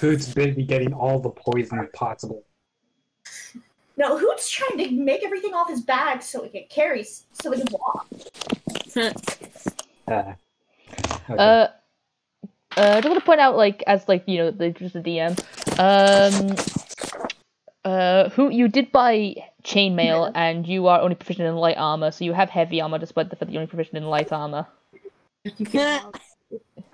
Who's busy getting all the poison possible? No, who's trying to make everything off his bag so he can carry, so he can walk? Uh, okay. uh, uh, I just want to point out, like, as like you know, the just the DM, um, uh, who you did buy chainmail, and you are only proficient in light armor, so you have heavy armor, despite the fact that you're only proficient in light armor.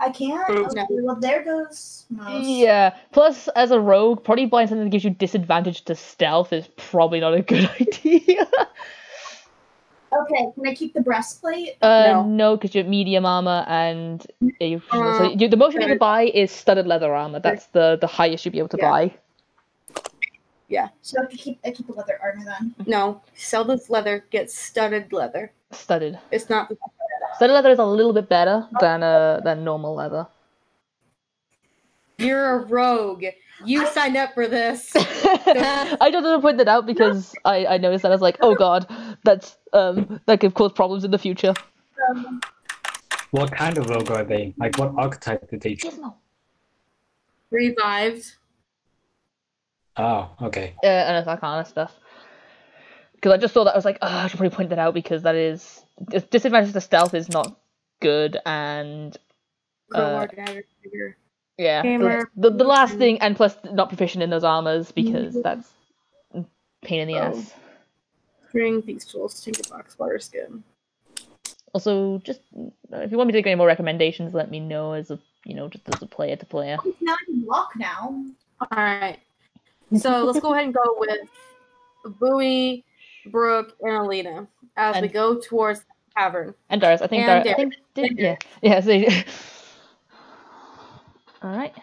I can't. Oh, Okay, no. well, there goes most. Yeah. Plus, as a rogue, probably buying something that gives you disadvantage to stealth is probably not a good idea. Okay, can I keep the breastplate? uh, No. no, because you're medium armor, and yeah, you, so Uh, you, the most you'll be able to buy is studded leather armor. That's the the highest you'll be able to Yeah. buy. Yeah. So I have to keep I keep the leather armor then. No, sell this leather, get studded leather. Studded. It's not the Studded leather is a little bit better than uh than normal leather. You're a rogue. You signed up for this. I just want to point that out because I, I noticed that I was like, oh god, that's um that could cause problems in the future. What kind of rogue are they? Like, what archetype did they choose? Revived. Oh, okay. uh, and that kind of stuff. Because I just saw that I was like, oh, I should probably point that out because that is dis- disadvantage to stealth is not good, and Uh, dagger. dagger. yeah, the, Gamer. the, the last thing, and plus not proficient in those armors because that's pain in the Oh. ass. String, peaceful, tinker box, water skin. Also, just if you want me to make any more recommendations, let me know as a you know just as a player to player. now I can walk now. All right. So let's go ahead and go with Boui, Brooke, and Alena as we go towards tavern. And Darius, I think And Darius, I think did, yeah, yeah. So, all right.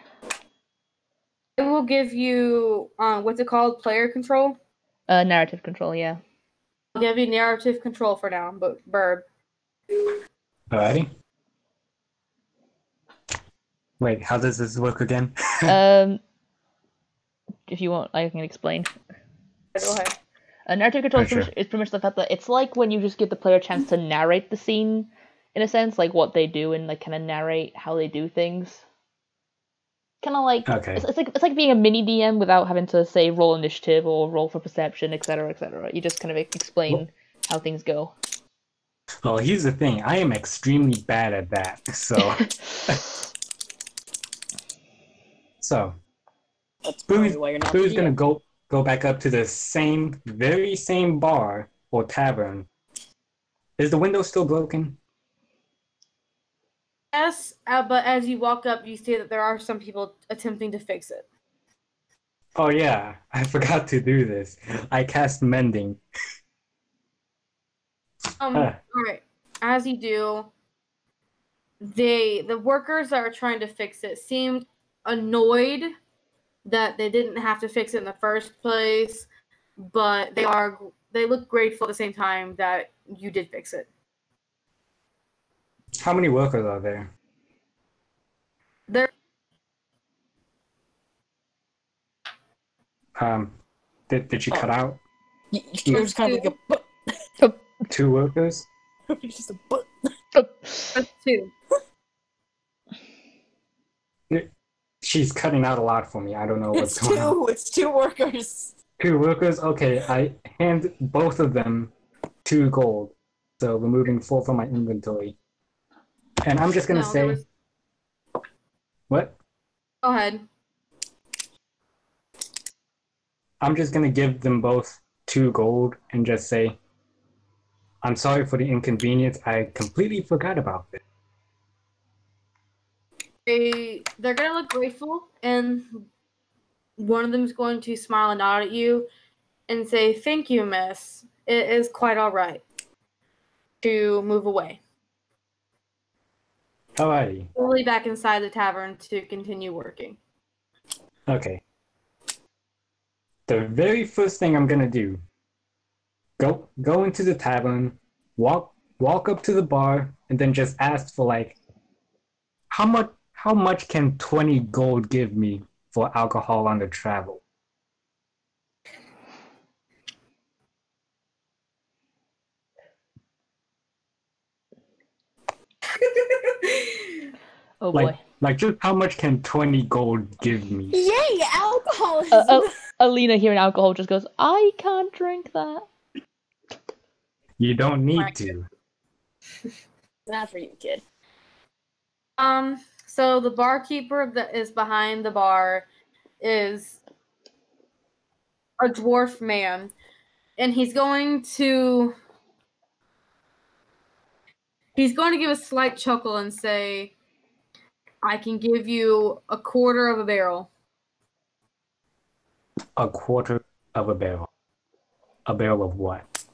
It will give you um, what's it called? Player control. Uh, narrative control. Yeah. I'll give you narrative control for now, but Burb. Alrighty. Wait, how does this work again? um, if you want, I can explain. Go ahead. Uh, narrative control is, pretty sure. much, is pretty much the fact that it's like when you just give the player a chance to narrate the scene, in a sense, like what they do and like kind of narrate how they do things. Kind of like Okay. it's, it's like it's like being a mini DM without having to say roll initiative or roll for perception, etc., etc. You just kind of explain how things go. Well, here's the thing. I am extremely bad at that. So, so That's probably Boo's, why you're not. Boo's the gonna go go back up to the same, very same bar or tavern. Is the window still broken? Yes, uh, but as you walk up, you see that there are some people attempting to fix it. Oh yeah, I forgot to do this. I cast mending. Um, Huh. all right. As you do, they the workers that are trying to fix it seemed annoyed that they didn't have to fix it in the first place, but they are they look grateful at the same time that you did fix it. How many workers are there? There Um, did, did you cut out Y- y- It was kind of like a. But. two workers? Just a but. are two. She's cutting out a lot for me. I don't know what's It's going on. two. It's two workers. Two workers? Okay, I hand both of them two gold. So removing four from my inventory. And I'm just gonna No, say was- what? Go ahead. I'm just gonna give them both two gold and just say I'm sorry for the inconvenience. I completely forgot about it. They they're gonna look grateful, and one of them is going to smile and nod at you, and say, "Thank you, Miss. It is quite all right." To move away, How are you? fully back inside the tavern to continue working. Okay. The very first thing I'm gonna do, go go into the tavern, walk walk up to the bar, and then just ask for like, how much how much can twenty gold give me for alcohol on the travel? Oh boy. Like like just how much can twenty gold give me? Yay, alcohol! Uh, uh, Alena hearing alcohol just goes, I can't drink that. You don't need Right. to. Not for you, kid. Um. So the barkeeper that is behind the bar is a dwarf man, and he's going to he's going to give a slight chuckle and say, "I can give you a quarter of a barrel." A quarter of a barrel. A barrel of what?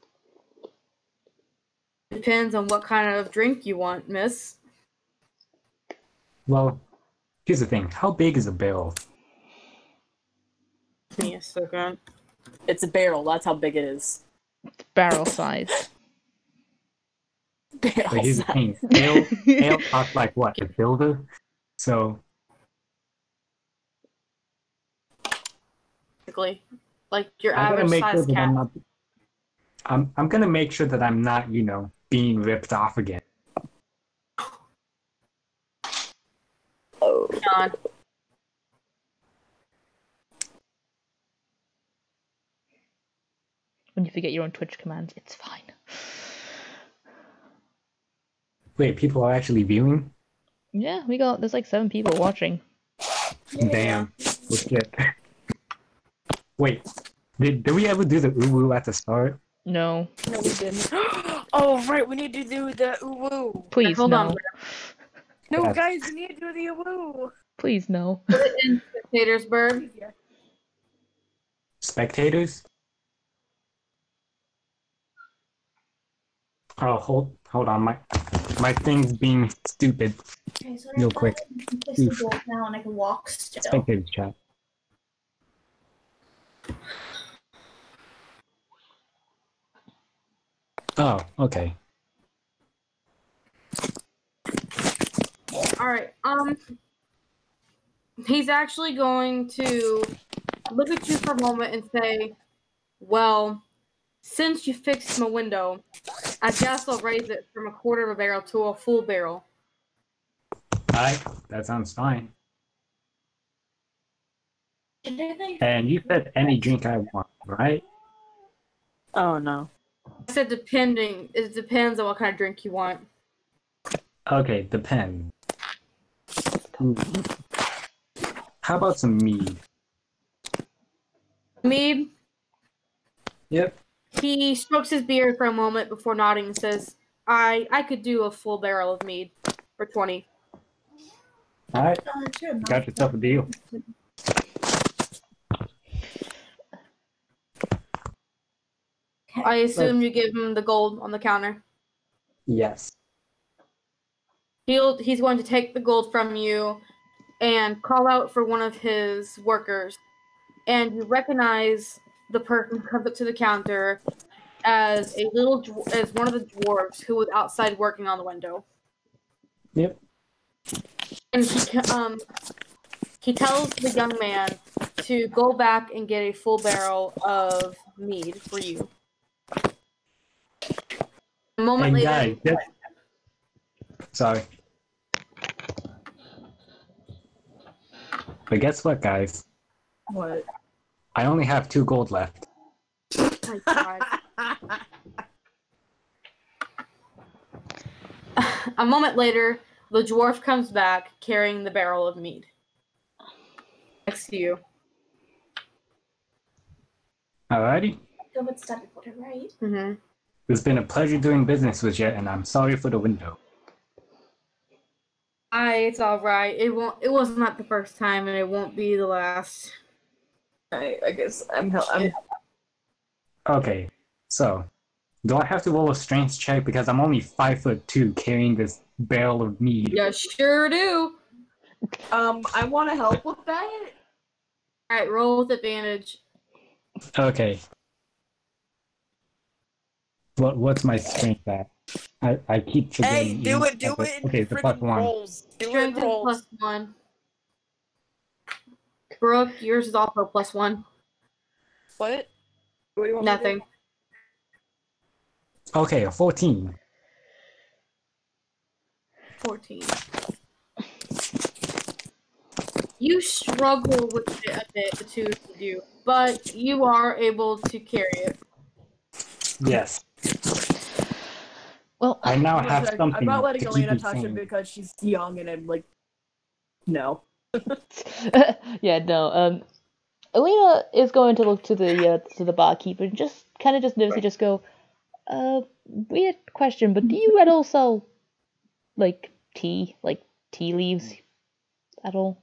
Depends on what kind of drink you want, miss. Well, here's the thing. How big is a barrel? Give me a second. It's a barrel. That's how big it is. Barrel size. Barrel But here's the size. thing. Ale, ale costs like what? A builder? So Basically, like your I gotta average make size that cat. I'm not. I'm I'm gonna make sure that I'm not, you know, being ripped off again. Oh. God. When you forget your own Twitch commands, it's fine. Wait, people are actually viewing? Yeah, we got there's like seven people watching. Damn. Well, shit. Wait, did did we ever do the uwu at the start? No, No, we didn't. oh, right. We need to do the uwu. please Hold no. on. No, Yes. guys, we need to do the uwu. Please no. Put it in Spectatorsburg. Spectators? Oh, hold hold on, my my thing's being stupid. Okay, so Real quick. 50 Oof. gold now, and I can walk still. Spectators chat. Oh, okay. All right. Um, he's actually going to look at you for a moment and say, "Well, since you fixed my window, I guess I'll raise it from a quarter of a barrel to a full barrel." Alright, that sounds fine. Did I think- And you said any drink I want, right? Oh no. I said depending. It depends on what kind of drink you want. Okay, depends. How about some mead? Mead. Yep. He strokes his beard for a moment before nodding and says, "I I could do a full barrel of mead for twenty. Alright, Uh, sure, no. got yourself a deal. I assume you give him the gold on the counter. Yes. He'll he's going to take the gold from you and call out for one of his workers. And you recognize the person who comes up to the counter as a little as one of the dwarves who was outside working on the window. Yep. And he um he tells the young man to go back and get a full barrel of mead for you. A moment And later, guys. Sorry. But guess what, guys? What? I only have two gold left. my God. A moment later, the dwarf comes back carrying the barrel of mead. Next to you. Alrighty. Go with study water, right? hmm It's been a pleasure doing business with you, and I'm sorry for the window. I, it's all right. It won't. It was not the first time, and it won't be the last. I, I guess I'm. hel- I'm Okay, so do I have to roll a strength check because I'm only five foot two carrying this barrel of mead? Yeah, sure do. um. I want to help with that. All right, roll with advantage. Okay. What what's my strength at? I, I keep forgetting. Hey, forgetting. do it, do Okay, it. Okay, it's the one. rolls. Do it Strength in is rolls. plus one. Brooke, yours is also plus one. What? What do you want me to do? Nothing. Okay, a fourteen. Fourteen. You struggle with it a bit, the two of you, but you are able to carry it. Yes. Well, I now I'm not have letting- something I'm not letting to Alena touch him because she's young and I'm like, no. yeah, no. Um, Alena is going to look to the uh, to the barkeeper and just kind of just nervously just go, uh, weird question, but do you at all sell like tea, like tea leaves, at all?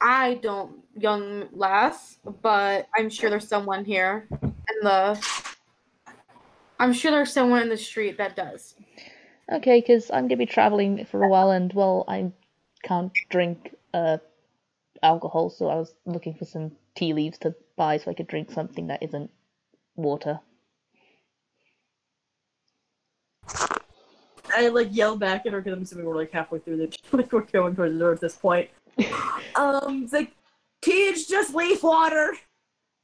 I don't, young lass, but I'm sure there's someone here in the. I'm sure there's someone in the street that does. Okay, because I'm gonna be traveling for a while, and well, I can't drink uh alcohol, so I was looking for some tea leaves to buy so I could drink something that isn't water. I like yell back at her because I'm assuming we're like halfway through the like we're going towards the door at this point. um, it's like tea is just leaf water.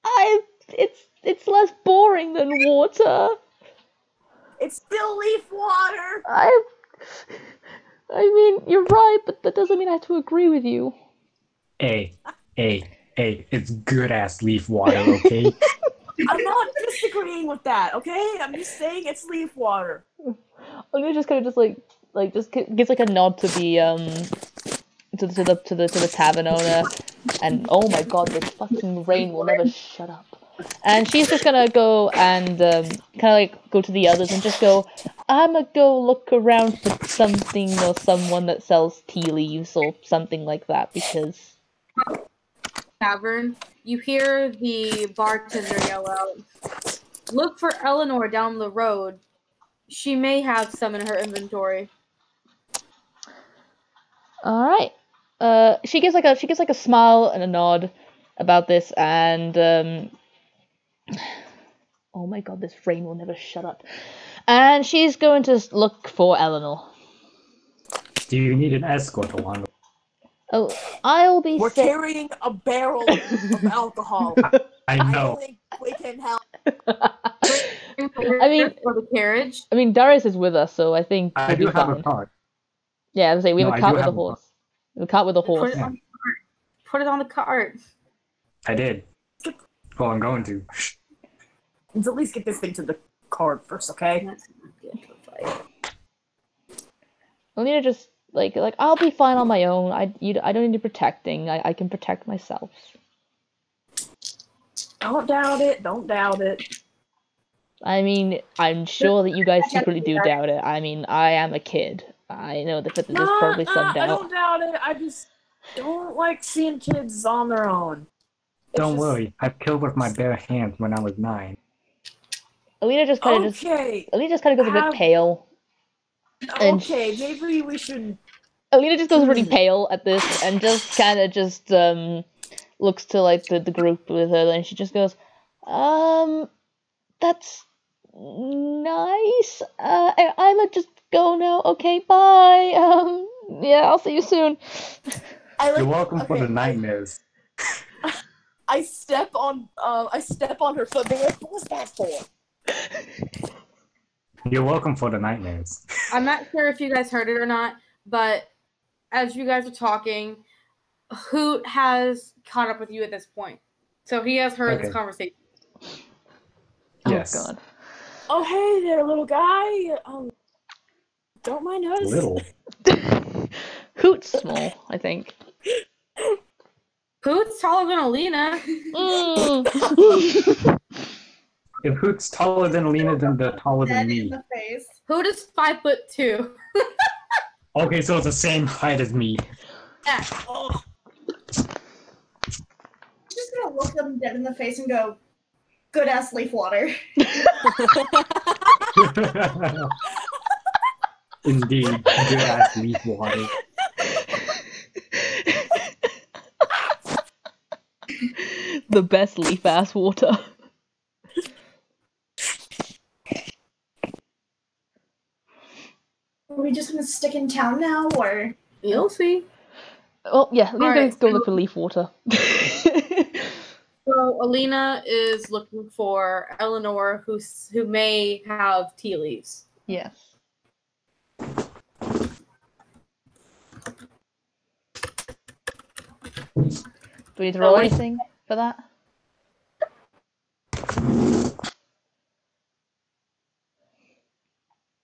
I it's it's less boring than water. It's still leaf water. I I mean, you're right, but that doesn't mean I have to agree with you. Hey, hey, hey, it's good ass leaf water, okay? I'm not disagreeing with that. Okay, I'm just saying it's leaf water. Olivia just kind of just like like just gives like a nod to the um to the to the to the, to the tavern owner, and oh my god, this fucking rain will never shut up. And she's just gonna go and um, kind of like go to the others and just go. I'ma go look around for something or someone that sells tea leaves or something like that because Tavern. You hear the bartender yell out. look for Eleanor down the road. She may have some in her inventory. All right. Uh, she gives like a she gives like a smile and a nod about this, and um, oh my god, this rain will never shut up. And she's going to look for Eleanor. Do you need an escort along? Oh, I'll be. We're sa- carrying a barrel of alcohol. I I know. don't think we can help. I mean- for the carriage. I mean, Darius is with us, so I think I we'll do have fine. a card. Yeah, I was saying we have No, a I cart with a have a horse. We have a cart with a Put horse. it on the cart. Put it on the cart. I did. Well, I'm going to. Let's at least get this thing to the card first, okay? That's not good for. Alena just like like I'll be fine on my own. I you I don't need protecting. I I can protect myself. Don't doubt it. Don't doubt it. I mean, I'm sure that you guys secretly do doubt it. I mean, I am a kid. I know that there's Nah, probably nah, some I don't doubt it. I just don't like seeing kids on their own. It's Don't just- worry. I've killed with my bare hands when I was nine. Alena just kind of just Alena just kind of goes a Have- bit pale. and- okay, maybe we should. Alena just goes really Hmm. pale at this and just kind of just um looks to like the, the group with her and she just goes, um, that's nice. Uh, I, I'ma just go now. Okay, bye. Um, yeah, I'll see you soon. I like. You're welcome for okay, the nightmares. I step on. Uh, I step on her foot. "What was that for?" You're welcome for the nightmares. I'm not sure if you guys heard it or not, but as you guys are talking, Hoot has caught up with you at this point. So he has heard Okay. this conversation. Yes. Oh god. Oh, hey there, little guy. Um, don't mind us. Little. Hoot's small, I think. Hoot's taller than Alena. Mm. If Hoot's taller than Alena, then they're taller than Dead in me. the face. Hoot is five foot two. Okay, so it's the same height as me. Yeah. Oh, I'm just gonna look them dead in the face and go, good ass leaf water. Indeed, good ass leaf water. the best leaf ass water. We just gonna stick in town now, or You'll see. Oh yeah, we're Alright, gonna go so- look for leaf water. So Alena is looking for Eleanor, who's who may have tea leaves. yes. Do we need to roll Oh, anything for that?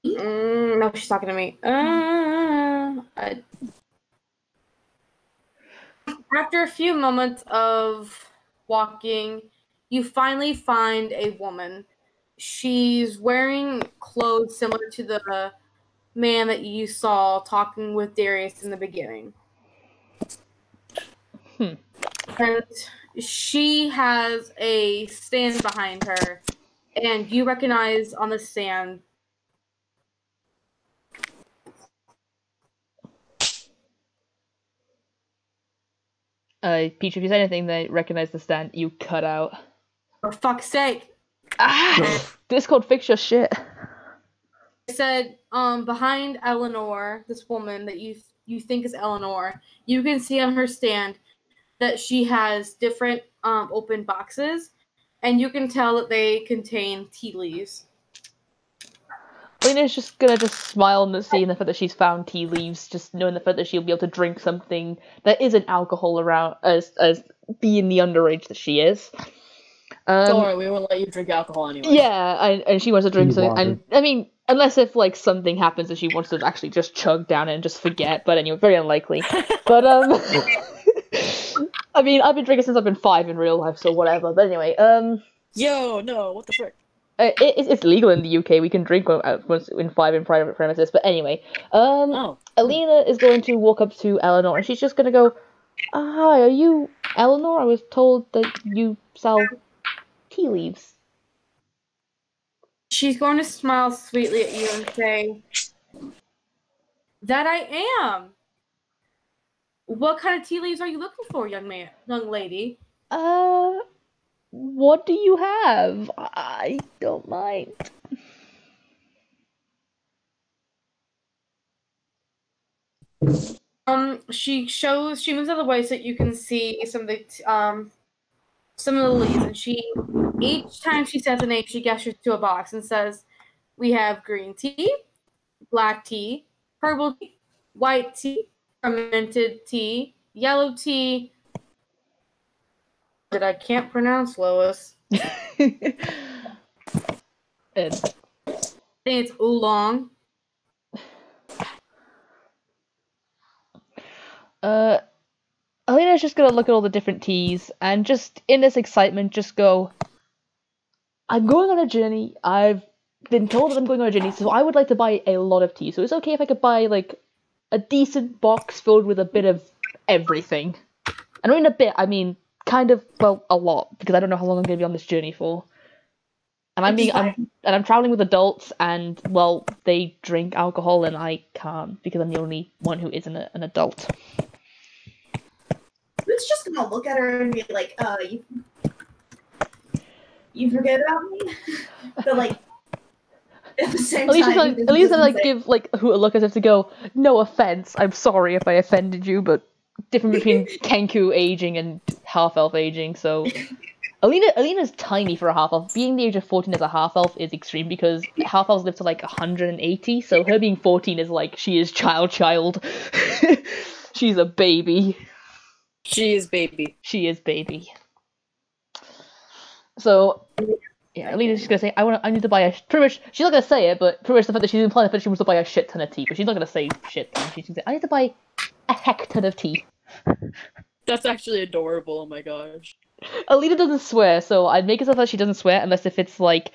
Mm, no, she's talking to me. Uh, I- After a few moments of walking, you finally find a woman. She's wearing clothes similar to the man that you saw talking with Darius in the beginning. Hmm. And she has a stand behind her, and you recognize on the stand Uh, Peach, if you say anything that recognize the stand, you cut out. For fuck's sake. Ah! Discord, fix your shit. I said, um, behind Eleanor, this woman that you you think is Eleanor, you can see on her stand that she has different um open boxes, and you can tell that they contain tea leaves. Lena's just gonna just smile and seeing the fact that she's found tea leaves, just knowing the fact that she'll be able to drink something that isn't alcohol around as as being the underage that she is. Um, Don't worry, we won't let you drink alcohol anyway. Yeah, and, and she wants to drink Tea something. And I mean, unless if like something happens and she wants to actually just chug down and just forget, but anyway, very unlikely. But um, I mean, I've been drinking since I've been five in real life, so whatever. But anyway, um, Yo, no, what the frick? Uh, it, it's- it's legal in the UK. We can drink when- uh, once in five in private premises. But anyway, um, Oh, Alena is going to walk up to Eleanor and she's just gonna go, "Ah, "Hi, are you Eleanor? I was told that you sell tea leaves." she's going to smile sweetly at you and say, "That I am." What kind of tea leaves are you looking for, young man, young lady? Uh, what do you have? I don't mind. Um, she shows she moves out of the way so that you can see some of the um some of the leaves, and she each time she says a name, she gestures to a box and says, "We have green tea, black tea, purple tea, white tea, fermented tea, yellow tea." That I can't pronounce, Lois. And I think it's oolong. Uh, Alena's just gonna look at all the different teas and just in this excitement, just go. I'm going on a journey. I've been told that I'm going on a journey, so I would like to buy a lot of tea. So it's okay if I could buy like a decent box filled with a bit of everything. And don't a bit. I mean kind of well a lot because I don't know how long I'm gonna be on this journey for. And I'm being I'm, and I'm traveling with adults, and well, they drink alcohol, and I can't because I'm the only one who isn't a, an adult. It's just gonna look at her and be like, uh, you, you forget about me? but like, at the same At least, time, like, at least I like give like who a look as if to go, no offense, I'm sorry if I offended you, but different between Kenku aging and half elf aging. So, Alena, Alena's tiny for a half elf. Being the age of fourteen as a half elf is extreme because half elves live to like 180. So her being 14 is like she is child child. She's a baby. She is baby. She is baby. So yeah, Alena's just gonna say, I want, I need to buy a. Pretty much, she's not gonna say it, but pretty much the fact that she's implying that she wants to buy a shit ton of tea, but she's not gonna say shit. Ton. She's gonna say, I need to buy a heck ton of tea. That's actually adorable. Oh my gosh. Alena doesn't swear, so I'd make it so that she doesn't swear unless if it's like.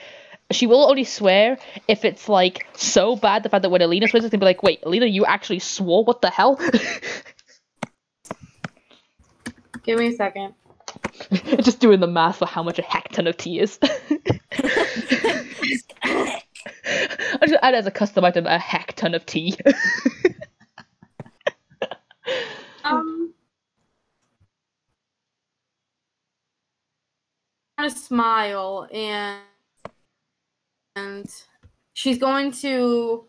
She will only swear if it's like so bad the fact that when Alena swears, it's gonna be like, wait, Alena, you actually swore? What the hell? Give me a second. Just doing the math for how much a heck ton of tea is. I just add as a custom item a heck ton of tea. Of smile and and she's going to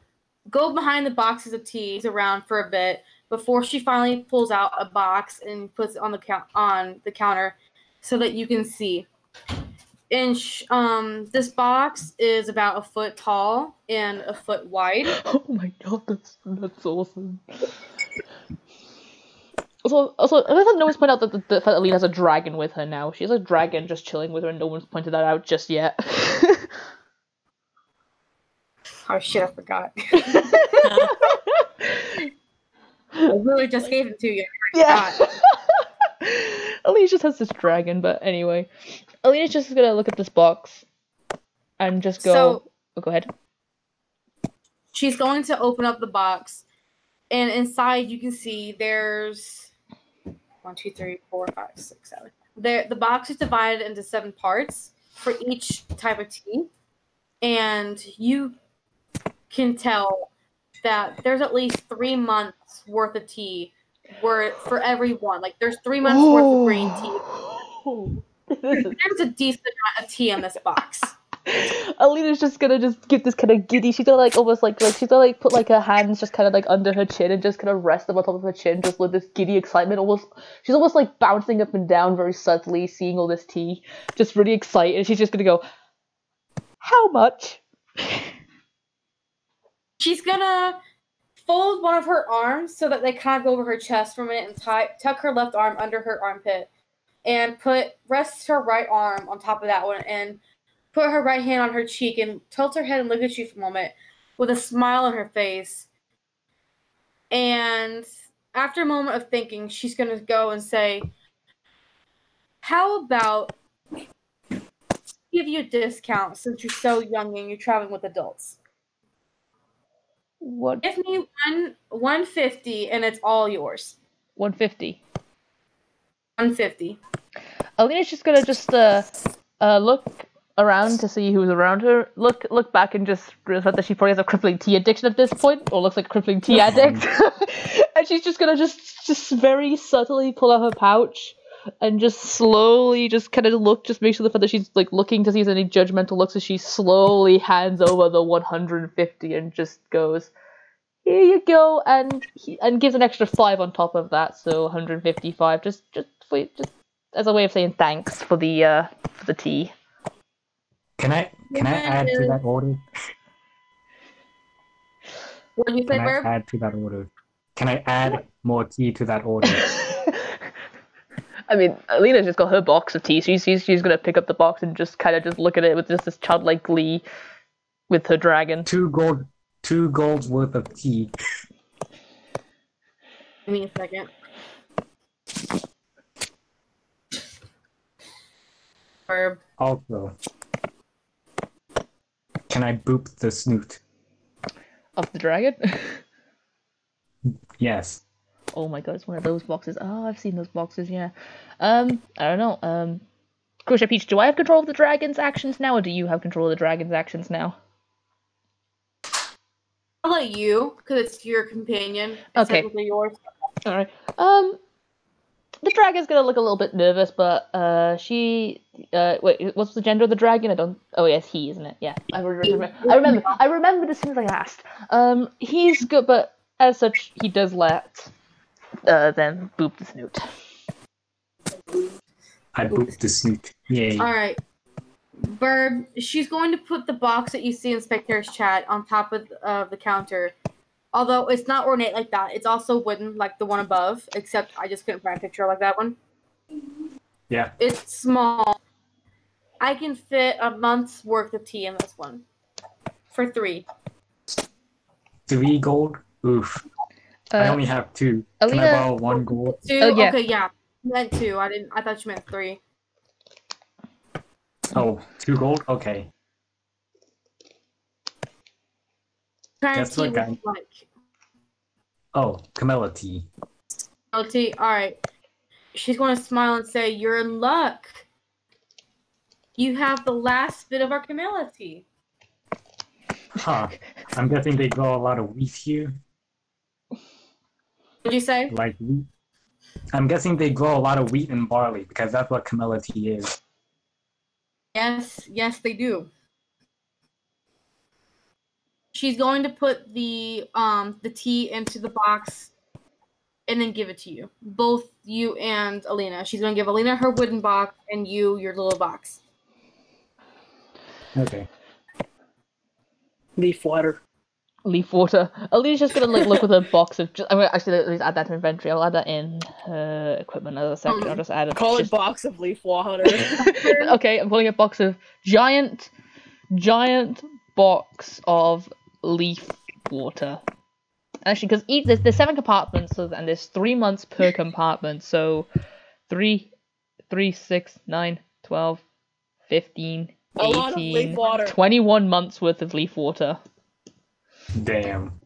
go behind the boxes of teas around for a bit before she finally pulls out a box and puts it on the count on the counter so that you can see. And sh- um, this box is about a foot tall and a foot wide. oh my god, that's that's awesome. Also, also, I think no one's pointed out that the, the fact that Alena has a dragon with her now. She has a dragon just chilling with her, and no one's pointed that out just yet. Oh shit, I forgot. I really just gave it to you. Yeah. Alena just has this dragon, but anyway. Alena's just gonna look at this box and just go. So- oh, go ahead. she's going to open up the box and inside you can see there's one two three four five six seven. There the box is divided into seven parts for each type of tea. And you can tell that there's at least three months worth of tea where for everyone. like there's three months worth of green tea. There's a decent amount of tea in this box Alena's just gonna just give this kind of giddy. She's gonna like almost like like she's gonna like put like her hands just kind of like under her chin and just kind of rest them on top of her chin, just with this giddy excitement. Almost she's almost like bouncing up and down very subtly, seeing all this tea, just really excited. She's just gonna go, "How much?" she's gonna fold one of her arms so that they kind of go over her chest for a minute and tie, tuck her left arm under her armpit and put rest her right arm on top of that one and put her right hand on her cheek and tilt her head and look at you for a moment with a smile on her face and after a moment of thinking she's gonna go and say how about give you a discount since you're so young and you're traveling with adults What? Give me one one fifty and it's all yours. One fifty. One fifty. Alena's just gonna just uh uh look around to see who's around her. Look look back and just realize that she probably has a crippling tea addiction at this point, or looks like a crippling tea addict. and she's just gonna just just very subtly pull out her pouch and just slowly just kind of look, just make sure the fact that she's like looking to see if there's any judgmental looks as she slowly hands over the 150 and just goes, "Here you go," and he, and gives an extra five on top of that, so 155. Just just wait, just as a way of saying thanks for the uh for the tea. Can I can I add to that order? What you say, Can I Verb? add to that order? Can I add more tea to that order? I mean, Alena's just got her box of tea. so She's she's, she's gonna pick up the box and just kind of just look at it with just this childlike glee, with her dragon. two gold, two golds worth of tea. Give me a second. Verb. Also, can I boop the snoot? Of the dragon. Yes. oh my god, it's one of those boxes. Oh, I've seen those boxes. Yeah. Um, I don't know. Um, Crucia Peach, do I have control of the dragon's actions now, or do you have control of the dragon's actions now? I'll let you, because it's your companion. It's Okay. technically yours. All right. Um, the dragon's gonna look a little bit nervous, but uh, she uh, wait, what's the gender of the dragon? I don't. Oh yes, he, isn't it? Yeah, I remember. I remember. I remembered as soon as I asked. Um, he's good, but as such, he does let uh them boop the snoot. I booped the snoot. Yay. All right. Verb, she's going to put the box that you see in Spectator's chat on top of uh, the counter. Although it's not ornate like that, it's also wooden like the one above, except I just couldn't find a picture like that one. Yeah. It's small. I can fit a month's worth of tea in this one. For three. Three gold? Oof. I Uh, only have two. Can I borrow one gold? Two? Oh, yeah. Okay, yeah. You meant two. I didn't I thought you meant three. Oh, two gold? Okay. What kind That's tea what you like? Oh, Camilla tea. Oh, tea. All right. She's going to smile and say, "You're in luck. You have the last bit of our Camilla tea." Huh. I'm guessing they grow a lot of wheat here. What'd you say? Like wheat. I'm guessing they grow a lot of wheat and barley because that's what Camilla tea is. Yes, yes, they do. She's going to put the um the tea into the box and then give it to you. Both you and Alena. She's going to give Alena her wooden box and you your little box. Okay. Leaf water. leaf water. Alena's just gonna like look with a box of. Just, I'm gonna actually at least add that to inventory. I'll add that in uh, equipment as a section. I'll just add it. Call it box of leaf water. okay, I'm calling it box of giant, giant box of leaf water. Actually, because each there's, there's seven compartments, so and there's three months per compartment. So, three, three, six, nine, twelve, fifteen, A lot of leaf water. twenty-one months worth of leaf water. Damn.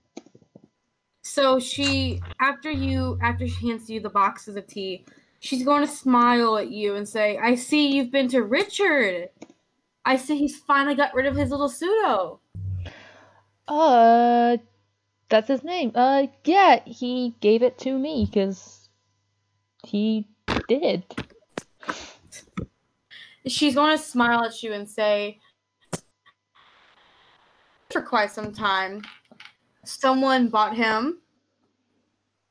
So she after you after she hands you the boxes of tea, she's going to smile at you and say, "I see you've been to Richard. I see he's finally got rid of his little pseudo." Uh, that's his name. Uh, yeah, he gave it to me because he did. She's going to smile at you and say, "For quite some time, someone bought him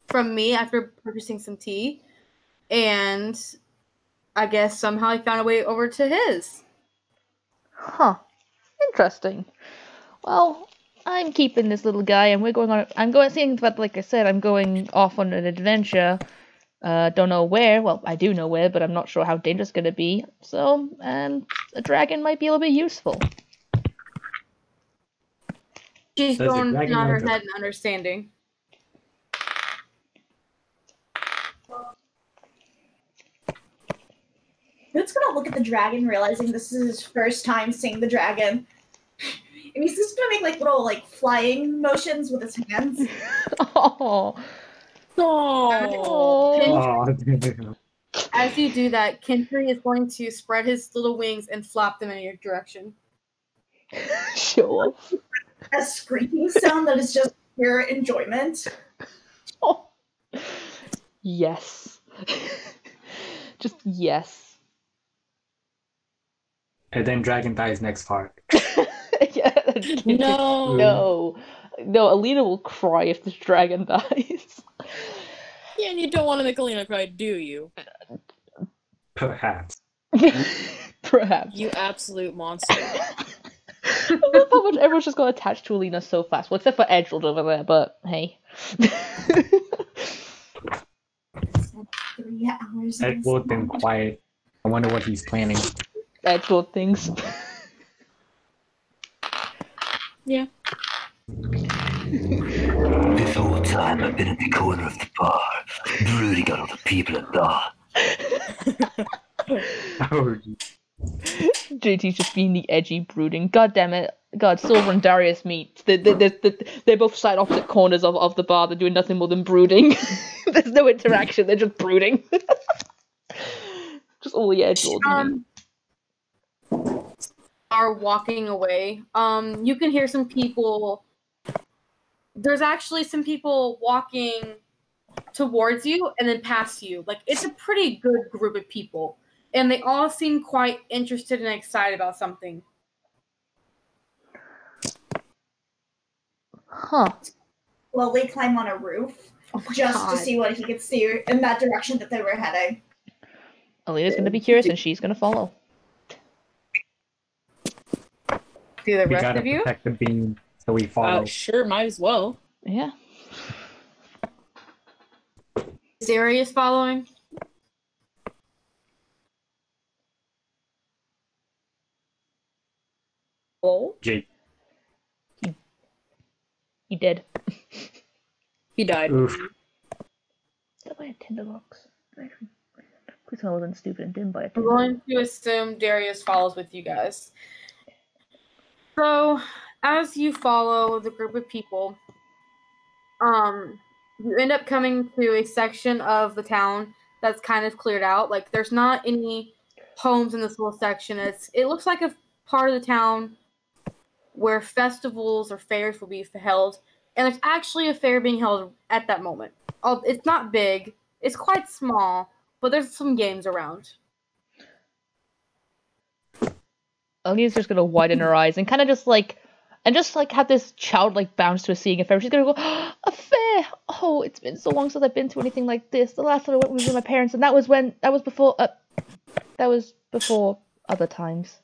from me after purchasing some tea, and I guess somehow he found a way over to his." Huh. Interesting. Well, I'm keeping this little guy, and we're going on. I'm going seeing, but like I said, I'm going off on an adventure. Uh, don't know where. Well, I do know where, but I'm not sure how dangerous it's gonna be. So, and a dragon might be a little bit useful. She's Does the going to dragon nod her head in understanding. Hoot's gonna look at the dragon, realizing this is his first time seeing the dragon. And he's just gonna make like little like flying motions with his hands. oh, Oh. as you do that, Kintry is going to spread his little wings and flap them in your direction. Show off. A screaming sound that is just pure enjoyment. Oh. Yes. Just yes. And then Dragon dies next part. yeah. No. No. No, Alena will cry if this dragon dies. Yeah, and you don't want to make Alena cry, do you? Perhaps. Perhaps. You absolute monster. I love how much everyone's just got attached to Alena so fast. Well, except for Edgeld over there, but hey. Three hours. in been quiet. I wonder what he's planning. Edgeld things. Yeah. This whole time I've been at the corner of the bar, brooding on all the people at the bar. Oh, JT's just being the edgy brooding. God damn it. God, Silver and Darius meet. They, they, they, they, they both side opposite corners of, of the bar. They're doing nothing more than brooding. There's no interaction. They're just brooding. just all the edge lords. Um, are walking away. Um, you can hear some people. There's actually some people walking towards you and then past you. Like it's a pretty good group of people, and they all seem quite interested and excited about something. Huh. Slowly climb on a roof Oh just God. to see what he could see in that direction that they were heading. Alena's gonna be curious and she's gonna follow. Do the we rest gotta of you? protect the beam, so we follow. Uh, sure, might as well. Yeah. Darius following. Oh, Jake. He he did. he died. Oof. Did I buy a tinderbox? Please tell I wasn't stupid and didn't buy a I'm going to assume Darius follows with you guys. So, as you follow the group of people, um, you end up coming to a section of the town that's kind of cleared out. Like, there's not any homes in this little section. It's it looks like a part of the town where festivals or fairs will be held, and there's actually a fair being held at that moment. It's not big. It's quite small, but there's some games around. Alena's just gonna widen her eyes and kind of just like, and just like have this childlike bounce to a seeing a fair. She's gonna go, a fair. Oh, it's been so long since I've been to anything like this. The last time I went was with my parents, and that was when that was before. Uh, that was before other times.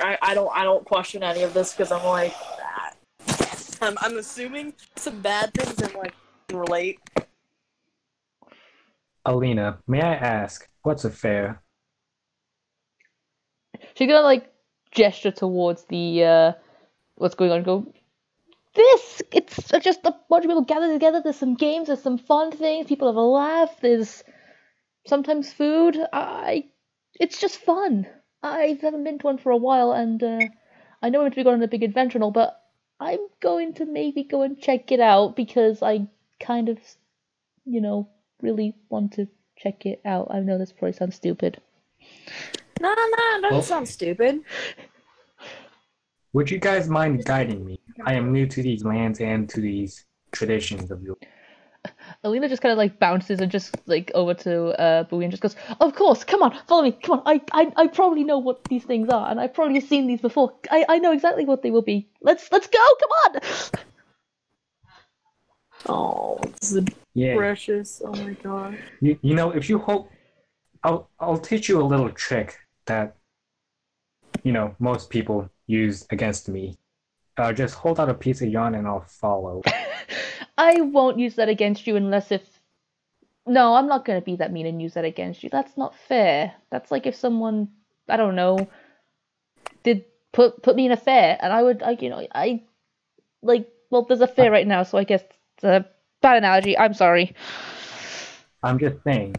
I, I don't I don't question any of this because I'm like. I'm I'm assuming some bad things and like relate. Alena, may I ask, what's a fair? She's gonna like gesture towards the uh what's going on. Go. This it's just a bunch of people gathered together. There's some games. There's some fun things. People have a laugh. There's sometimes food. I. It's just fun. I haven't been to one for a while, and uh, I know we're to be going on a big adventure and all, but I'm going to maybe go and check it out because I kind of, you know, really want to check it out. I know this probably sounds stupid. No, no, doesn't Well- sound stupid. Would you guys mind guiding me? I am new to these lands and to these traditions of yours. Alena just kind of like bounces and just like over to uh Boui and just goes, "Of course, come on, follow me, come on. I I I probably know what these things are, and I've probably seen these before. I I know exactly what they will be. Let's let's go, come on." Oh, this is Yeah. precious. Oh my god. You, you know, if you hope, I'll I'll teach you a little trick that, you know, most people use against me. Uh, just hold out a piece of yarn and I'll follow. I won't use that against you unless if. No, I'm not gonna be that mean and use that against you. That's not fair. That's like if someone I don't know did put put me in a fair and I would like you know I like well there's a fair right now so I guess it's a bad analogy. I'm sorry. I'm just saying,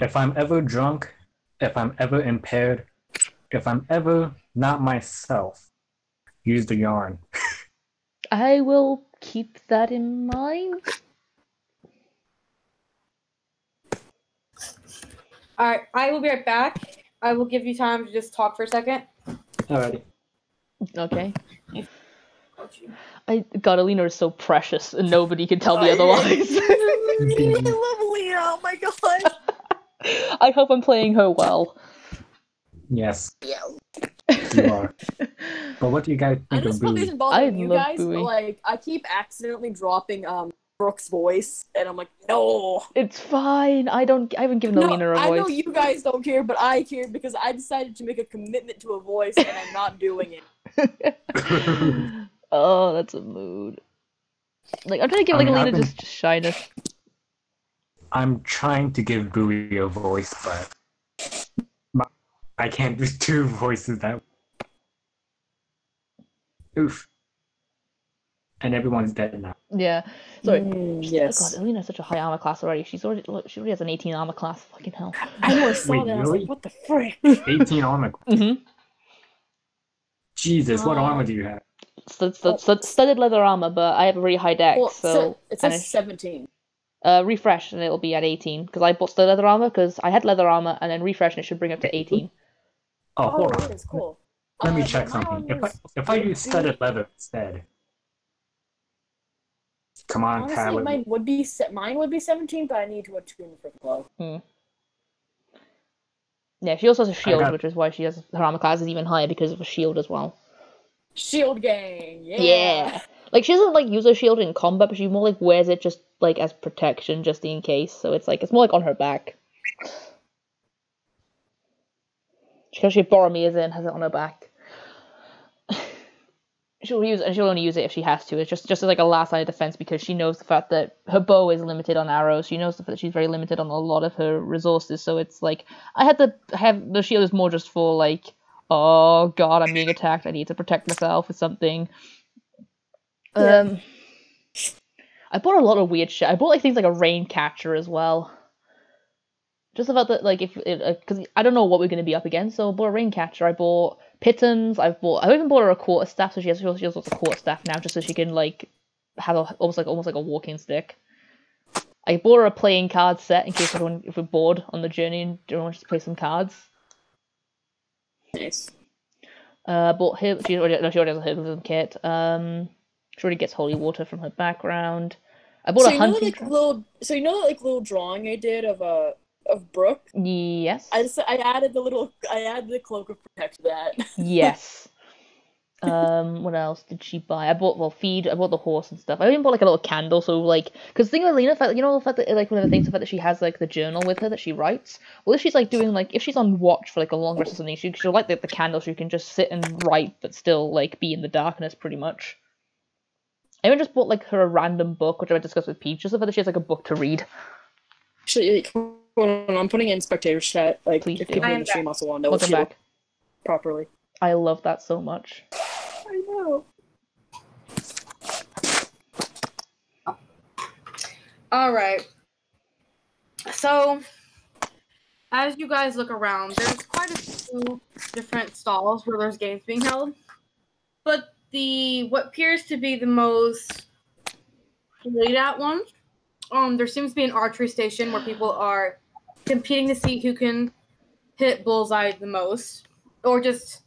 if I'm ever drunk, if I'm ever impaired, if I'm ever not myself, use the yarn. I will keep that in mind. All right, I will be right back. I will give you time to just talk for a second. Alrighty. Okay. I God, Alena is so precious, and nobody can tell me otherwise. I love Lena. Oh my god. I hope I'm playing her well. Yes. Yeah. You are. but what do you guys I think know of this probably Boui? isn't bothering I you love guys, Boui. but like I keep accidentally dropping um Brooke's voice, and I'm like, no. It's fine. I don't. I haven't given No, Alena a I know you guys don't care, but I care because I decided to make a commitment to a voice, and I'm not doing it. oh, that's a mood. Like I'm trying to give like mean, I've Alena been- just shyness. I'm trying to give Boui a voice, but my- I can't do two voices that. Oof. And everyone's dead now. Yeah. Sorry. Mm, God, yes. Alena's such a high armor class already. She's already look, she already has an 18 armor class. Fucking hell. I know I saw Wait, that. I was really? like, what the frick? 18 armor. hmm Jesus, what Uh, armor do you have? Stud, stud, stud, studded leather armor, but I have a really high deck, Well, so it and says it's- 17. Uh, refresh and it'll be at 18 because I bought the leather armor because I had leather armor and then refresh and it should bring up to 18. Oh, Oh, hold on. that is cool. Let me Uh, check something. If I, if I use studded leather instead. Come on, Honestly, Tyler. mine would be se- mine would be 17, but I need to attune for glow. Yeah, she also has a shield, got- which is why she has her armor class is even higher because of a shield as well. Shield gang, yeah. Yeah. Like she doesn't like use her shield in combat, but she more like wears it just like as protection, just in case. So it's like it's more like on her back. She Because she Boromir's in, has it on her back. she'll use and she'll only use it if she has to. It's just just as like a last line of defense because she knows the fact that her bow is limited on arrows. She knows the fact that she's very limited on a lot of her resources. So it's like I had to have the shield is more just for like, oh god, I'm being attacked. I need to protect myself or something. Yeah. Um, I bought a lot of weird shit. I bought like things like a rain catcher as well. Just about that, like if it, because I don't know what we're going to be up against, so I bought a rain catcher. I bought pitons. I've bought. I even bought her a quarter staff, so she has she has lots of quarter staff now, just so she can like have a, almost like almost like a walking stick. I bought her a playing card set in case everyone if we're bored on the journey and everyone wants to play some cards. Nice. Uh, bought her. She already, no, she already has a herbalism kit. Um, she already gets holy water from her background. I bought So a you know, like little, so you know, that, like little drawing I did of uh of Brooke. Yes. I just I added the little I added the cloak of protect to that. yes. Um, what else did she buy? I bought well feed. I bought the horse and stuff. I even bought like a little candle. So like, because the thing with Lena, fact, you know, the fact that like one of the things, the fact that she has like the journal with her that she writes. Well, if she's like doing like if she's on watch for like a long rest or something, she she'll light the, the candle so you can just sit and write, but still like be in the darkness pretty much. I even just bought like her a random book, which I discussed with Peach, just so that she has like a book to read. Actually, like, hold on, I'm putting in spectator chat. Like, Please if do. people in the stream also want to know Welcome back. properly. I love that so much. I know. All right. So, as you guys look around, there's quite a few different stalls where there's games being held. But the what appears to be the most laid out one, um, there seems to be an archery station where people are competing to see who can hit bullseye the most, or just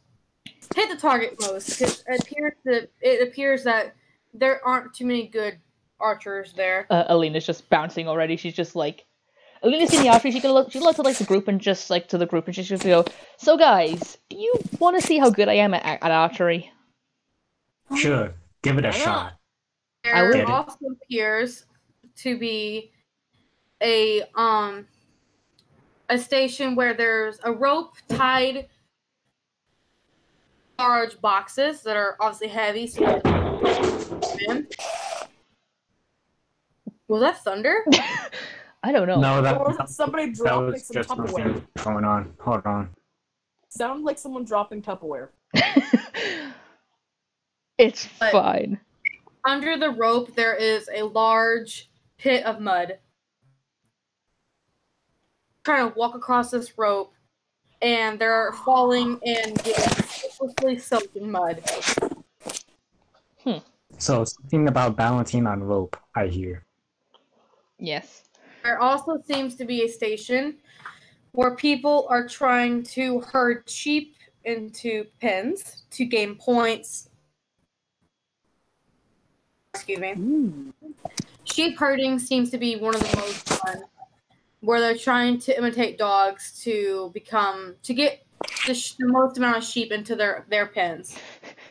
hit the target most. It appears that it appears that there aren't too many good archers there. uh, Alena's just bouncing already. She's just like, Alena's in the archery. She can look. She looks at like the group and just like to the group and she's just go. So guys, do you want to see how good I am at, at archery? Sure, give it a Why not? shot. I will- There Get it. also appears to be a um a station where there's a rope tied large boxes that are obviously heavy. So you have to swim. Was that thunder? I don't know. No, that, Or somebody that dropping was some just Tupperware. something going on. Hold on. Sounds like someone dropping Tupperware. it's But- fine. Under the rope, there is a large pit of mud. Trying to walk across this rope, and they're falling and getting hopelessly soaked in mud. Hmm. So something about balancing on rope, I hear. Yes. There also seems to be a station where people are trying to herd sheep into pens to gain points. Excuse me. Sheep herding seems to be one of the most fun, where they're trying to imitate dogs to become to get the, sh- the most amount of sheep into their their pens.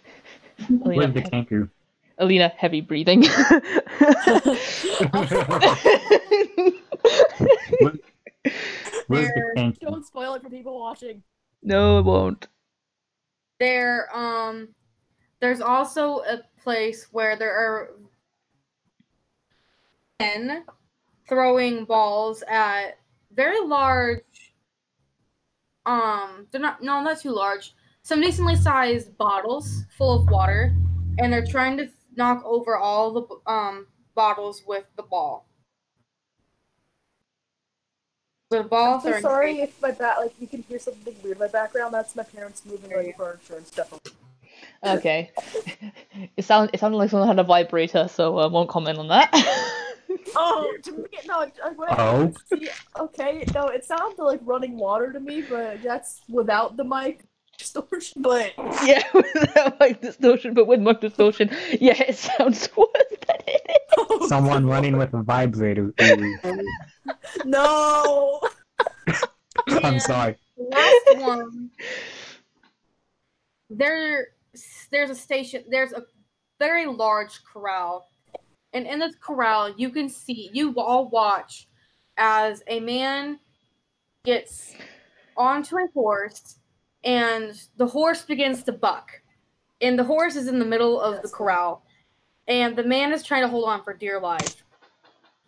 Where's Alena, the kangaroo? Alena heavy breathing. Where's the kangaroo? Don't spoil it for people watching. no, it won't. There, um, there's also a place where there are men throwing balls at very large. Um, they're not no, not too large. Some decently sized bottles full of water, and they're trying to knock over all the um bottles with the ball. The ball I'm so sorry if my back, like you can hear something weird in my background. That's my parents moving like furniture and stuff. Okay. it sound it sounded like someone had a vibrator, so I won't comment on that. Oh, to me, no. I- Oh. See, okay, no, it sounded like running water to me, but that's without the mic distortion. But yeah, without mic distortion, but with mic distortion, yeah, it sounds worse than it is. Someone running with a vibrator. No. I'm sorry. Last one. There, there's a station. There's a very large corral, and in this corral, you can see you all watch as a man gets onto a horse, and the horse begins to buck, and the horse is in the middle of the corral, and the man is trying to hold on for dear life,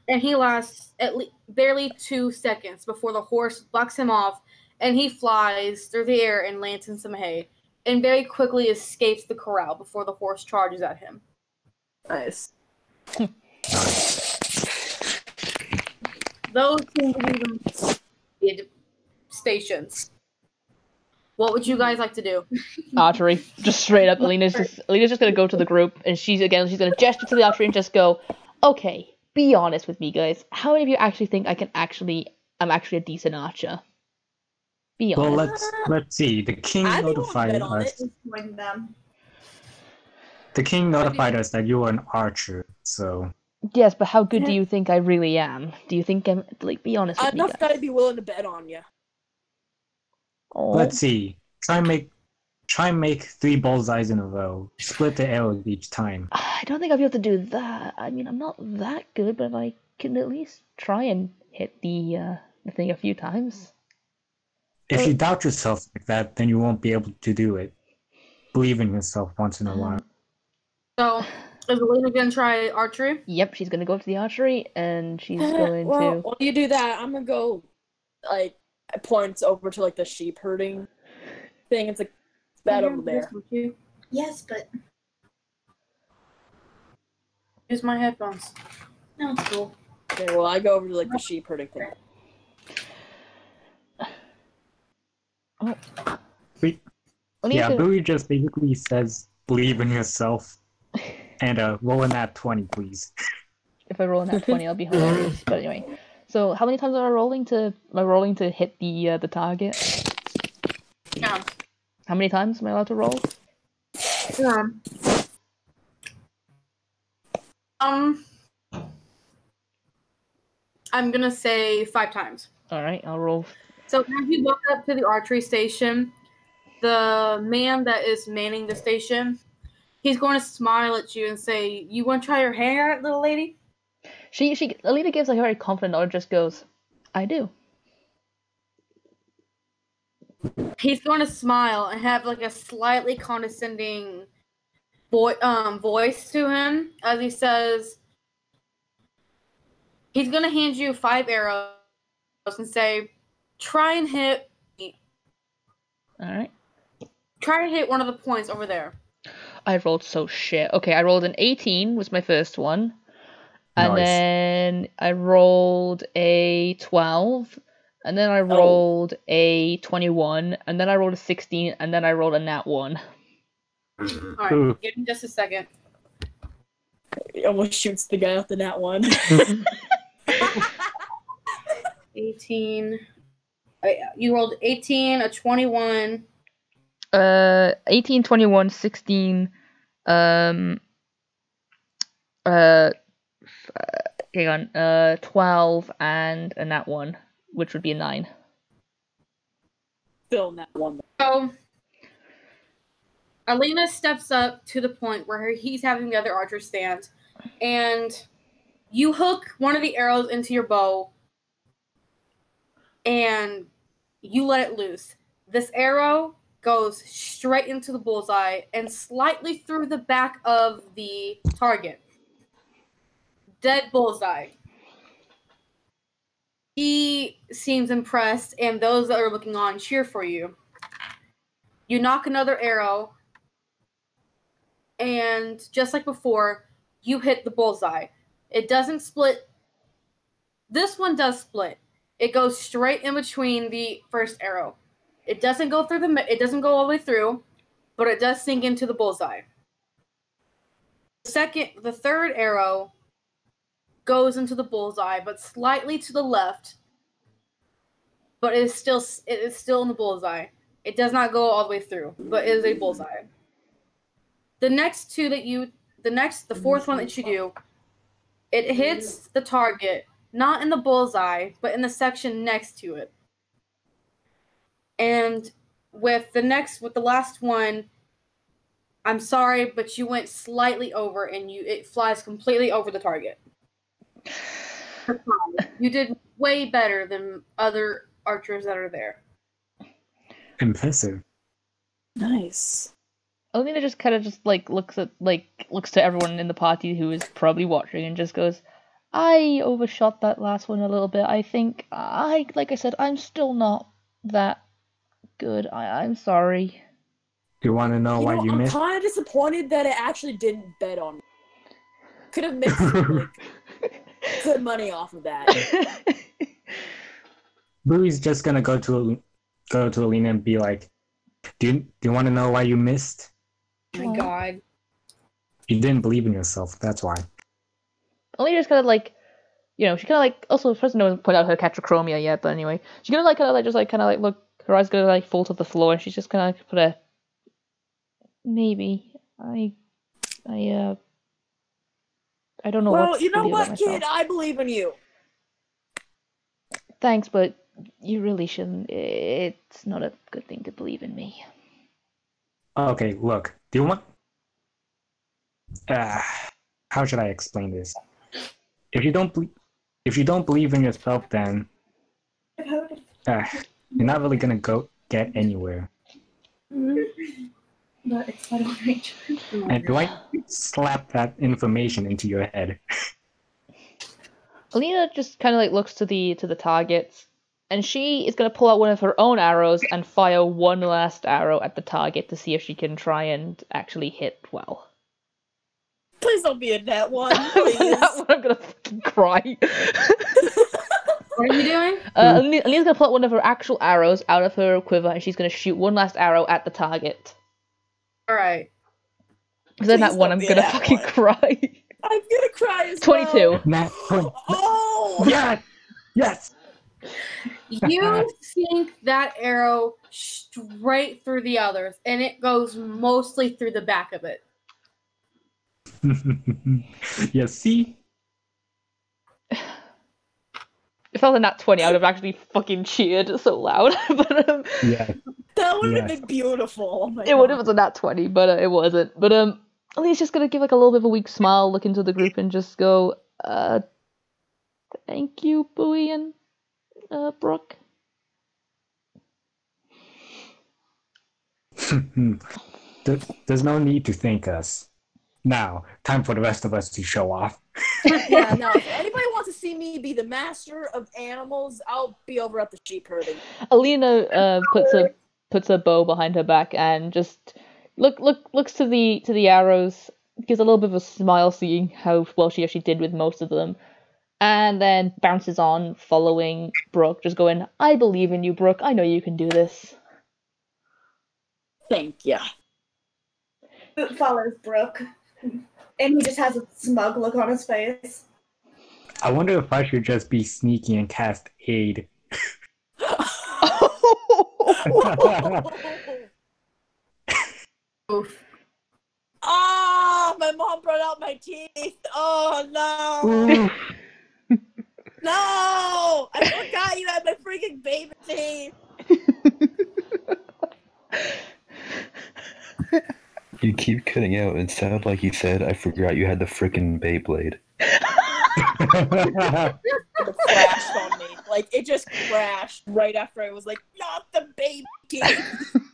and he lasts at least barely two seconds before the horse bucks him off and he flies through the air and lands in some hay and very quickly escapes the corral before the horse charges at him. Nice. Those seem to be the stations. What would you guys like to do? Archery, just straight up. Alena's just Alena's just gonna go to the group, and she's again she's gonna gesture to the archery and just go, "Okay, be honest with me, guys. How many of you actually think I can actually I'm actually a decent archer? Be Well, let's let's see. The king I'd be willing to notified us. them. The king notified us that you were an archer. So Yes, but how good do you think I really am? Do you think I'm like? Be honest with Enough me, that guys. I'd be willing to bet on you. Oh. let's see. Try and make try and make three bullseyes in a row. Split the arrows each time. I don't think I'll be able to do that. I mean, I'm not that good, but I can at least try and hit the uh, the thing a few times. If you doubt yourself like that, then you won't be able to do it. Believe in yourself once in a while. So, is Elena gonna try archery? Yep, she's gonna go to the archery and she's eh, going well, to. while you do that, I'm gonna go like points over to like the sheep herding thing. It's like that over there. Yes, but Use my headphones. no, it's cool. Okay, well I go over to like the sheep herding thing. We- yeah, to- Boui just basically says believe in yourself. And uh roll in that twenty, please. if I roll in that twenty, I'll be hilarious. But anyway, so how many times am I rolling to? Am I rolling to hit the uh, the target? Yeah. How many times am I allowed to roll? Um. Um. I'm gonna say five times. All right, I'll roll. So as you walk up to the archery station, the man that is manning the station, he's going to smile at you and say, "You want to try your hand at it, little lady?" She she Alita gives like a very confident nod, and just goes, "I do." He's going to smile and have like a slightly condescending boy um voice to him as he says, "He's going to hand you five arrows and say, try and hit, All right. try and hit one of the points over there." I rolled so shit. Okay, I rolled an 18 was my first one. And Nice. then I rolled a 12. And then I oh. rolled a 21. And then I rolled a 16. And then I rolled a nat 1. All right, give me just a second. He almost shoots the guy out the nat one. 18. Uh, You rolled 18, a 21. Uh, 18, 21, 16, um, uh, uh, hang on, uh, 12, and a nat 1, which would be a 9. Still in that one. So Alena steps up to the point where he's having the other archer stand, and you hook one of the arrows into your bow, and you let it loose. This arrow goes straight into the bullseye and slightly through the back of the target. Dead bullseye. He seems impressed, and those that are looking on cheer for you. You knock another arrow, and just like before, you hit the bullseye. It doesn't split. This one does split. It goes straight in between the first arrow. It doesn't go through the. It doesn't go all the way through, but it does sink into the bullseye. The second, the third arrow goes into the bullseye, but slightly to the left. But it is still it is still in the bullseye. It does not go all the way through, but it is a bullseye. The next two that you, the next, the fourth one that you do, it hits the target, not in the bullseye, but in the section next to it. And with the next, with the last one, I'm sorry, but you went slightly over, and you it flies completely over the target. You did way better than other archers that are there. Impressive. Nice. Alena just kind of just like looks at like looks to everyone in the party who is probably watching and just goes, "I overshot that last one a little bit. I think I like I said I'm still not that good. I I'm sorry." Do you want to know you why know, you I'm missed? kind of disappointed that it actually didn't bet on me. Could have made some, like, good money off of that. Bluey's just gonna go to go to Alena and be like, "Do you do you want to know why you missed? Oh my god. You didn't believe in yourself. That's why." Alena just kind of like, you know, she kind of like also first no one put out her catachromia yet, but anyway, she gonna like kind of like just like kind of like look her eyes gonna like fall to the floor and she's just kind of like, put a maybe I I uh I don't know well, what you know to believe about what, kid? I believe in you. Thanks, but you really shouldn't. It's not a good thing to believe in me. Okay, look. Do you want? Uh, how should I explain this? If you don't ble- if you don't believe in yourself, then uh, you're not really gonna go get anywhere. But it's out of reach. And do I slap that information into your head? Alena just kind of like looks to the to the targets, and she is gonna pull out one of her own arrows and fire one last arrow at the target to see if she can try and actually hit well. Please don't be in that one. That one I'm gonna fucking cry. What are you doing? Uh, Alena's gonna pull out one of her actual arrows out of her quiver, and she's gonna shoot one last arrow at the target. All right. Because then Please that one, don't I'm gonna that fucking one. cry. I'm gonna cry as Twenty-two. well. Nat twenty. Oh! Yes, yes. You sink that arrow straight through the others, and it goes mostly through the back of it. yeah. See, If I was a nat 20, I would have actually fucking cheered so loud. but um, yeah. That would have Yes. been beautiful. Oh my it would have been was a nat 20, but uh, it wasn't. But um, Alena's just gonna give like a little bit of a weak smile, look into the group, and just go, uh, thank you, Boui and uh, Brooke. There's no need to thank us. Now, time for the rest of us to show off. yeah, no. If anybody wants to see me be the master of animals, I'll be over at the sheep herding. Alena uh, puts a puts a bow behind her back and just look look looks to the to the arrows, gives a little bit of a smile, seeing how well she actually did with most of them, and then bounces on, following Brooke, just going, "I believe in you, Brooke. I know you can do this." Thank you. Boot follows Brooke. And he just has a smug look on his face. I wonder if I should just be sneaky and cast aid. oh Oof. Oh, my mom brought out my teeth. Oh no. No! I forgot you had my freaking baby teeth. You keep cutting out and sound like you said, I forgot you had the frickin' Beyblade. It crashed on me. Like it just crashed right after I was like, not the baby. I'm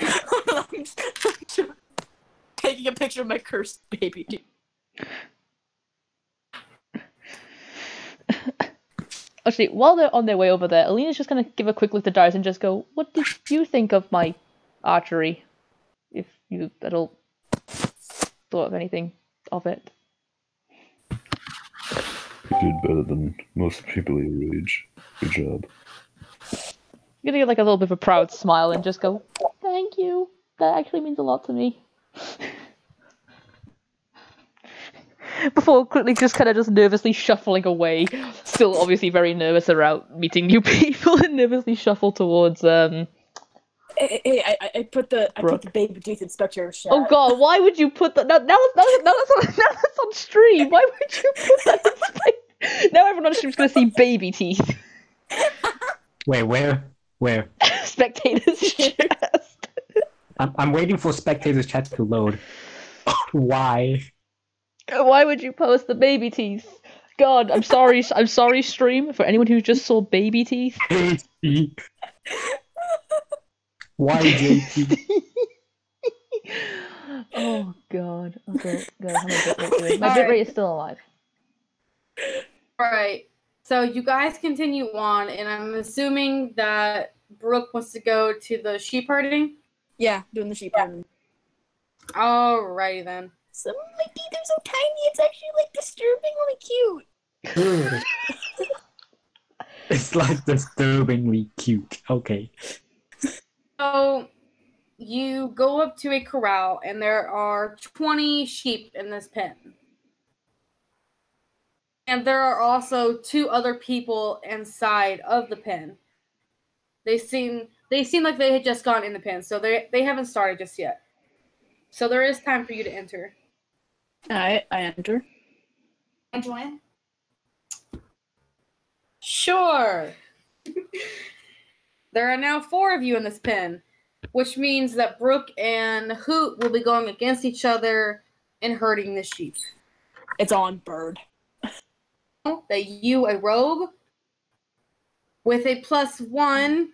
I'm just taking a picture of my cursed baby Actually, while they're on their way over there, Alena's just gonna give a quick look to Darius and just go, "What did you think of my archery? If you at all thought of anything of it." You did better than most people your age. Good job. You're gonna get like a little bit of a proud smile and just go, "Thank you. That actually means a lot to me." Before quickly just kind of just nervously shuffling away, still obviously very nervous about meeting new people, and nervously shuffle towards um. Hey, hey, I, I- I put the I put the baby teeth inspector chat. Oh god, why would you put that? Now, now, that's- now, that's- now, that's on, now that's on stream. Why would you put that? In spe- now everyone on stream's gonna see baby teeth. Wait, where? Where? Spectators chest. I'm, I'm waiting for spectators chat to load. Why? Why would you post the baby teeth? God, I'm sorry. I'm sorry, stream for anyone who just saw baby teeth. JT. Why JT? oh god. Oh, okay, good. How my bit rate doing? My Alright. bit is still alive. All right. So you guys continue on, and I'm assuming that Brooke wants to go to the sheep herding. Yeah, doing the sheep. herding. Alrighty then. Some of my teeth are so tiny, it's actually like disturbingly cute. It's like disturbingly cute. Okay. So you go up to a corral, and there are 20 sheep in this pen. And there are also two other people inside of the pen. They seem they seem like they had just gone in the pen, so they they haven't started just yet. So there is time for you to enter. I I enter. I join. Sure. there are now four of you in this pen, which means that Brooke and Hoot will be going against each other and herding the sheep. It's on bird. That you, a rogue, with a plus one,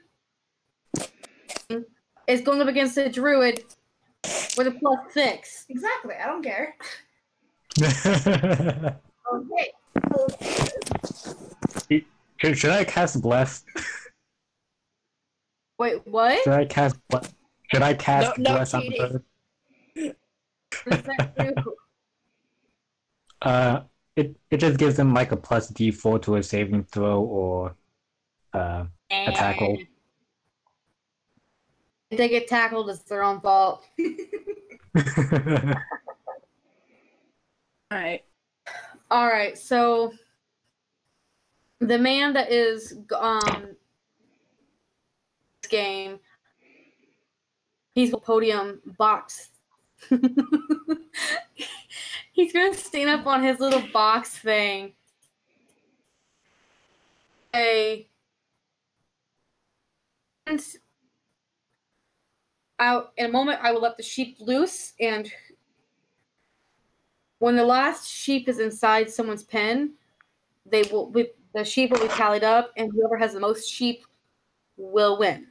is going up against a druid with a plus six. Exactly. I don't care. Okay. Should, should I cast bless? Wait, what? Should I cast bless? Should I cast No- no bless on the cheating. bird? What does that do? Uh, it it just gives them like a plus D4 to a saving throw or uh a tackle. If they get tackled, it's their own fault. Alright. All right, so the man that is um game, he's podium box. he's gonna stand up on his little box thing. A and out in a moment I will let the sheep loose and when the last sheep is inside someone's pen, they will the sheep will be tallied up, and whoever has the most sheep will win.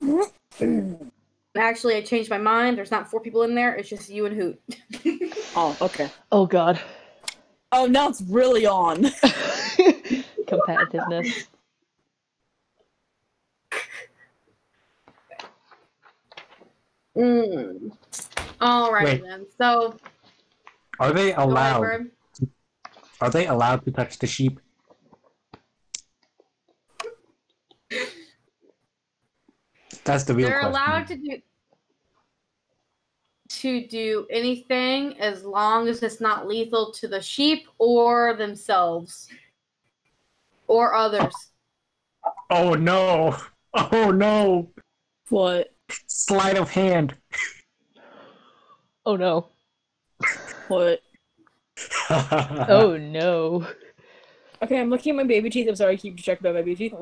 Actually, I changed my mind. There's not four people in there. It's just you and Hoot. Oh, okay. Oh god. Oh, now it's really on. Competitiveness. Mm. All right Wait. then. So Are they go ahead, allowed? Bird. Are they allowed to touch the sheep? That's the real They're question. allowed to do to do anything as long as it's not lethal to the sheep or themselves or others. Oh no! Oh no! What? Sleight of hand. Oh no. What? Oh no. Okay, I'm looking at my baby teeth. I'm sorry, I keep checking about my baby teeth.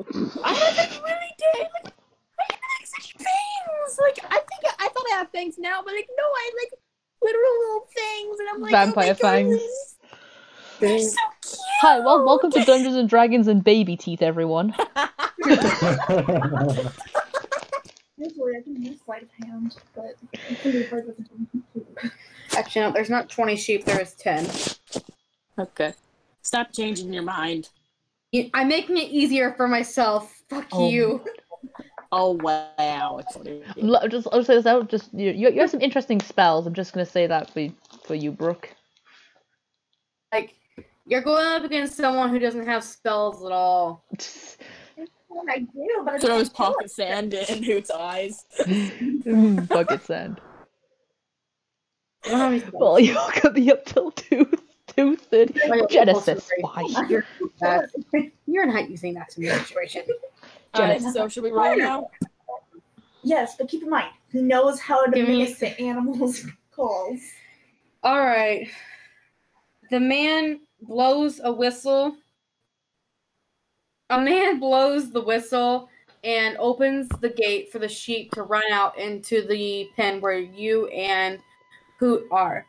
I haven't really did. Like, I have like such things. Like I think I, I thought I have things now, but like no, I like literal little fangs, and I'm like oh Vampire oh fangs. They're so cute. Hi, well, welcome to Dungeons and Dragons and Baby Teeth, everyone. Usually I can use sleight of hand, but it can be hard with a Actually, no, there's not 20 sheep, there is 10. Okay. Stop changing your mind. I'm making it easier for myself. Fuck Oh. you. Oh wow, it's funny. L- Just, I'll say this out. Just you, you, you have some interesting spells. I'm just gonna say that for for you, Brooke. Like, you're going up against someone who doesn't have spells at all. I do, but I Throws don't oh, pocket it. sand in Hoot's eyes. Mm-hmm. Bucket sand. I don't have any spells. Well, you're gonna be up till two two thirty. Oh, yeah, Genesis. Why? You're, you're not using that in this situation. Alright, Genesis. so should we roll now? Yes, but keep in mind, he knows how to Give me- mimic the animals' calls. All right. The man blows a whistle. A man blows the whistle and opens the gate for the sheep to run out into the pen where you and Hoot are.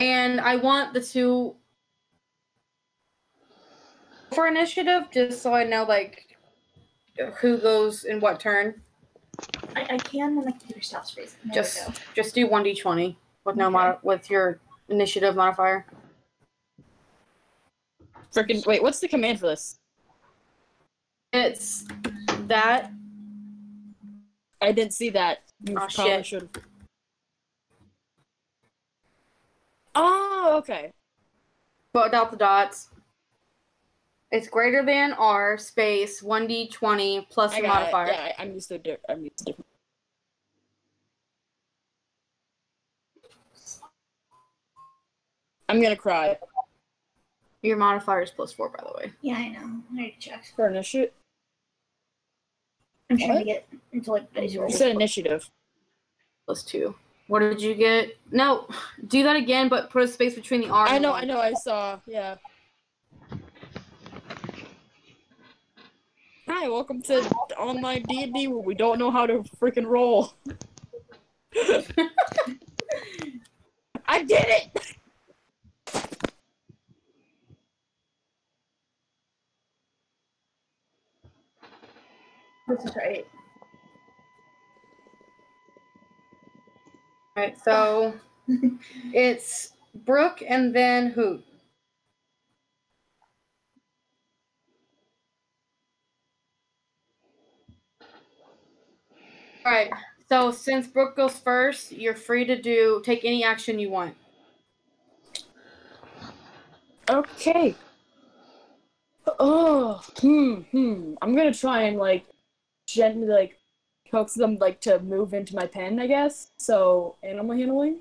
And I want the two for initiative, just so I know like who goes in what turn. I, I can when your stealth space. There Just just do one d twenty with no Okay. mod with your initiative modifier. Frickin' wait, what's the command for this? It's that I didn't see that. You Aw, probably shit. should. Oh, okay. but without the dots. It's greater than R space one d twenty plus your modifier. it. Yeah, I- I'm used to di- I'm used to different. I'm gonna cry Your modifier is plus four, by the way. Yeah, I know. I already checked. for initiative. I'm trying What? to get into like base You said initiative. Plus two. What did you get? No, do that again, but put a space between the R. I know, I know, I saw. Yeah. Hi, welcome to online D and D where we don't know how to freaking roll. I did it. This is right. Alright, so it's Brooke and then Hoot. Alright, so since Brooke goes first, you're free to do take any action you want. Okay. Oh, hmm, hmm. I'm gonna try and like gently like coax them like to move into my pen, I guess. So animal handling.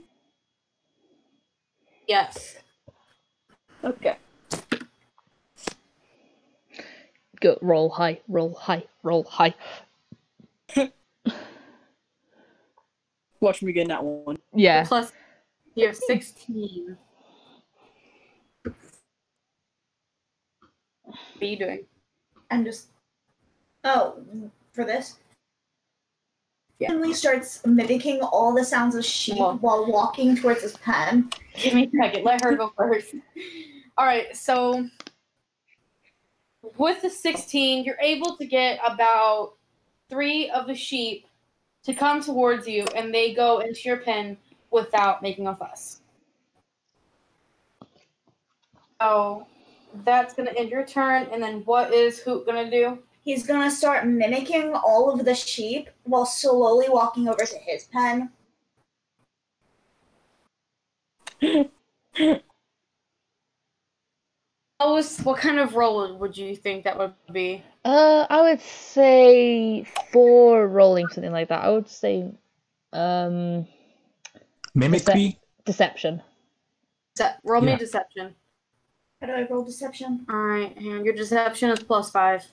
Yes. Okay. Go roll high, roll high, roll high. Watch me get that one. Yeah. Plus you're 16. What are you doing? I'm just. Oh, for this? Yeah. Finley starts mimicking all the sounds of sheep while walking towards his pen. Give me a second. Let her go first. All right. So with the 16, you're able to get about three of the sheep to come towards you, and they go into your pen without making a fuss. So that's gonna end your turn, and then what is Hoot gonna do? He's gonna start mimicking all of the sheep while slowly walking over to his pen. What was what kind of role would you think that would be? Uh, I would say for rolling something like that, I would say, um, Mimicry? deception. Se- roll me deception. How do I roll deception? All right, and your deception is plus five.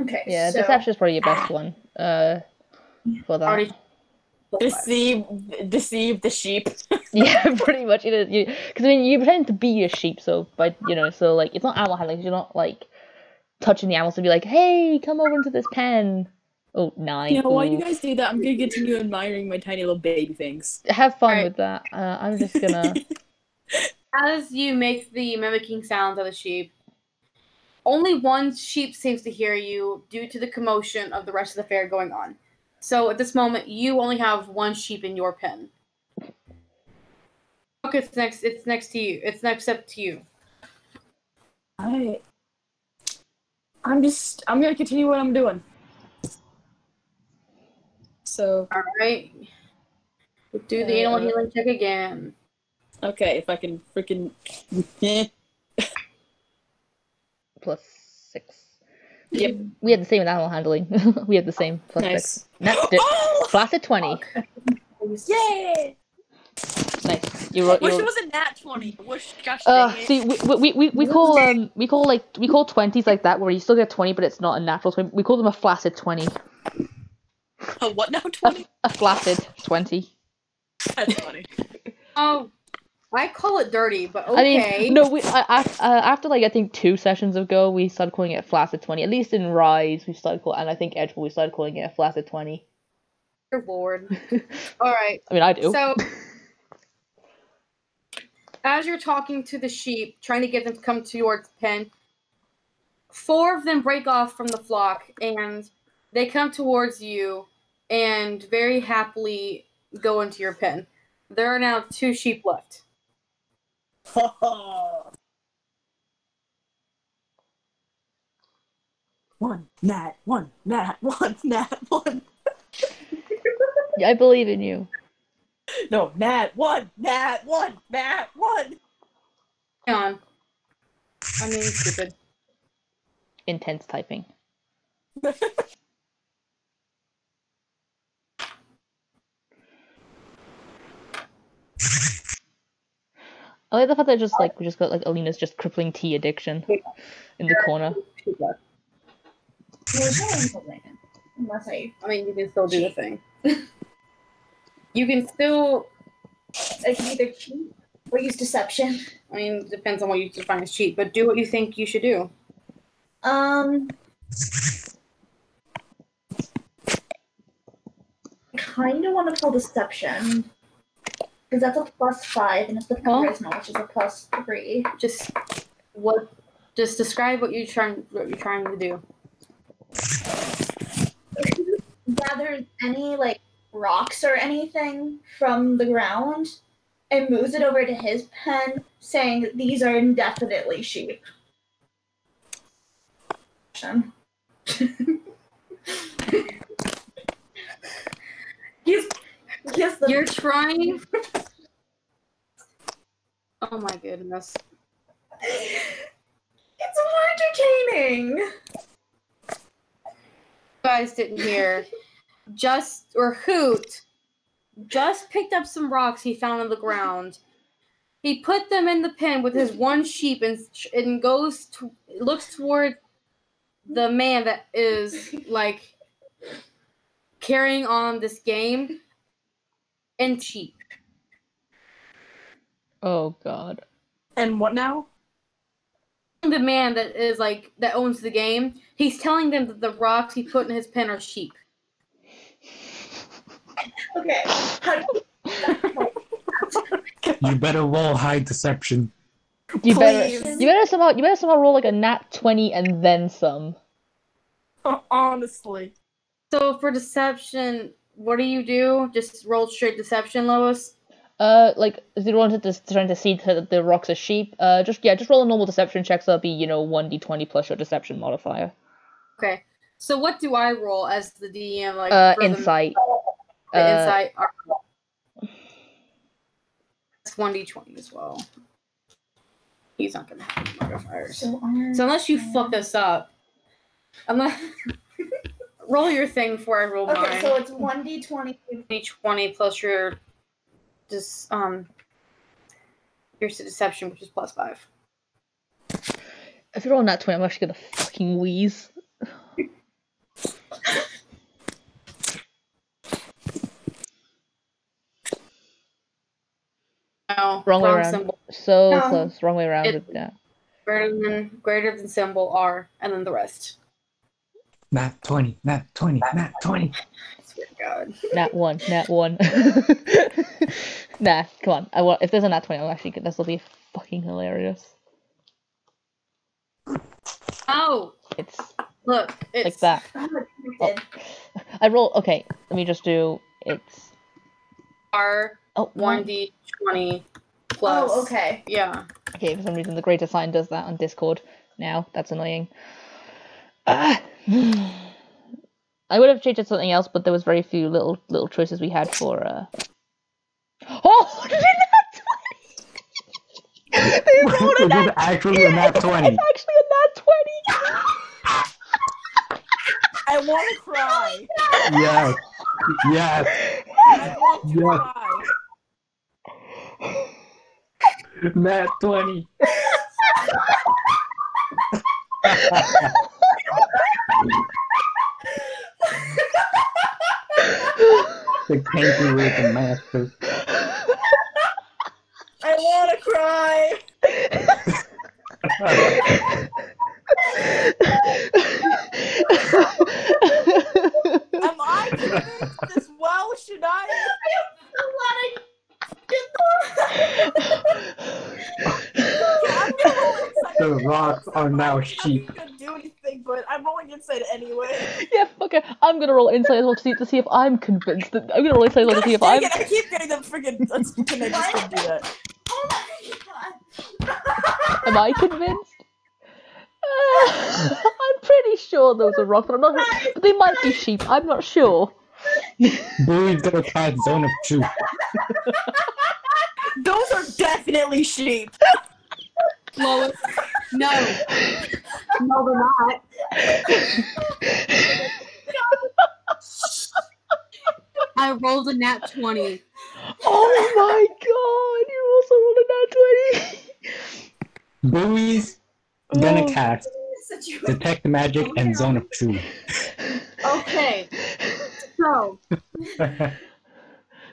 Okay. Yeah, so, deception is probably your best one. Uh, for that. Already plus. Deceive, deceive the sheep. Yeah, pretty much. It is you because I mean you pretend to be a sheep, so but you know, so like it's not animal handling. You're not like touching the animals to be like, hey, come over into this pen. Oh, nine. You know, while you guys do that, I'm gonna continue admiring my tiny little baby things. Have fun Alright. with that. Uh, I'm just gonna. As you make the mimicking sounds of the sheep, only one sheep seems to hear you due to the commotion of the rest of the fair going on. So at this moment, you only have one sheep in your pen. Okay, it's next. It's next to you. It's next up to you. I, I'm just, I'm gonna continue what I'm doing. So, All right. Do the animal Uh, healing check again. okay, if I can freaking. plus six. Yep, we had the same with animal handling. we had the same plus six. nice. That's it. Oh! Class at twenty. Yay! Nice. You roll. Wish it was a nat 20. Wish, gosh Uh, dang it. see, we, we, we, we call um we call like we call twenties like that where you still get twenty but it's not a natural twenty. We call them a flaccid twenty. A what now? A, 20? a flaccid twenty. That's funny. Oh, I call it dirty, but I okay. mean, no, we I, I, uh, after like I think two sessions ago we started calling it flaccid twenty. At least in Rise we started calling, and I think Edgewood we started calling it a flaccid twenty. Dear Lord. All right. I mean, I do. So, as you're talking to the sheep, trying to get them to come to your pen, four of them break off from the flock and they come towards you and very happily go into your pen. There are now two sheep left. one, nat, one, nat, one, nat, one. Yeah, I believe in you. No, nat, one, nat, one, nat, one. Hang on. I'm being stupid. Intense typing. I like the fact that just like we just got like Alena's just crippling tea addiction in the corner. There's no Unless I, I mean, you can still do the thing. you can still. I can either cheat or use deception. I mean, it depends on what you define as cheat, but do what you think you should do. Um, I kind of want to pull deception because that's a plus five, and it's the Oh. charisma, which is a plus three. just what just describe what you're trying what you're trying to do Gathers any like rocks or anything from the ground and moves it over to his pen, saying these are indefinitely sheep. Yes, yes, you're trying? Oh my goodness. It's more entertaining. you guys didn't hear. Just or hoot just picked up some rocks he found on the ground. He put them in the pen with his one sheep and, and goes to looks toward the man that is like carrying on this game and sheep Oh god. And what now? the man that is like that owns the game, he's telling them that the rocks he put in his pen are sheep. Okay. You better roll high deception. You better you better somehow you better somehow roll like a nat twenty and then some. Uh, honestly. So for deception, what do you do? Just roll straight deception, Lois. Uh, like if you wanted to trying to see that the rocks are sheep, uh, just yeah, just roll a normal deception check. So that'll be you know one d twenty plus your deception modifier. Okay. So what do I roll as the DM? Like Uh, for the- insight. The, Uh, insight. It's one d twenty as well. He's not gonna have any modifiers. so, So unless you fuck this up, unless roll your thing before I roll okay, mine. so it's one d twenty. d20 plus your just um your deception, which is plus five. If you roll on that 20, I'm actually gonna fucking wheeze. No, Wrong way around. symbol. So No. close. Wrong way around. It- yeah. Greater than greater than symbol R, and then the rest. Nat 20, nat 20, nat 20. I God. Nat one. Nat one. nah, come on. I want. If there's a nat 20, I'm actually. This will be fucking hilarious. Oh, It's look, it's like that. I'm. I roll. Okay, let me just do. It's. R Oh, one D twenty plus. Oh, okay. Yeah. Okay, for some reason the greater sign does that on Discord now. That's annoying. Ah. I would have changed it to something else, but there was very few little little choices we had for uh Oh did not They rolled a This is actually a nat 20. It's actually a nat twenty. I want to cry. Yes. Yes. I want to Yeah. cry. Nat 20. the kangaroo with the master. I want to cry. Am I convinced as well? Should I? I'm gonna roll insight. The rocks are now sheep. not gonna do anything, but I'm rolling insight anyway. yeah, okay. I'm gonna roll insight as well to see to see if I'm convinced that I'm gonna roll insight as well to see if I'm it, I keep getting them freaking. Let's can I just do that? Oh my god. Am I convinced? Uh, I'm pretty sure those are rocks, but I'm not. But they might be sheep. I'm not sure. Blue's gonna cast Zone of Truth. Those are definitely sheep. Lois. No. no, they're not. I rolled a nat twenty. Oh my god! You also rolled a nat 20! Boui's gonna Oh. cast Detect Magic and Zone of Truth. Okay. So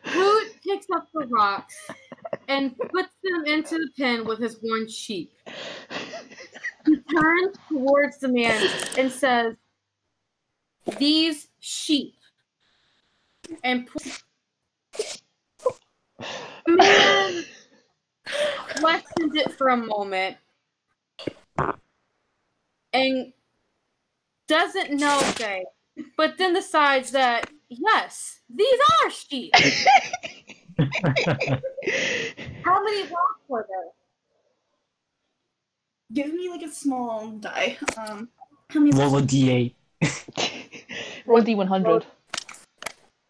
Hoot picks up the rocks and puts them into the pen with his one sheep. He turns towards the man and says, These sheep. And puts the man questions it for a moment and doesn't know okay, but then decides that yes, these are sheep. How many rocks were there? Give me like a small die. Um, how many? Roll a d8. Roll D100.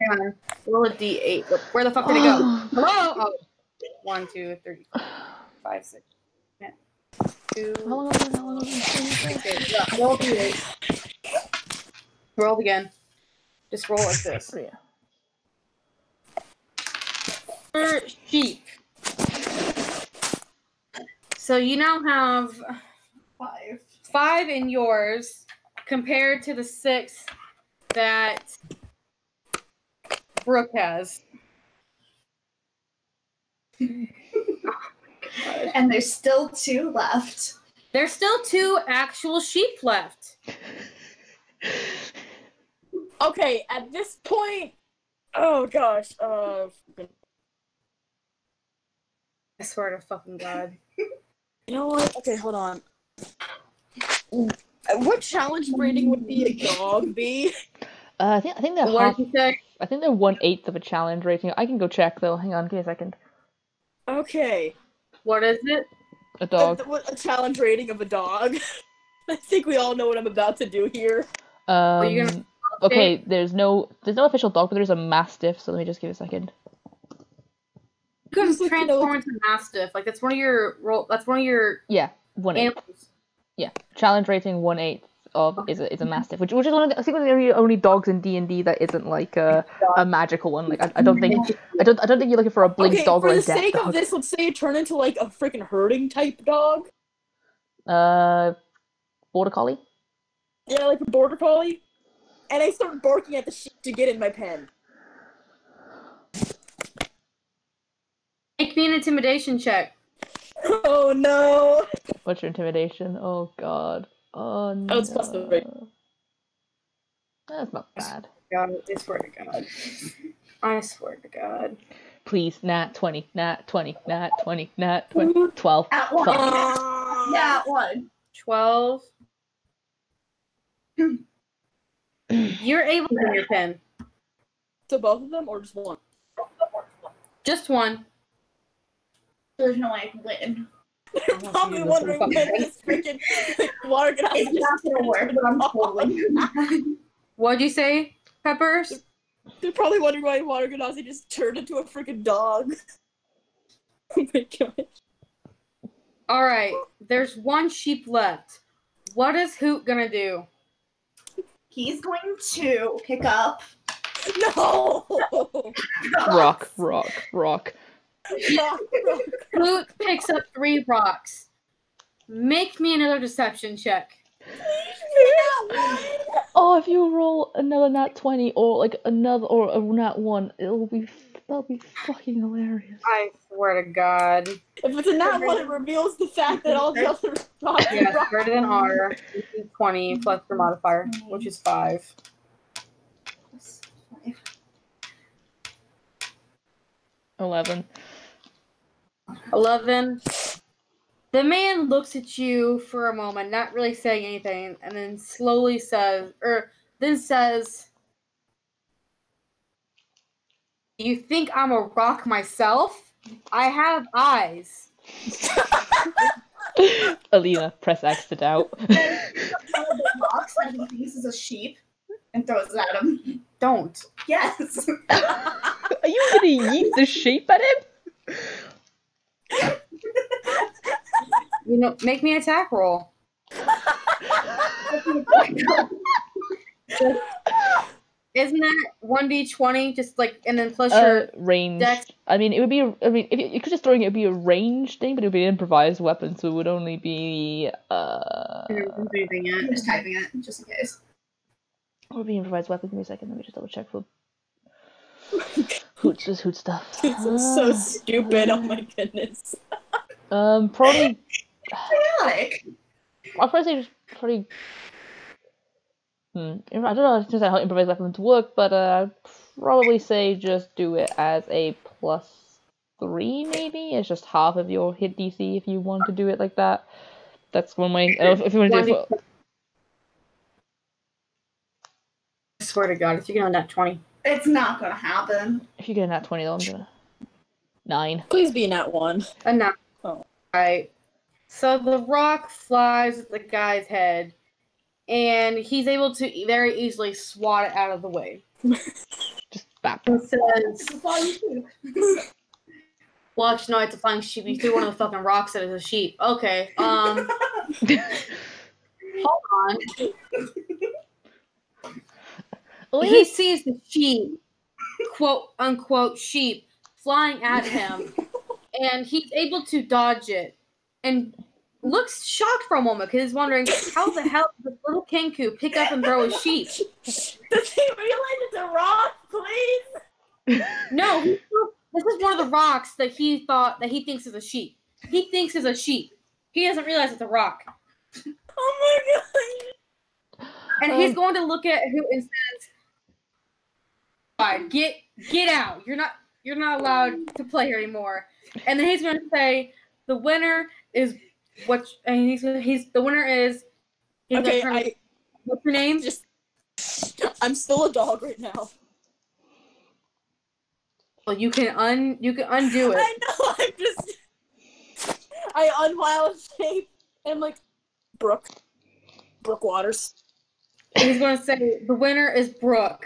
Hang on. Roll a d8. Where- Where the fuck did it go? Hello? Oh. One, two, three, five, six, ten, two, How long was it? How long was it? okay, yeah, roll d8. Roll again. Just roll like this. Yeah. For sheep. So you now have Five. five in yours compared to the six that Brooke has. And there's still two left. There's still two actual sheep left. Okay, at this point, oh gosh, uh, I swear to fucking God. you know what? Okay, hold on. What challenge rating would be a dog be? Uh, I think I think they're What half, did you say? I think they're one eighth of a challenge rating. I can go check though. Hang on, give me a second. Okay, What is it? A dog. A, a challenge rating of a dog. I think we all know what I'm about to do here. Um, you gonna- okay, there's no there's no official dog, but there's a mastiff. So let me just give a second. Can Just like, transform into mastiff. Like that's one of your role. That's one of your Yeah, one eighth. animals. Yeah, challenge rating one eighth of is a is a mastiff, which which is one of the, I think one of the only, only dogs in D and D that isn't like a, a magical one. Like I, I don't think I don't I don't think you're looking for a blink okay, dog for or a the sake of this, let's say it turn into like a freaking herding type dog. Uh, border collie. Yeah, like a border collie. And I start barking at the sheep to get in my pen. Make me an intimidation check. Oh no! What's your intimidation? Oh god. Oh, oh no. Oh, it's plus three. That's not bad. God, I swear to God. I swear to God. Please, nat 20, nat 20, nat 20, nat 20, 12. At one. Fuck. Yeah, at one. 12. You're able to in your pen. So both of them or just one? Just one. There's no way I can win. They're probably wondering when this freaking water gun It's not gonna work, but I'm totally. What'd you say, Peppers? They're probably wondering why Water genasi just turned into a freaking dog. oh my gosh. All right. There's one sheep left. What is Hoot gonna do? He's going to pick up. No! Rock, rock, rock. No, no. Hoot picks up three rocks. Make me another deception check. Oh, if you roll another nat 20 or like another or a nat 1, it'll be that'll be fucking hilarious. I swear to God. If it's a nat one, it reveals the fact that all the other dogs Yeah, are greater than R. 20 plus your modifier, which is 5. 11. 11. The man looks at you for a moment, not really saying anything, and then slowly says, or then says, You think I'm a rock myself? I have eyes. Alena, press X to doubt. One of the rocks that he thinks is a sheep and throws it at him. Don't. Yes. Are you gonna yeet the sheep at him? You know, make me an attack roll. Isn't that 1d20 just like, and then plus your. Uh, range. dex- I mean, it would be. a- I mean, if you, you could just throwing it it'd be a range thing, but it would be an improvised weapon, so it would only be. Uh, I'm. I'm just typing it just in case. what would be improvised weapon? Give me a second. Let me just double check for. Hoot, just hoot stuff. This is so stupid. Oh my goodness. Um, probably. Chaotic. I'll probably say just pretty. Hmm. I don't know just how improvised weapons work, but uh, I'd probably say just do it as a plus three, maybe. It's just half of your hit DC if you want to do it like that. That's one way. uh, if you want to do it for, I swear to God, if you get on that 20. It's not gonna happen. if you get a nat twenty, though, I'm gonna nine. Please be a nat one. Enough. Oh. Right. So the rock flies at the guy's head, and he's able to very easily swat it out of the way. Just bap. And says, It's a flying sheep. Well, actually, no, it's a flying sheep. You threw one of the fucking rocks at it as a sheep. Okay. Um, hold on. He sees the sheep, quote unquote sheep, flying at him, and he's able to dodge it, and looks shocked for a moment because he's wondering how the hell did this little kenku pick up and throw a sheep? Does he realize it's a rock, please? No, he- this is one of the rocks that he thought that he thinks is a sheep. He thinks is a sheep. He doesn't realize it's a rock. Oh my god. And he's um, going to look at who and says, "Fine, get get out. You're not you're not allowed to play here anymore." And then he's going to say, "The winner is what?" And he's he's the winner is. gonna Okay, I what's your name? just. I'm still a dog right now. Well, you can un you can undo it. I know, I'm just. I unwild shape and I'm like, Brooke. Brooke Waters. He's going to say, "The winner is Brooke."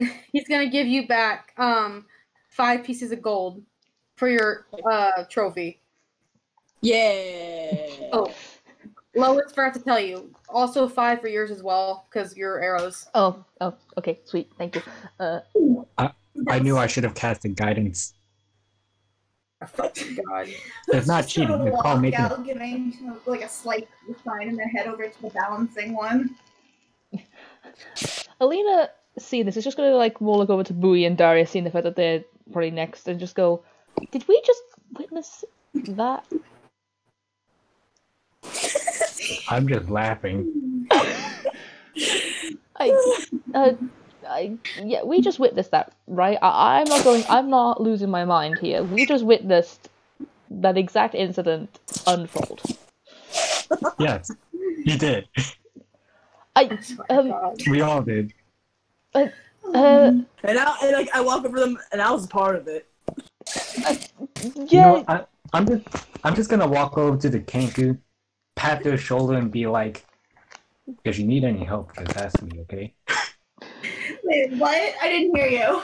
He's going to give you back um five pieces of gold for your uh trophy. Yeah. Oh, Lois forgot to tell you. Also five for yours as well, because your arrows. Oh, oh, okay, sweet, thank you. Uh, I knew I should have casted guidance. God. It's not cheating. sort of It's called making. out, giving like a slight sign and then head over to the balancing one. Alena, seeing this, is just gonna like walk over to Boui and Darius, seeing the fact that they're probably next, and just go, "Did we just witness that?" I'm just laughing. I, uh, I, yeah, we just witnessed that, right? I, I'm not going. I'm not losing my mind here. We just witnessed that exact incident unfold. Yes, you did. I, um, We all did. Uh, And I and like I walk over them, and I was part of it. You yeah, know, I, I'm just, I'm just gonna walk over to the Kenku, pat their shoulder, and be like, "If you need any help, just ask me, okay? Wait, what? I didn't hear you.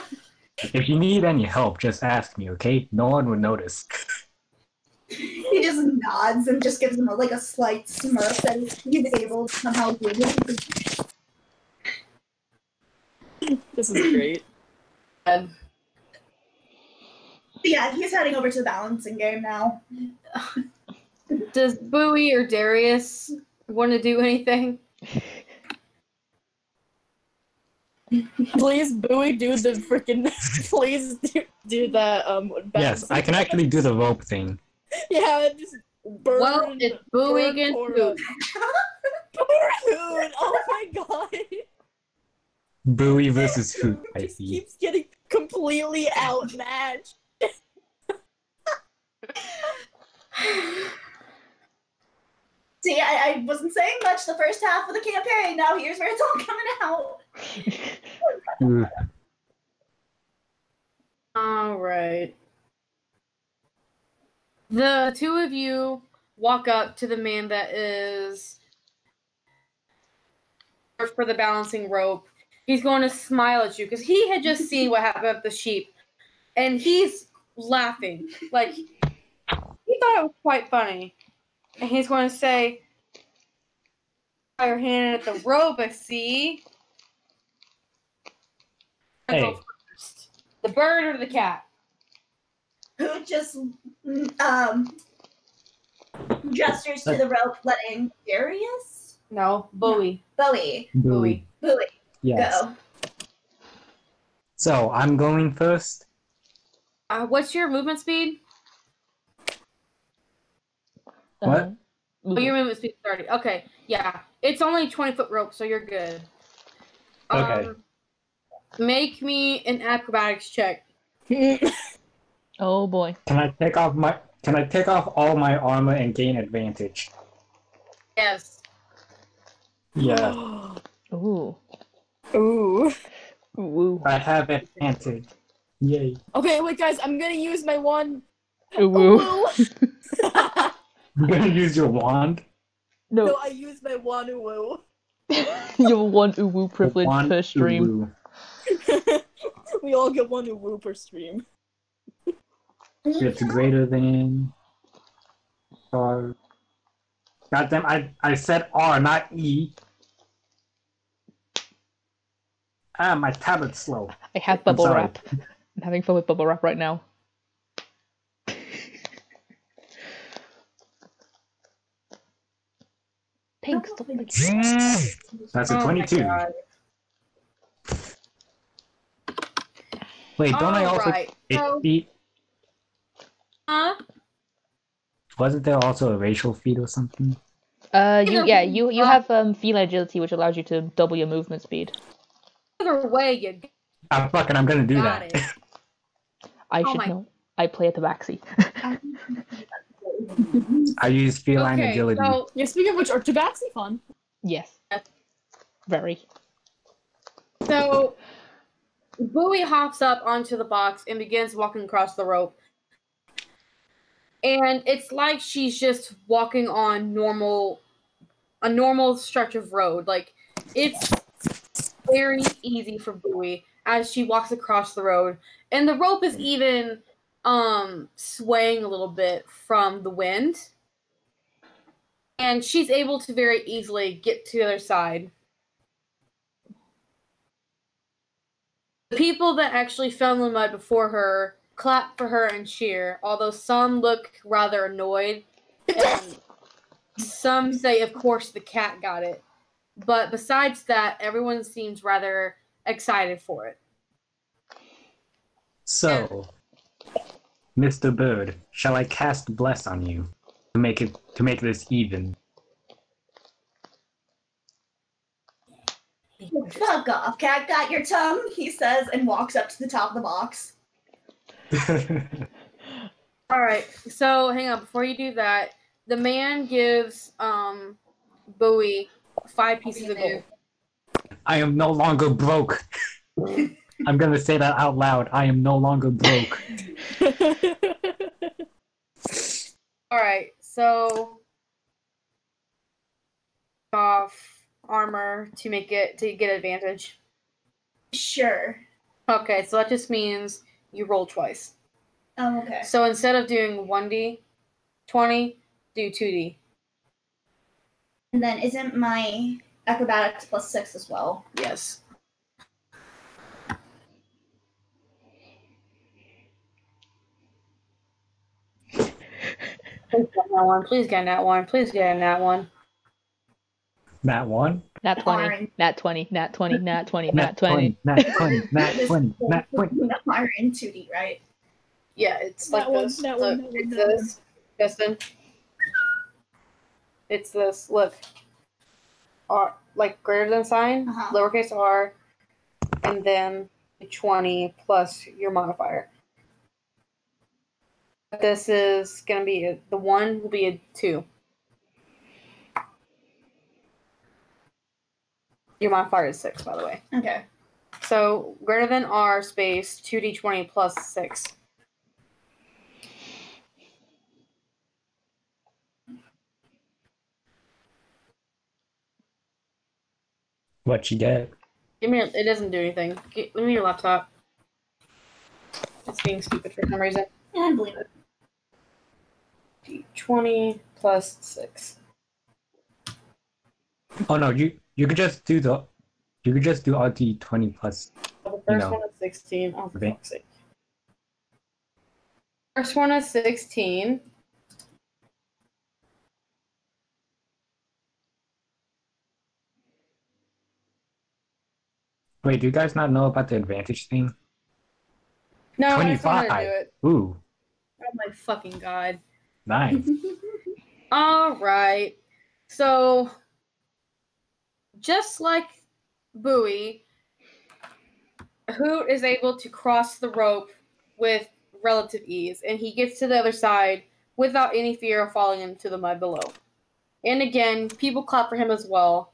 If you need any help, just ask me, okay? No one would notice." He just nods and just gives him a, like a slight smirk that he's able to somehow do it. This is great. And Yeah, he's heading over to the balancing game now. Does Boui or Darius want to do anything? Please, Boui, do the freaking. Please do, do the um. Yes, I can actually do the rope thing. Yeah, just burn. Well, it's Boui burn against Cora. Bowie. Burn! Oh my god! Boui versus who? I see. keeps getting completely outmatched. See, I, I wasn't saying much the first half of the campaign. Now here's where it's all coming out. All right. The two of you walk up to the man that is for the balancing rope. He's going to smile at you because he had just seen what happened with the sheep, and he's laughing like he thought it was quite funny. And he's going to say, "Try your handing at the rope, I see." Hey. The bird or the cat? Who just um gestures to the rope, letting Darius No, Boui. Boui Boui. Boui Yes. go. So I'm going first. Uh, what's your movement speed? What? Oh, your movement speed is 30. Okay, yeah. It's only 20 foot rope, so you're good. Okay. Um, make me an acrobatics check. oh boy. Can I take off my? Can I take off all my armor and gain advantage? Yes. Yeah, Ooh. Ooh. Ooh. I have it answered. Yay! Okay, wait, guys. I'm gonna use my one. Ooh. Ooh. Ooh. You're gonna use your wand. no, No, I use my one ooh. you have one ooh woo privilege Wand per stream. We all get one ooh per stream. It's greater than. R. Goddamn! I I said R, not E. Ah, my tablet's slow. I have bubble sorry. wrap. I'm having fun with bubble wrap right now. Pink, stop licking. That's a Oh 22. Wait, don't I also Alright, eight so- feet? Huh? Wasn't there also a racial feat or something? Uh, you yeah, you you have um feline agility, which allows you to double your movement speed. Either way, you Ah, fucking, I'm gonna do that. I Oh should my- know. I play at the Tabaxi. I use feline okay, agility. so Yeah, speaking of which, are Tabaxi fun? yes. Very. So Boui hops up onto the box and begins walking across the rope. And it's like she's just walking on normal a normal stretch of road. Like it's very easy for Boui as she walks across the road. And the rope is even um swaying a little bit from the wind. And she's able to very easily get to the other side. The people that actually fell in the mud before her clap for her and cheer, although some look rather annoyed. And some say, of course, the cat got it. But besides that, everyone seems rather excited for it. So, Mr. Bird, shall I cast bless on you to make it to make this even? Fuck off, cat got your tongue, he says, and walks up to the top of the box. All right. So hang on. Before you do that, the man gives um Boui five pieces of gold. I am no longer broke. I'm gonna say that out loud. I am no longer broke. All right. So off armor to make it to get advantage. Sure. Okay, so that just means you roll twice. Oh, okay. So instead of doing 1d 20, do 2d. And then isn't my acrobatics plus six as well? Yes. Please get that one. Please get that one. Please get that one. Nat one. Nat 20, Darn. nat 20, nat 20, nat 20, nat 20. Nat twenty. Nat This twenty. is Nat twenty. Are in 2D, right? Yeah, it's That like one, this. that Look, one, that one, it's that one. this. Justin. It's this. Look. R like greater than sign, Uh-huh. lowercase r, and then 20 plus your modifier. This is gonna be a, the one will be a two. Your modifier is six, by the way. Okay. So greater than r space two d twenty plus six. What you get? Give me your, it doesn't do anything. Gi- Give me your laptop. It's being stupid for some reason. I don't believe it. D twenty plus six. Oh no, you you could just do the you could just do RT twenty plus. Oh, the first know. one is sixteen. Oh, for Okay. fuck's sake. First one is sixteen. Wait, do you guys not know about the advantage thing? No, I just to 25. do it. Ooh, Oh my fucking god. nice. All right. So, just like Boui, Hoot is able to cross the rope with relative ease, and he gets to the other side without any fear of falling into the mud below. And again, people clap for him as well.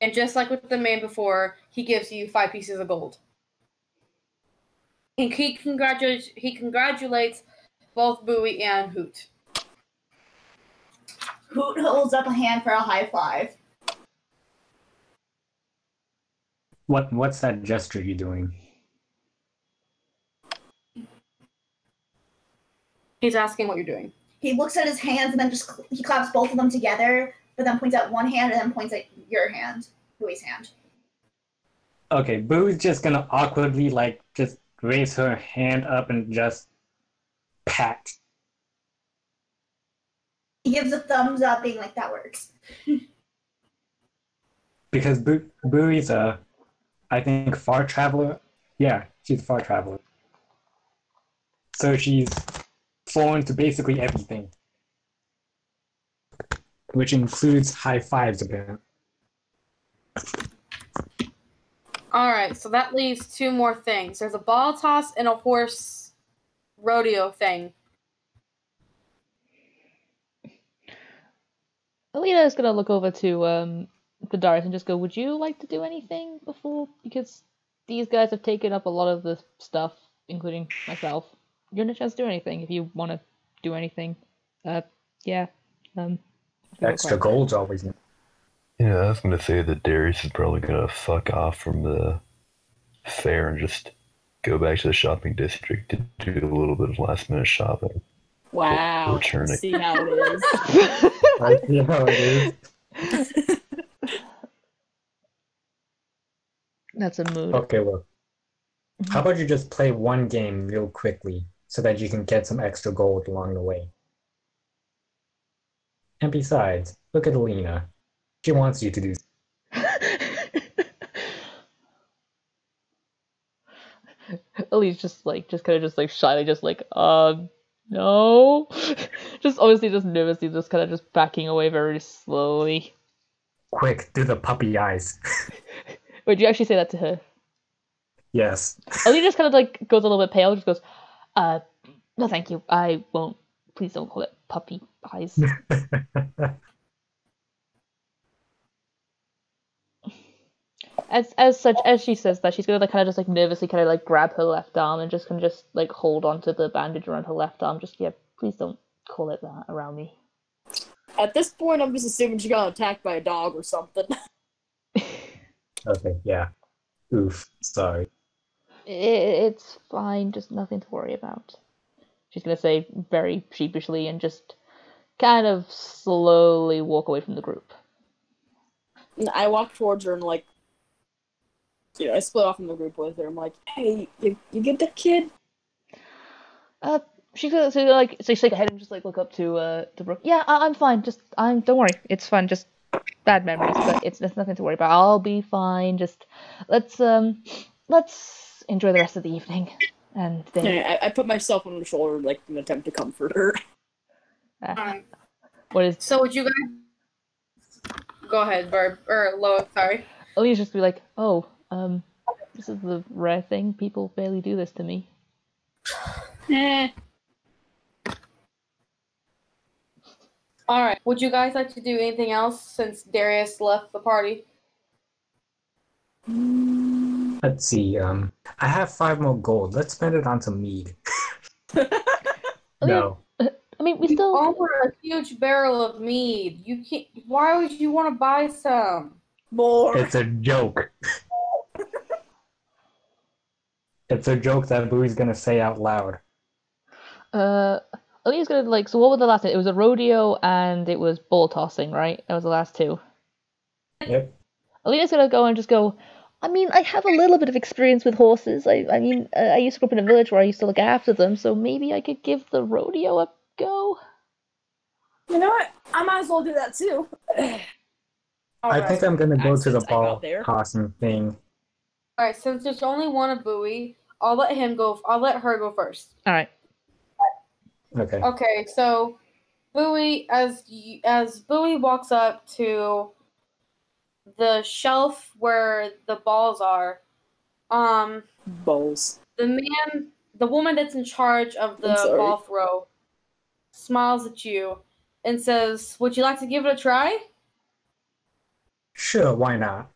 And just like with the man before, he gives you five pieces of gold. And he congratulates he congratulates both Boui and Hoot. Hoot holds up a hand for a high five. What what's that gesture you're doing? He's asking what you're doing. He looks at his hands and then just cl- he claps both of them together, but then points at one hand and then points at your hand, Louis' hand. Okay, Boo's just gonna awkwardly like just raise her hand up and just pat. He gives a thumbs up, being like, "That works." Because Boo Boo's a, I think, far traveler. Yeah, she's a far traveler. So she's flown to basically everything, which includes high fives apparently. All right, so that leaves two more things. There's a ball toss and a horse rodeo thing. Alena is gonna look over to um the Darius and just go, "Would you like to do anything before? Because these guys have taken up a lot of the stuff, including myself. You're in a chance to do anything if you want to do anything. Uh, yeah. Um, I feel Extra quite- gold's always. Yeah, I was gonna say that Darius is probably gonna fuck off from the fair and just go back to the shopping district to do a little bit of last minute shopping. Wow. Returning. See how it is. I see how it is. That's a mood. Okay, well, How mm-hmm. about you just play one game real quickly so that you can get some extra gold along the way? And besides, look at Alena. She wants you to do. Ellie's just like, just kind of just like shyly, just like, um, no. just obviously just nervously, just kind of just backing away very slowly. Quick, do the puppy eyes. Wait, do you actually say that to her? yes. Ellie just kind of like goes a little bit pale, just goes, uh, no thank you, I won't. Please don't call it puppy eyes. as as such as she says that she's gonna like kind of just like nervously kind of like grab her left arm and just kind of just like hold onto the bandage around her left arm just yeah please don't call it that around me At this point, I'm just assuming she got attacked by a dog or something. okay, yeah. Oof, sorry. I it's fine just nothing to worry about she's gonna say very sheepishly and just kind of slowly walk away from the group I walk towards her and like, you know, I split off from the group with her. I'm like, hey, you, you get that kid? uh she's gonna so like so shake her head and just like look up to uh to Brooke. Yeah, I- I'm fine. Just I'm don't worry. It's fine. Just bad memories, but it's there's nothing to worry about. I'll be fine. Just let's um let's enjoy the rest of the evening. And then And I, I put myself on her shoulder like an attempt to comfort her. uh, Alright. what is So would you guys go ahead, Barb or Lois? Sorry. Elise just be like, oh, um, this is the rare thing. People barely do this to me. Eh. All right. Would you guys like to do anything else since Darius left the party? Let's see. Um, I have five more gold. Let's spend it on some mead. no. I mean, we still. Over a huge barrel of mead. You can't. Why would you want to buy some? More. It's a joke. it's a joke that Boui's gonna say out loud. Uh, Elia's gonna like. So what was the last? It was a rodeo and it was ball tossing, right? That was the last two. Yep. Alena's gonna go and just go. I mean, I have a little bit of experience with horses. I, I mean, uh, I used to grow up in a village where I used to look after them, so maybe I could give the rodeo a go. You know what? I might as well do that too. I right. think I'm gonna go to the Accents I got ball there. tossing thing. All right. Since there's only one of Boui, I'll let him go. I'll let her go first. All right. Okay. Okay. So, Boui, as y- as Boui walks up to the shelf where the balls are, um, Bowls. the man, the woman that's in charge of the ball throw, smiles at you and says, "Would you like to give it a try?" Sure, why not?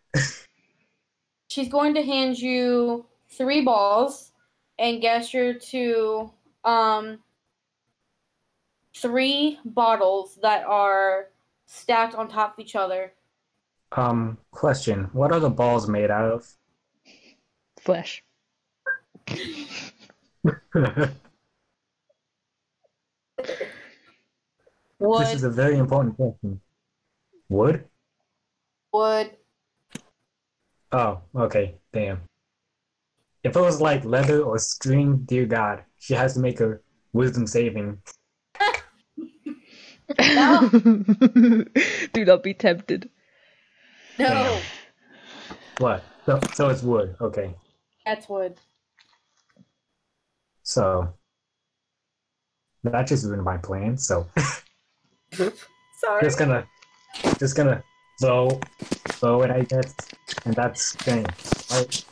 She's going to hand you three balls and gesture to um three bottles that are stacked on top of each other. Um, question. What are the balls made out of? Flesh. Wood, this is a very important question. Wood? wood. Oh, okay. Damn. If it was like leather or string, dear God, she has to make a wisdom saving. No. Do not be tempted. No, What? So, so it's wood. Okay. that's wood. So that just ruined my plan. So Sorry. just gonna, just gonna throw, throw it, I guess, and that's thing. Right?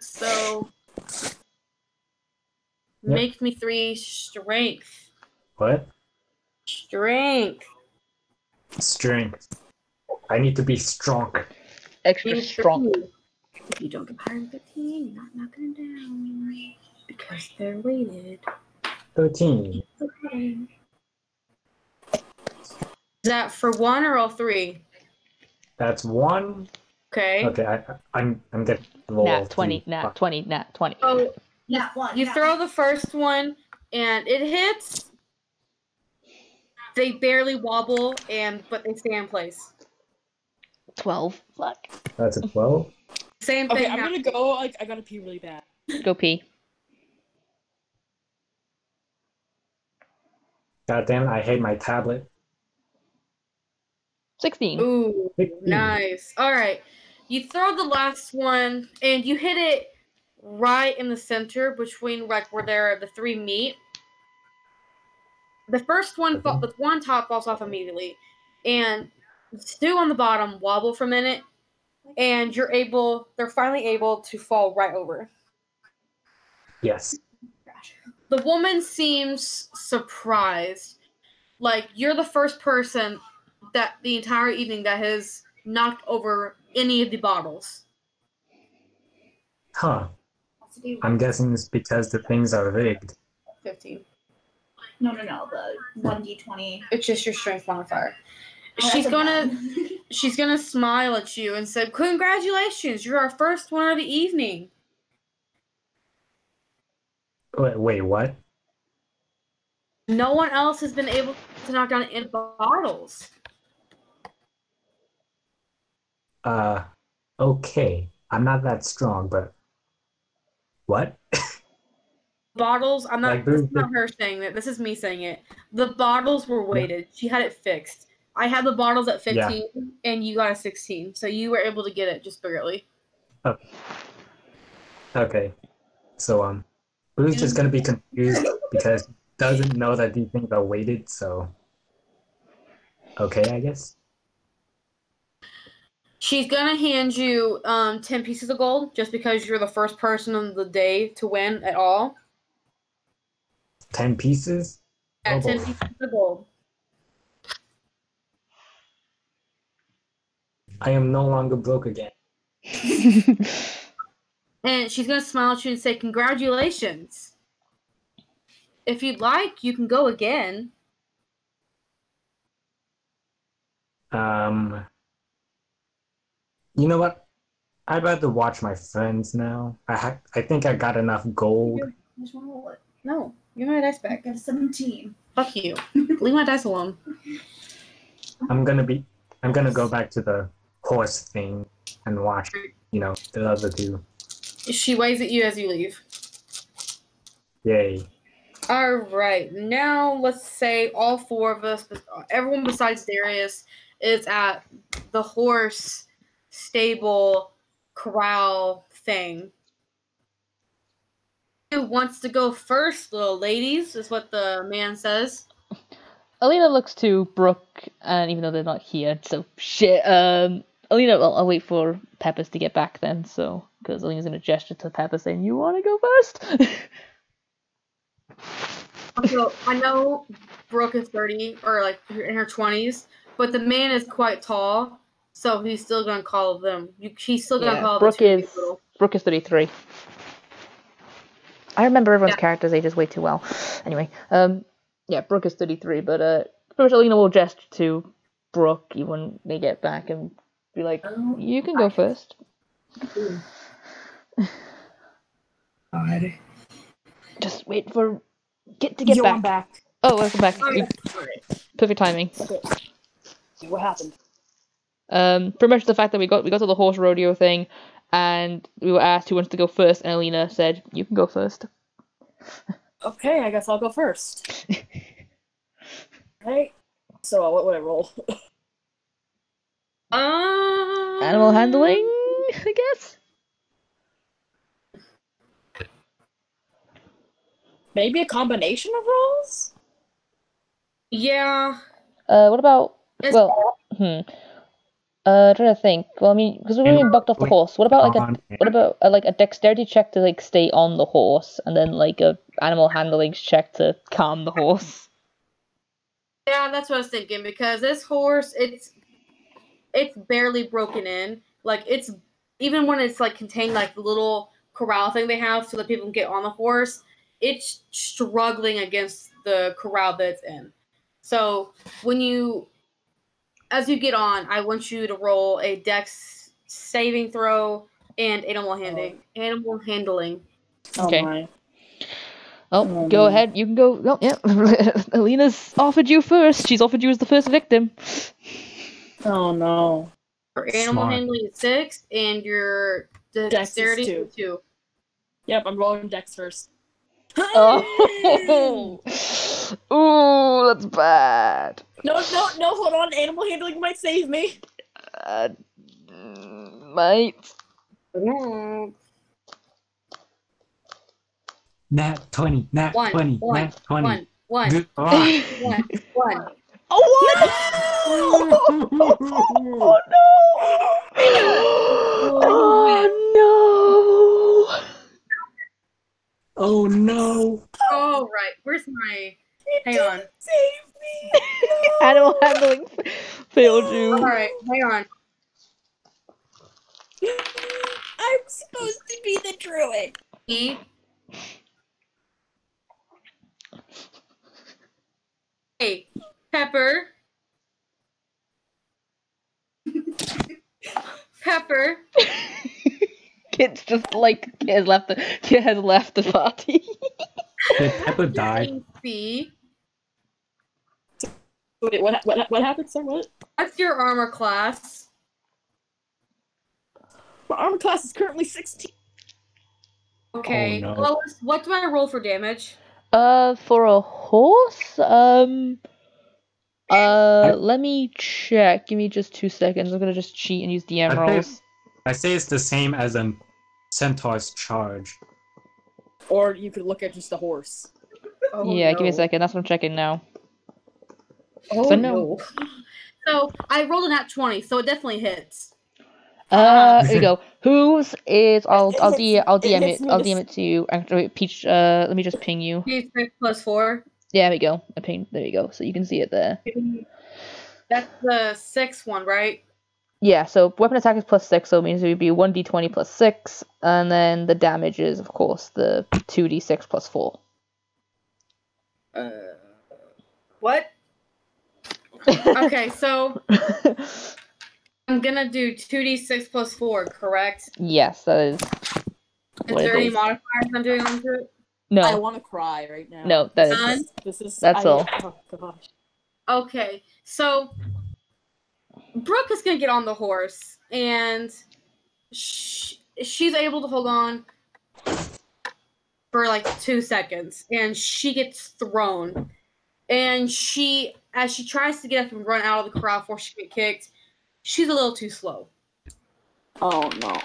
So make me three strength. What? Strength. Strength. I need to be strong. Extra Be strong. If you don't get higher than 15, you're not knocking them down. Because they're weighted. Thirteen. Okay. Is that for one or all three? That's one. Okay. Okay, I, I- I'm, I'm getting roll Nat 20, two. nat 20, nat 20. So Not one. you not throw the first one and it hits. They barely wobble and but they stay in place. 12. Fuck. That's a twelve. Same thing. Okay, I'm gonna go. Like, I gotta pee really bad. Go pee. God damn it, I hate my tablet. 16. Ooh, Fifteen. nice. All right. You throw the last one and you hit it right in the center between like where there are the three meet. The first one, fall, mm-hmm. the one top falls off immediately, and two on the bottom wobble for a minute, and you're able. They're finally able to fall right over. Yes. The woman seems surprised. Like you're the first person that the entire evening that has knocked over any of the bottles. Huh. I'm guessing it's because the things are rigged. 15. No, no, no. The one d twenty. It's just your strength modifier. Oh, She's gonna she's gonna smile at you and say, Congratulations, you're our first winner of the evening. Wait, wait, what? No one else has been able to knock down any bottles. Uh, okay. I'm not that strong, but what? Bottles, I'm not Like, this is not her saying that, this is me saying it. The bottles were weighted. She had it fixed. I had the bottles at 15 and you got a 16. So you were able to get it just barely. Okay. So um, Blue's just gonna be confused because doesn't know that these things are weighted. So okay, I guess. She's gonna hand you um 10 pieces of gold just because you're the first person on the day to win at all. Ten pieces. At Oh, 10 boy. pieces of gold. I am no longer broke again. And she's gonna smile at you and say, Congratulations. If you'd like, you can go again. Um, you know what? I'd rather watch my friends now. I ha- I think I got enough gold. Just want roll it. No, give me my dice I back. got a seventeen. Fuck you. Leave my dice alone. I'm gonna be. I'm gonna go back to the horse thing and watch. You know the other two. She waves at you as you leave. Yay! All right, now let's say all four of us, everyone besides Darius, is at the horse stable corral thing. Who wants to go first, little ladies? Is what the man says. Alena looks to Brooke, and even though they're not here, so shit. Um, Alena, well, I'll wait for Peppers to get back then, so because Alena's gonna gesture to Pepper saying, "You want to go first? So I know Brooke is thirty or like in her twenties, but the man is quite tall, so he's still gonna call them. You, he's still gonna Yeah, call Brooke is little. Brooke is thirty-three. I remember everyone's Yeah. characters' ages way too well. Anyway, um, yeah, Brooke is thirty-three, but uh, pretty much Alena will gesture to Brooke even when they get back and be like, "You can go first. God. Just wait for get to get Yo, back. Back. Oh, welcome back. Oh, You- Perfect timing. See what happened? Um, pretty much the fact that we got we got to the horse rodeo thing, and we were asked who wants to go first, and Alena said, "You can go first. Okay, I guess I'll go first. Right. So uh, what would I roll? Um, Animal handling, I guess. Maybe a combination of roles. Yeah. Uh, what about It's- well, hmm. Uh, trying to think. Well, I mean, because we've already been bucked off the horse. What about like a what about uh, like a dexterity check to like stay on the horse, and then like a animal handling check to calm the horse? Yeah, that's what I was thinking because this horse, it's it's barely broken in. Like it's even when it's like contained like the little corral thing they have so that people can get on the horse, it's struggling against the corral that it's in. So when you as you get on, I want you to roll a dex saving throw and animal handling. Animal handling. Okay. Oh. Oh, Oh, go no. ahead. You can go. Oh, yeah. Alena's offered you first. She's offered you as the first victim. Oh no. For animal Smart. handling is six, and your Dex is Dexterity two. two. Yep, I'm rolling Dex first. Oh. Ooh, that's bad. No, no, no, hold on. Animal handling might save me. Uh, might. Nat 20, nat One, 20, one, nat 20. one, one, Good- ah. one, one. Oh, what? oh no! Oh no! oh no! Oh right, where's my? Hang on. Save me. no! Animal handling f- failed you. All right, hang on. I'm supposed to be the druid. E. Hey, Pepper. Pepper. Kid's just like kid has left the kid has left the party. Did Peppa die? C. Wait, what? What? What happened? Sir, what? What's your armor class? My armor class is currently 16. Okay. Oh, no. Lois, what do I roll for damage? Uh, for a horse, um, uh, let me check. Give me just two seconds. I'm gonna just cheat and use DM I think- rolls. I say it's the same as a centaur's charge. Or you could look at just the horse. Oh, yeah, give me a second. That's what I'm checking now. Oh So no. So I rolled a nat twenty, so it definitely hits. Uh, there you go. Whose is? I'll I'll hits D me- I'll DM hits it. I'll DM it to you. Actually, Peach. Uh, let me just ping you. Peach plus four. Yeah, there we go. I ping. There you go. So you can see it there. That's the sixth one, right? Yeah. So weapon attack is plus six, so it means it would be one d20 plus six, and then the damage is, of course, the two d6 plus four. Uh, what? okay, so I'm gonna do two d six plus four, correct? yes, that is. There any modifiers I'm doing onto it? I want to cry right now. no, that is. None? This is. That's I- all. Oh gosh. Okay, so Brooke is gonna get on the horse, and sh- she's able to hold on for like two seconds, and she gets thrown. And she, as she tries to get up and run out of the crowd before she get kicked, she's a little too slow. Oh no.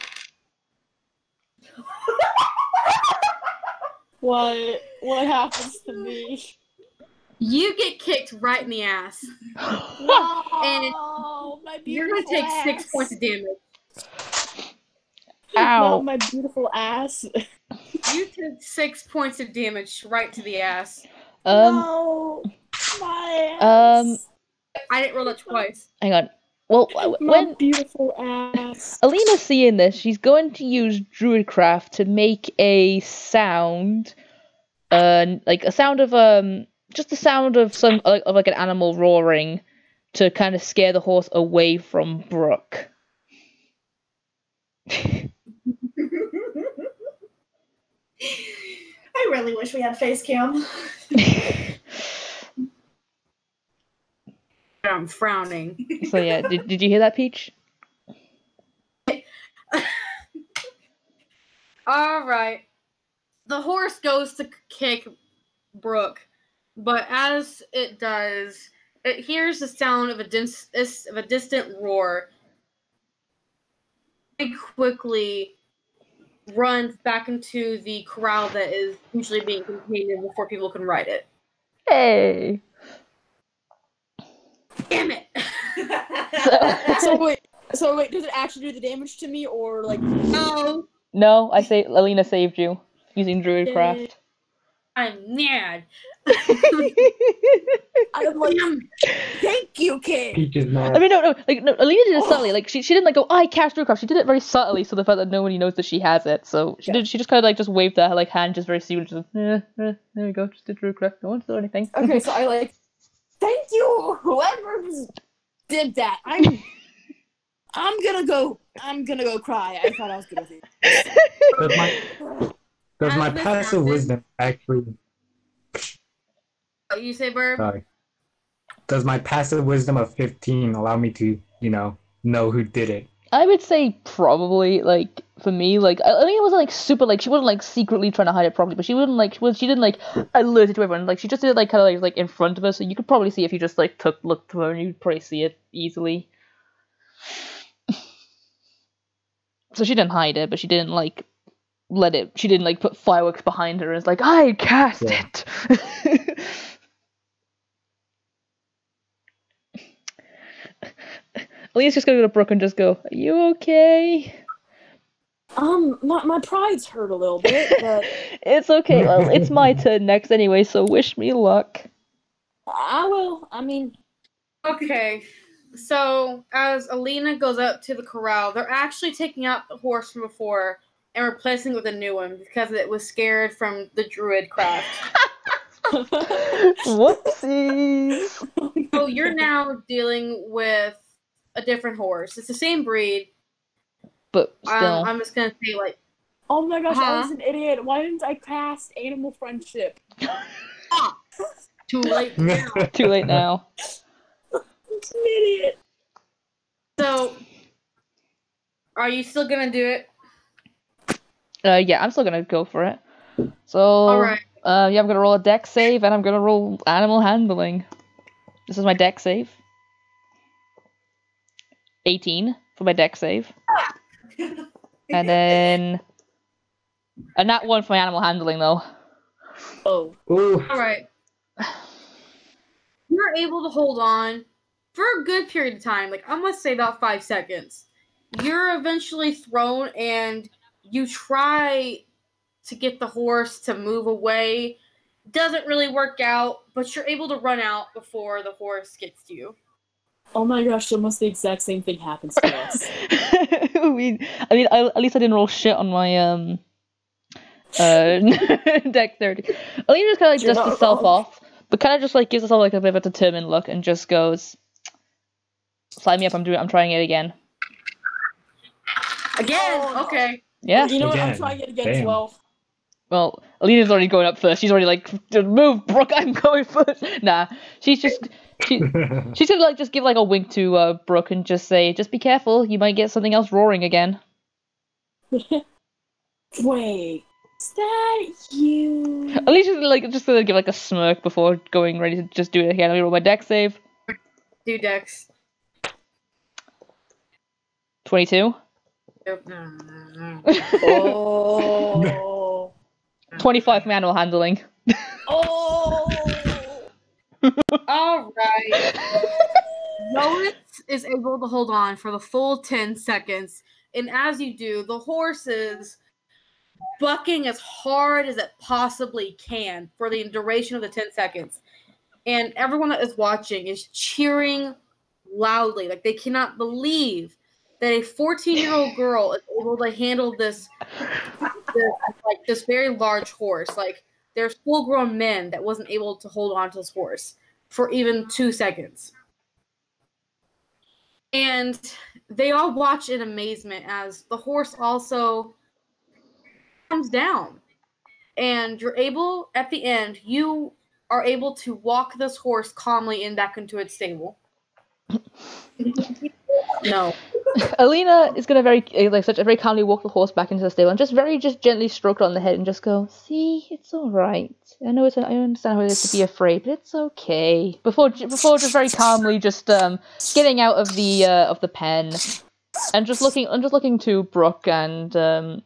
What? What happens to me? You get kicked right in the ass. No, my You're gonna beautiful take six points of damage. Ow. No, my beautiful ass. You took six points of damage right to the ass. Um, no, my um. I didn't roll it twice. hang on. Well, my when beautiful ass. Alena's seeing this, she's going to use Druidcraft to make a sound, uh, like a sound of um, just the sound of some like, of like an animal roaring, to kind of scare the horse away from Brooke. I really wish we had face cam. I'm frowning. So yeah, did, did you hear that, Peach? All right. The horse goes to kick Brooke, but as it does, it hears the sound of a dis- of a distant roar. It quickly runs back into the corral that is usually being contained before people can ride it. Hey. Damn it! So wait, so wait, does it actually do the damage to me, or like? no, No, I say Alena saved you using Druidcraft. I'm mad. I'm like, thank you, kid. I mean, no, no, like no, Alena did it subtly. Like she, she didn't like go, oh, I cast Druidcraft. She did it very subtly, so the fact that nobody knows that she has it. So she did. She just kind of like just waved her like hand, just very secret. Just, eh, eh, there we go. Just did Druidcraft. No one saw anything. Okay, so I like, thank you, whoever did that. I'm, I'm gonna go. I'm gonna go cry. I thought I was gonna. Does my, does my passive happens- wisdom actually What you say, Burb? sorry. Does my passive wisdom of fifteen allow me to, you know, know who did it? I would say probably like for me. Like I, I think it wasn't like super like she wasn't like secretly trying to hide it properly, but she wouldn't like she was she didn't like alert it to everyone. Like she just did it like kind of like like in front of her, so you could probably see if you just like took looked to her and you'd probably see it easily. so she didn't hide it, but she didn't like let it. She didn't like put fireworks behind her. and It's like I cast Yeah. it. Leah's just gonna go to Brooke and just go, "Are you okay?" Um, my, my pride's hurt a little bit, but It's okay. Well, it's my turn next anyway, so wish me luck. I will. I mean, Okay, so as Alena goes up to the corral, they're actually taking out the horse from before and replacing it with a new one because it was scared from the druid craft. Whoopsies. so you're now dealing with a different horse. It's the same breed. But still, Um, I'm just gonna say like oh my gosh, I Huh? was an idiot. Why didn't I cast animal friendship? too late now. too late now. I'm an idiot. So are you still gonna do it? Uh, yeah, I'm still gonna go for it. So, Alright. uh, yeah, I'm gonna roll a dex save, and I'm gonna roll animal handling. This is my dex save. 18 for my dex save. And then and that one for my animal handling, though. Oh, Ooh. All right. You're able to hold on for a good period of time. Like, I must say about five seconds. You're eventually thrown, and you try to get the horse to move away. Doesn't really work out, but you're able to run out before the horse gets to you. Oh my gosh, almost the exact same thing happens to us. we, I mean, I, at least I didn't roll shit on my um uh deck thirty. Alena just kind of like You're dusts herself wrong. off, but kind of just like gives herself like a bit of a determined look and just goes, "Sign me up! I'm doing. I'm trying it again." Again, Oh, okay. Yeah. You know what? I'm trying it again, Damn. 12. Well, Alena's already going up first. She's already like, "Move, Brooke! I'm going first. Nah, she's just she. She's gonna like just give like a wink to uh, Brooke and just say, "Just be careful. You might get something else roaring again." Wait, is that you? At least she's like just gonna give like a smirk before going ready to just do it again. Let me roll my dex save. Do decks. Twenty-two. Nope. No, no, no. Oh. 25 manual handling. oh. All right. Lois is able to hold on for the full 10 seconds. And as you do, the horse is bucking as hard as it possibly can for the duration of the 10 seconds. And everyone that is watching is cheering loudly. Like they cannot believe that a 14 year old girl is able to handle this, this like this very large horse. Like there's full grown men that wasn't able to hold on to this horse for even two seconds. And they all watch in amazement as the horse also comes down. And you're able, at the end, you are able to walk this horse calmly in back into its stable. no. Alena is gonna very eh, like such a very calmly walk the horse back into the stable and just very just gently stroke it on the head and just go, "See, it's all right. I know it's I understand how it is to be afraid, but it's okay." Before before just very calmly just um getting out of the uh, of the pen and just looking and just looking to Brooke and um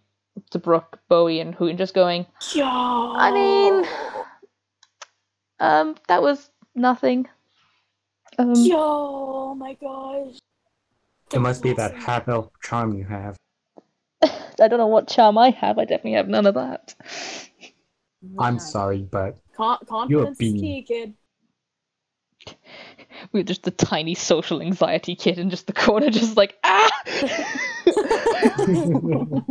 to Brooke, Boui, and Hoot and just going, Yo. I mean, um, that was nothing. Um, Yo, oh my gosh. It must be that half elf charm you have. I don't know what charm I have. I definitely have none of that. I'm sorry, but Con- confidence is being- key, kid. We're just the tiny social anxiety kid in just the corner, just like ah.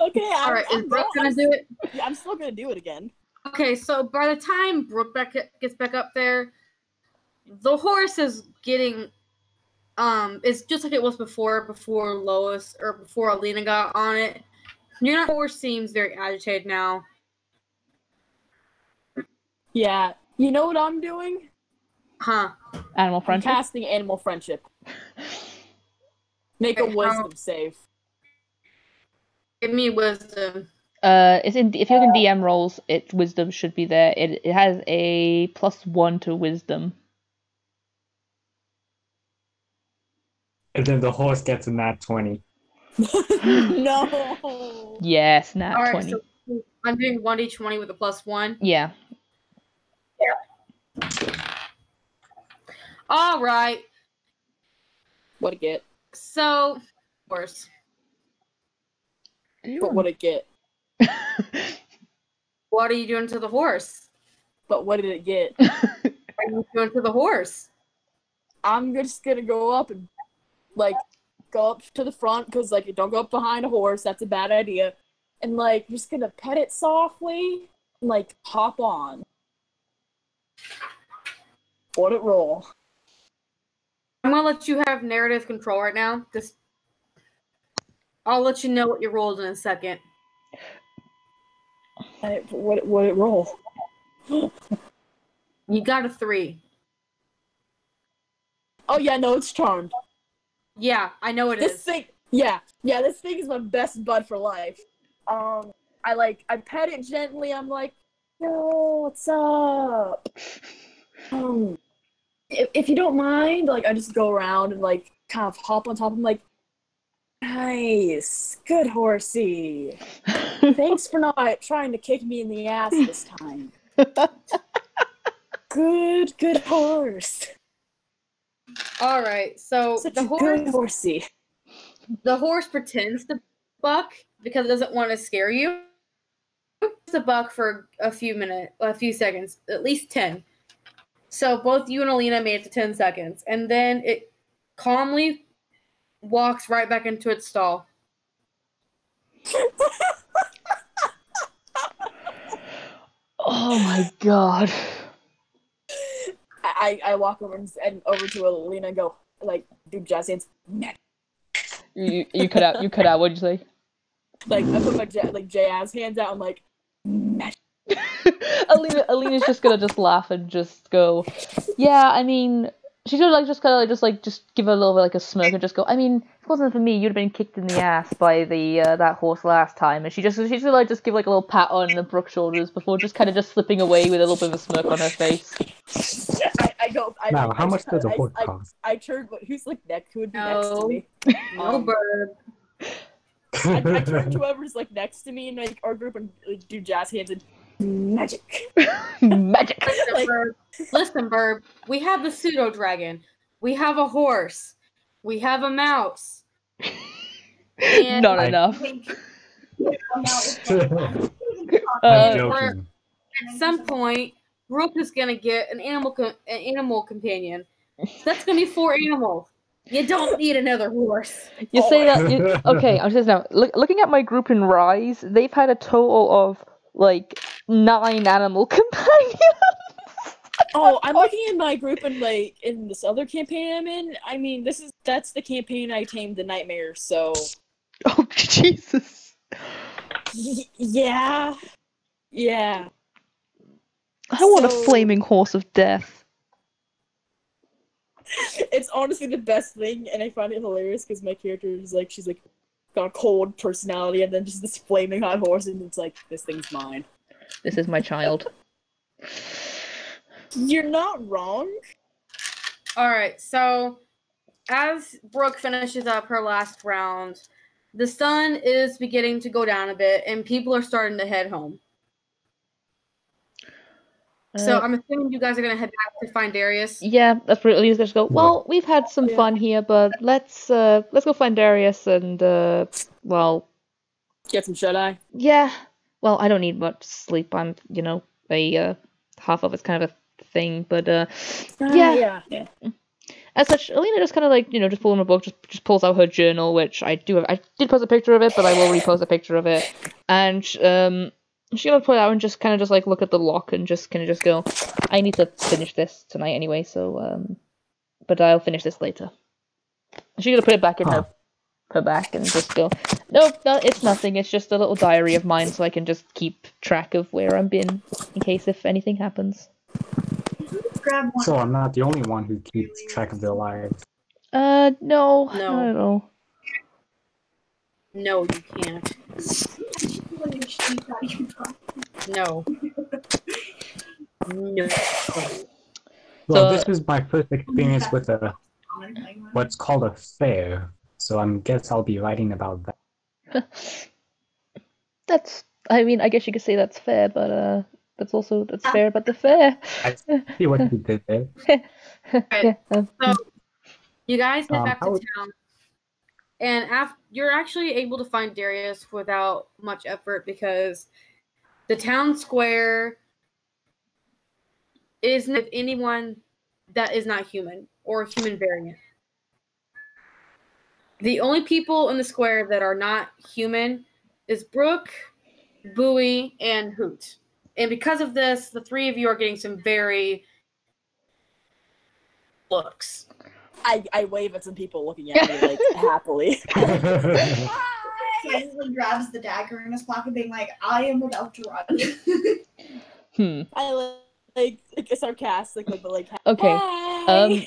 Okay, I'm, All right, is I'm, Brooke I'm, gonna do it? yeah, I'm still gonna do it again. Okay, so by the time Brooke back gets back up there, the horse is getting um it's just like it was before before Lois or before Alena got on it. Your horse seems very agitated now. Yeah. You know what I'm doing? Huh. Animal I'm friendship. casting animal friendship. Make a Okay, how- wisdom save. Give me wisdom. Uh, it's in if you're in DM roles, it wisdom should be there. It it has a plus one to wisdom. And then the horse gets a nat 20. no. Yes, nat All right, twenty. so I'm doing one d20 with a plus one. Yeah. Yeah. All right. What a get. So, horse. But what a get. What are you doing to the horse? But what did it get? What are you doing to the horse? I'm just gonna go up and like go up to the front because like don't go up behind a horse. That's a bad idea. And like just gonna pet it softly and like hop on. Let it roll. I'm gonna let you have narrative control right now. Just, I'll let you know what you rolled in a second. It, what what it roll? You got a three. Oh yeah, no, it's charmed. Yeah, I know it this is. thing yeah yeah this thing is my best bud for life. Um i like i pet it gently i'm like yo what's up? Um if, if you don't mind like i just go around and like kind of hop on top of him like nice good horsey. Thanks for not trying to kick me in the ass this time. Good good horse All right, so such the horse, good horsey the horse pretends to buck because it doesn't want to scare you. It's a buck for a few minutes, a few seconds, at least ten. So both you and Alena made it to ten seconds, and then it calmly walks right back into its stall. Oh my god. I, I walk over and, and over to Alena and go like do jazz hands. You you cut out. You cut out. What'd you say? Like I put my ja- like jazz hands out. I'm like, Alena Alena's just gonna just laugh and just go, yeah. I mean, she's gonna like just kind of like just like just give her a little bit like a smirk and just go. I mean, if it wasn't for me, you'd have been kicked in the ass by the uh, that horse last time. And she just she's gonna like just give like a little pat on the Brook shoulders before just kind of just slipping away with a little bit of a smirk on her face. I, I go. I, Now, like, how I- much does a horse I, cost? I, turn. Who's like next? Who would be next to me? No Um, bird. I, I turn to whoever's like next to me in like our group and like, do jazz hands and magic. Magic. Listen, Like- Burb. Listen, Burb. We have the pseudo dragon. We have a horse. We have a mouse. And Not I- enough. Uh, at some point, Brooke is gonna get an animal co- an animal companion. That's gonna be four animals. You don't need another horse. You say that. You, okay, I'm just now look, looking at my group in Rise. They've had a total of like nine animal companions. Oh, I'm looking in my group and like in this other campaign I'm in. I mean, this is that's the campaign I tamed the nightmare. So oh Jesus! y- yeah, yeah. I want a flaming horse of death. It's honestly the best thing, and I find it hilarious because my character is like she's like got a cold personality, and then just this flaming hot horse, and it's like this thing's mine. This is my child. You're not wrong. All right, so as Brooke finishes up her last round, the sun is beginning to go down a bit, and people are starting to head home. So Uh, I'm assuming you guys are gonna head back to find Darius. yeah, that's pretty. Leo's just go. Well, we've had some Yeah. fun here, but let's uh let's go find Darius and uh well Get some shut eye. yeah. Well, I don't need much sleep. I'm you know a uh, half of it's kind of a thing, but uh Yeah. yeah, yeah. as such, Alena just kind of like you know just pulling a book, just just pulls out her journal, which I do have. I did post a picture of it, but I will repost a picture of it, and um, she's gonna pull it out and just kind of just like look at the lock and just kind of just go, I need to finish this tonight anyway, so um, but I'll finish this later. She's gonna put it back in her her back and just go, nope, no, it's nothing. It's just a little diary of mine, so I can just keep track of where I'm been in case if anything happens. So I'm not the only one who keeps track of their lives. Uh, no, No. not at all. No, you can't. No. No. Well, So- this is my first experience with a what's called a fair, so I guess I'll be writing about that. That's. I mean, I guess you could say that's fair, but uh, that's also that's fair, but the fair. I see what you did there. yeah. um, So you guys head Um, back to would- town, and you're actually able to find Darius without much effort because the town square isn't of anyone that is not human or a human variant. The only people in the square that are not human is Brooke, Boui, and Hoot. And because of this, the three of you are getting some very looks. I, I wave at some people looking at me like happily. Silently grabs the dagger in his pocket, being like, "I am about to run." hmm. I like like, like sarcastic, like but like Okay. "Hi." Um,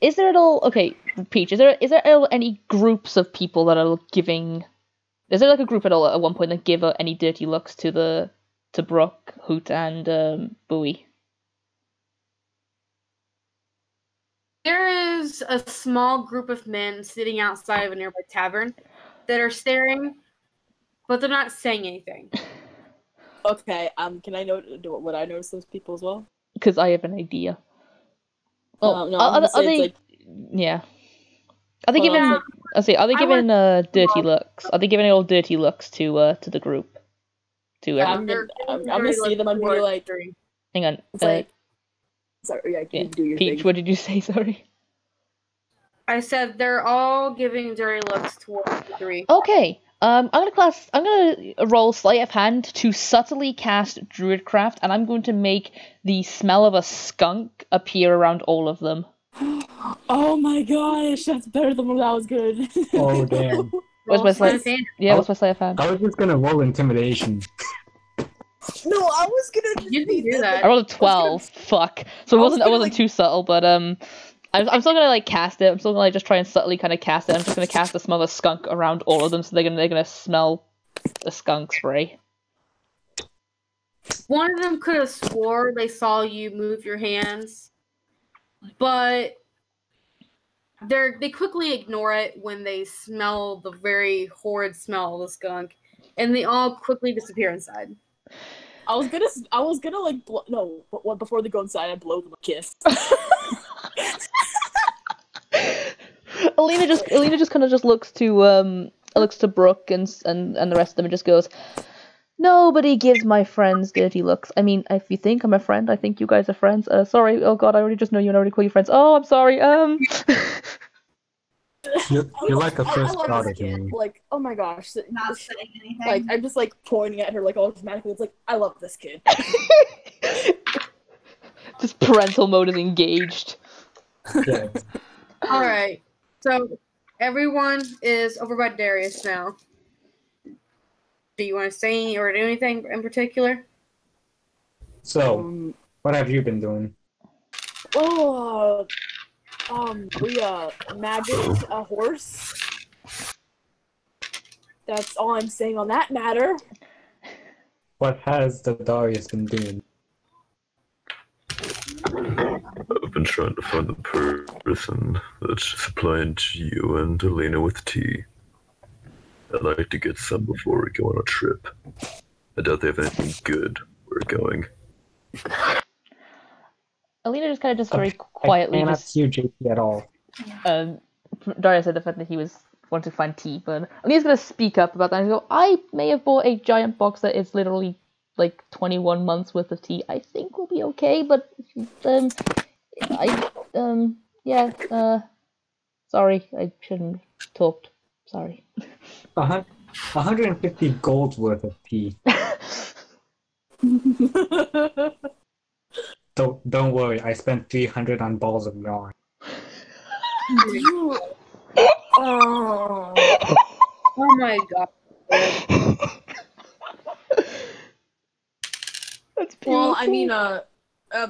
is there at all okay, Peach? Is there is there all any groups of people that are giving? Is there like a group at all at one point that give uh, any dirty looks to the to Brooke, Hoot, and um, Boui? There is a small group of men sitting outside of a nearby tavern that are staring, but they're not saying anything. okay, um, can I know? do, would I notice those people as well? Because I have an idea. Oh, Um, no, are, are, are they? it's Yeah. Are they Hold giving? like- I say, are they I giving uh dirty looks? Are they giving all dirty looks to uh to the group? To Yeah, everyone? I'm gonna- I'm- I'm gonna see them, I'm gonna be like- Hang on. It's Uh, like sorry, yeah, yeah, you do your Peach, thing. what did you say? Sorry. I said they're all giving dirty looks towards the three. Okay. Um, I'm gonna class. I'm gonna roll sleight of hand to subtly cast Druidcraft, and I'm going to make the smell of a skunk appear around all of them. Oh my gosh, that's better than when that was good. oh damn! Where's Roll my sleight of hand. Yeah, what's my sleight of hand? I was just gonna roll intimidation. No, I was gonna. You can do that. I rolled a twelve. Fuck. So it I was wasn't. I wasn't like- too subtle, but um, I'm, I'm still gonna like cast it. I'm still gonna like just try and subtly kind of cast it. I'm just gonna cast the smell of a skunk around all of them, so they're gonna they're gonna smell the skunk spray. One of them could have swore they saw you move your hands, but they they quickly ignore it when they smell the very horrid smell of the skunk, and they all quickly disappear inside. I was gonna. s- I was gonna like. Blo- no, but what before they go inside, I blow them a kiss. Alena just Alena just kind of just looks to um looks to Brooke and and and the rest of them and just goes, nobody gives my friends dirty looks. I mean, if you think I'm a friend, I think you guys are friends. Uh, sorry. Oh God, I already just know you and I already call you friends. Oh, I'm sorry. Um. You're, you're love- like a I- I first love daughter to kid. me. Like, oh my gosh, Not sh- saying anything. like I'm just like pointing at her like all automatically. It's like I love this kid. just parental mode is engaged. Yeah. All right, so everyone is over by Darius now. Do you want to say or do anything in particular? So, Um, what have you been doing? oh, um, we uh magic a horse. That's all I'm saying on that matter. What has the Darius been doing? I've been trying to find the person that's supplying to you and Alena with tea. I'd like to get some before we go on a trip. I doubt they have anything good. We're going. Alena just kind of just very I quietly cannot just see you, JP, at all. um Daria said the fact that he was wanting to find tea, but Alena's gonna speak up about that and go, I may have bought a giant box that is literally like 21 months worth of tea. I think we'll be okay, but um, I um, yeah, uh, sorry, I shouldn't have talked. Sorry. A hun- 150 gold worth of tea. Don't don't worry, I spent 300 on balls of yarn. You- oh. Oh my god. That's Well, I mean, uh, uh,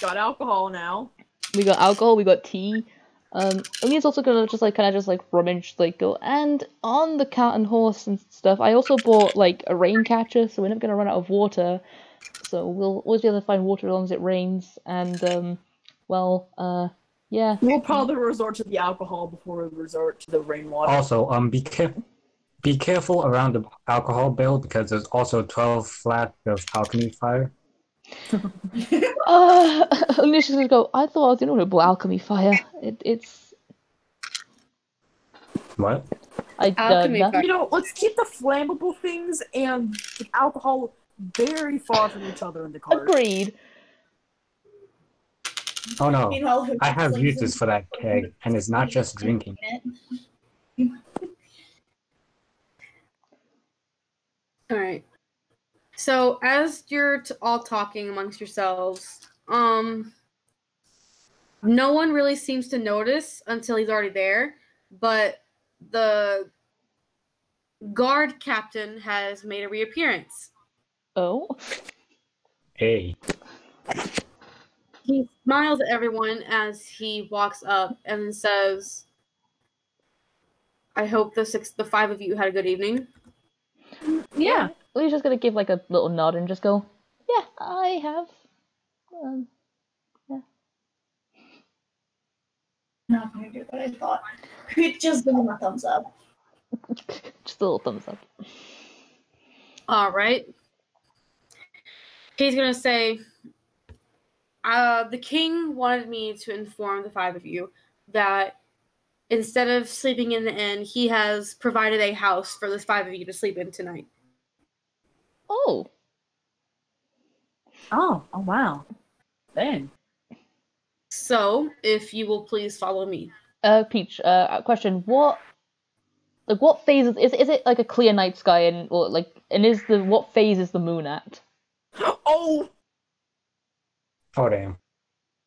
got alcohol now. we got alcohol, we got tea. Um, Alena's also gonna just like kind of just like rummage, like go and on the cat and horse and stuff. I also bought like a rain catcher, so we're not gonna run out of water. So we'll always be able to find water as long as it rains. And um, well, uh, yeah. We'll probably resort to the alcohol before we resort to the rainwater. Also, um, be careful. Be careful around the alcohol barrel because there's also 12 flat of alchemy fire. Uh, Alicia's gonna go. I thought I was the only one who alchemy fire. It, it's What? I uh, Alchemy no- fire. You know, let's keep the flammable things and the alcohol very far from each other in the cart. agreed. Oh no. Meanwhile, who I have uses for that keg, and it's not just drinking. All right. So as you're t- all talking amongst yourselves, um, no one really seems to notice until he's already there. But the guard captain has made a reappearance. Oh, Hey. He smiles at everyone as he walks up and says, "I hope the six, the five of you had a good evening." Yeah. Alicia's gonna give like a little nod and just go, "Yeah, I have." Um, Not gonna do what I thought. Just give him a thumbs up. just a little thumbs up. All right. He's gonna say, uh, "The king wanted me to inform the five of you that instead of sleeping in the inn, he has provided a house for the five of you to sleep in tonight." Oh, Oh, oh wow. Then. So, if you will please follow me. uh, Peach. Uh, question. What, like, what phase is is, is it like a clear night sky and or like and is the what phase is the moon at? Oh! Oh damn.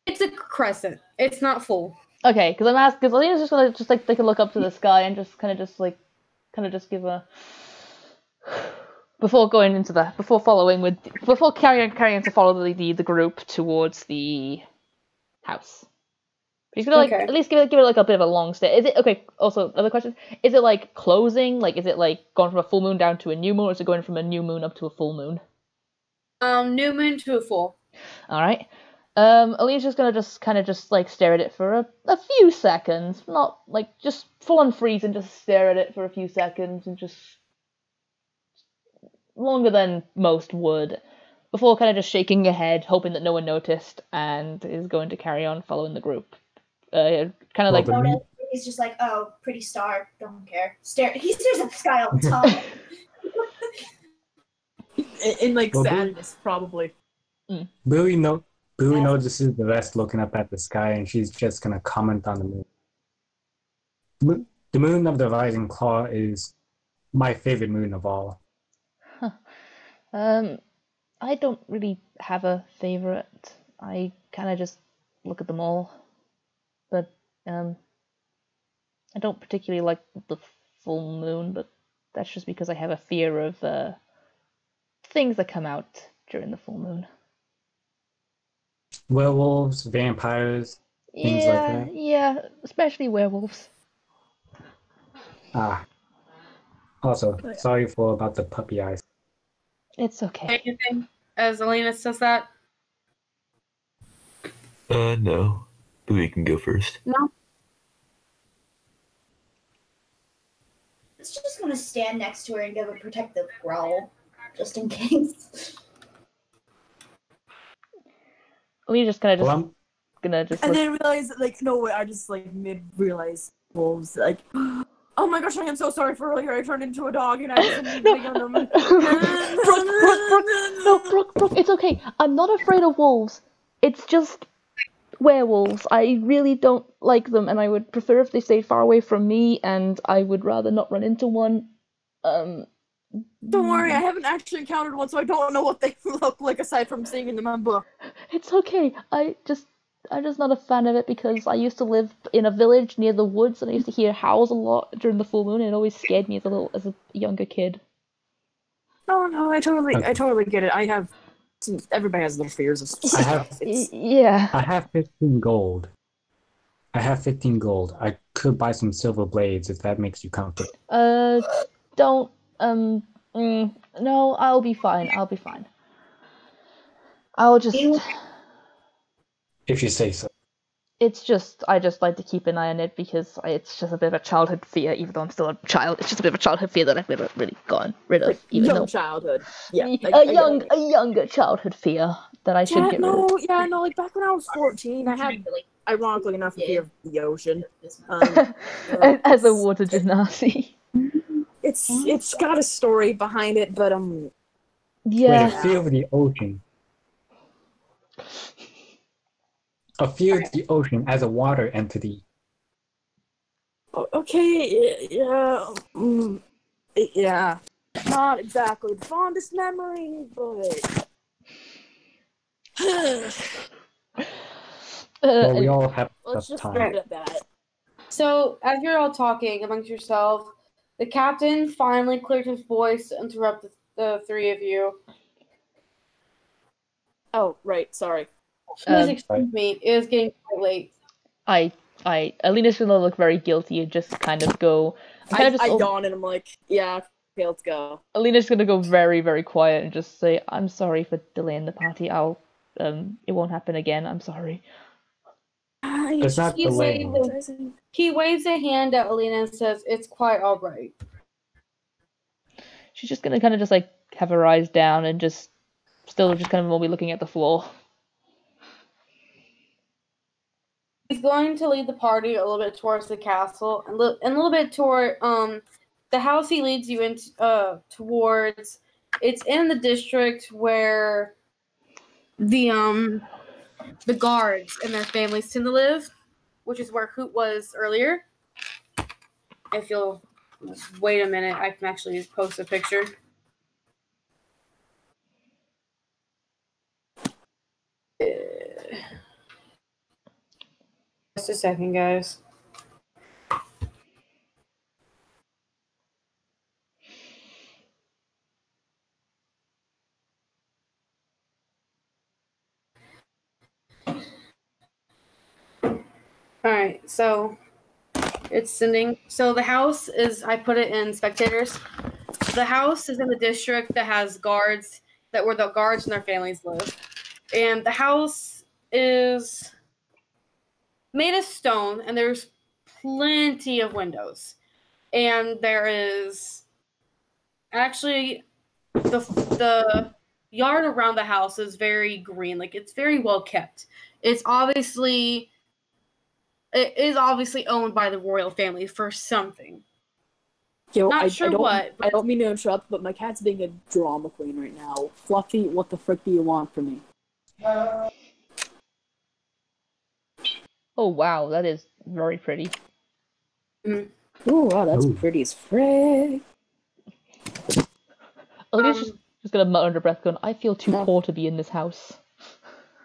It's a crescent. It's not full. Okay, because I'm asking because Alena's just gonna just like take a look up to the sky and just kind of just like kind of just give a before going into the before following with before carrying carrying to follow the the, the group towards the house. She's gonna like Okay. at least give it give it like a bit of a long stay. Is it okay? Also, other question: Is it like closing? Like, is it like going from a full moon down to a new moon, or is it going from a new moon up to a full moon? Um, new moon to a full. All right. Um, Alena's just gonna just kind of just like stare at it for a, a few seconds, not like just full on freeze and just stare at it for a few seconds and just longer than most would, before kind of just shaking her head, hoping that no one noticed, and is going to carry on following the group. Uh, kind of like the He's just like, oh, pretty star. Don't care. Stare. He stares at the sky all the time. In, in like Well, sadness, probably. Billy no Billy Yeah. notices the rest looking up at the sky, and she's just gonna comment on the moon. Mo- The moon of the rising claw is my favorite moon of all. Um, I don't really have a favorite. I kind of just look at them all, but um, I don't particularly like the full moon. But that's just because I have a fear of uh things that come out during the full moon. Werewolves, vampires. Things like yeah, that? yeah, especially werewolves. Ah. Also, sorry for about the puppy eyes. It's okay. Anything as Alena says that? Uh, no. Louis can go first. No. It's just gonna stand next to her and give a protective growl, just in case. We just kind of just I'm, gonna just And look- then realize, that, like, no way, I just, like, mid realize wolves, like, oh my gosh, I am so sorry for earlier. I turned into a dog and I was immediately on them. Brooke, Brooke, Brooke, no, Brooke, Brooke, it's okay. I'm not afraid of wolves. It's just werewolves. I really don't like them, and I would prefer if they stayed far away from me, and I would rather not run into one. Um, Don't worry, I haven't actually encountered one, so I don't know what they look like aside from seeing in my book. it's okay. I just, I'm just not a fan of it because I used to live in a village near the woods, and I used to hear howls a lot during the full moon, and it always scared me as a little, as a younger kid. No, no, I totally, Okay. I totally get it. I have, everybody has little fears of. I have yeah. I have 15 gold. I have 15 gold. I could buy some silver blades if that makes you comfortable. Uh, don't. Um. Mm, no, I'll be fine. I'll be fine. I'll just. If you say so. It's just I just like to keep an eye on it because I, it's just a bit of a childhood fear. Even though I'm still a child, it's just a bit of a childhood fear that I've never really gotten rid of. Like, Even young though childhood. Yeah. a I- I get young, a younger childhood fear that I should Yeah, get rid of. no, yeah, no, like back when I was 14, I had, like, ironically enough, a fear of the ocean. Um, As- As a water genasi. It's it's got a story behind it, but um, Wait, Yeah. a fear of the ocean. A fear of the ocean as a water entity. okay, yeah, mm, yeah, not exactly the fondest memory, but Well, we Uh, all have let's just time. leave it at that. So, as you're all talking amongst yourself, the captain finally cleared his voice to interrupt the, the three of you. Oh, right, sorry. Please Um, excuse me, it is getting quite late. I, I, Alena's gonna look very guilty and just kind of go. I, Kind of I just, yawn and I'm like, yeah, okay, let's go. Alena's gonna go very, very quiet and just say, "I'm sorry for delaying the party. I'll, um, it won't happen again. I'm sorry." It's not delaying. He waves a hand at Alena and says, It's quite alright. She's just gonna kind of just like have her eyes down and just still just kind of will be looking at the floor. He's going to lead the party a little bit towards the castle and, li- and a little bit toward um the house he leads you into uh towards it's in the district where the um the guards and their families tend to live, which is where Hoot was earlier. If you'll wait a minute, I can actually post a picture. Uh, Just a second, guys. Right, so it's sending. So the house is. I put it in spectators. The house is in the district that has guards that where the guards and their families live, and the house is made of stone, and there's plenty of windows, and there is actually the the yard around the house is very green, like it's very well kept. It's obviously it is obviously owned by the royal family for something. Yo, Not I, sure I don't, what, I don't mean to interrupt, but my cat's being a drama queen right now. Fluffy, what the frick do you want from me? Oh wow, that is very pretty. Oh wow, that's Ooh. pretty as frick. Alena's Um, just, just gonna mutter under breath, going, "I feel too No. poor to be in this house."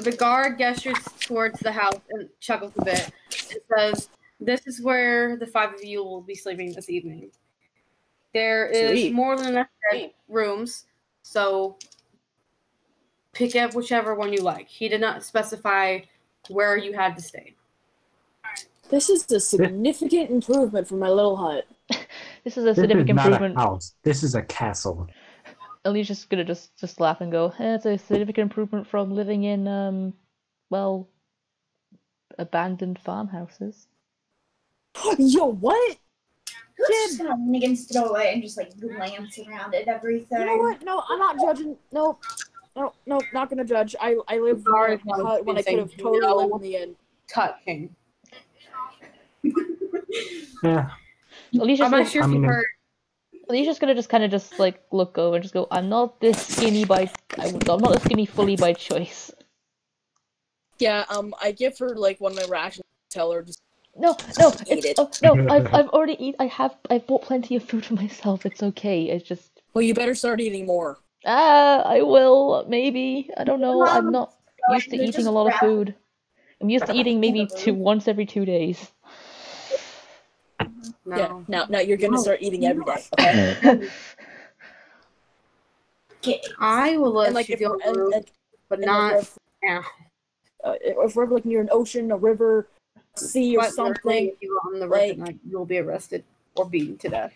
The guard gestures towards the house and chuckles a bit and says, This is where the five of you will be sleeping this evening. There is Sweet. more than enough rooms, so pick up whichever one you like. He did not specify where you had to stay. This is a significant improvement from my little hut. This is a This is significant not improvement. a house. This is a castle. Alena's just gonna just just laugh and go, eh, "It's a significant improvement from living in um, well, abandoned farmhouses." Yo, what? Just something against throw away and just like glance around at everything. You know what? No, I'm not judging. No, no, no, not gonna judge. I I live in Sorry, a when I could have saying totally no. lived in the inn. Touching. Yeah. Alena's I'm not sure I if you heard. Alena's just gonna just kind of just like look over and just go, "I'm not this skinny by, I'm I'm not this skinny fully by choice." Yeah, um, I give her like one of my rations. Tell her just No, no, Eat it's it. oh, no. I've I've already eat. I have. I've bought plenty of food for myself. It's okay. It's just well, you better start eating more. ah, I will maybe. I don't know. I'm Um, not used to eating a lot of food. I'm used to eating maybe two once every two days. No. Yeah, now now you're gonna No. start eating every day. Okay. Okay. I will let and like you if feel and, and, but not like, now. uh, if we're like near an ocean, a river, sea, or But something. You go on the like, you'll be arrested or beaten to death.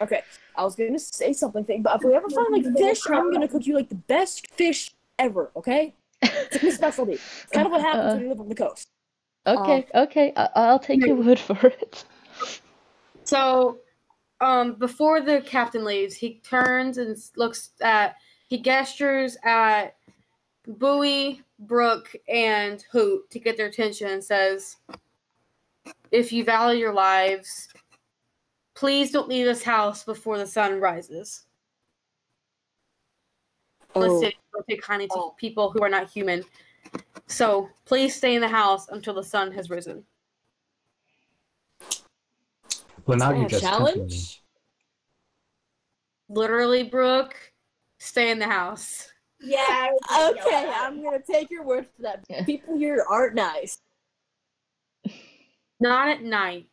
Okay, I was gonna say something, but if we ever find like fish, I'm gonna cook you like the best fish ever. Okay, it's my specialty. It's kind of what happens Uh, when you live on the coast. Okay, okay, I- I'll take your word for it. So, um, before the captain leaves, he turns and looks at, he gestures at Boui, Brooke, and Hoot to get their attention and says, If you value your lives, please don't leave this house before the sun rises. The Oh. city will take kindly to people who are not human. So please stay in the house until the sun has risen. Well, now you just challenge? Literally, Brooke, stay in the house. Yeah. Okay, I'm gonna take your word for that. Yeah. People here aren't nice. Not at night.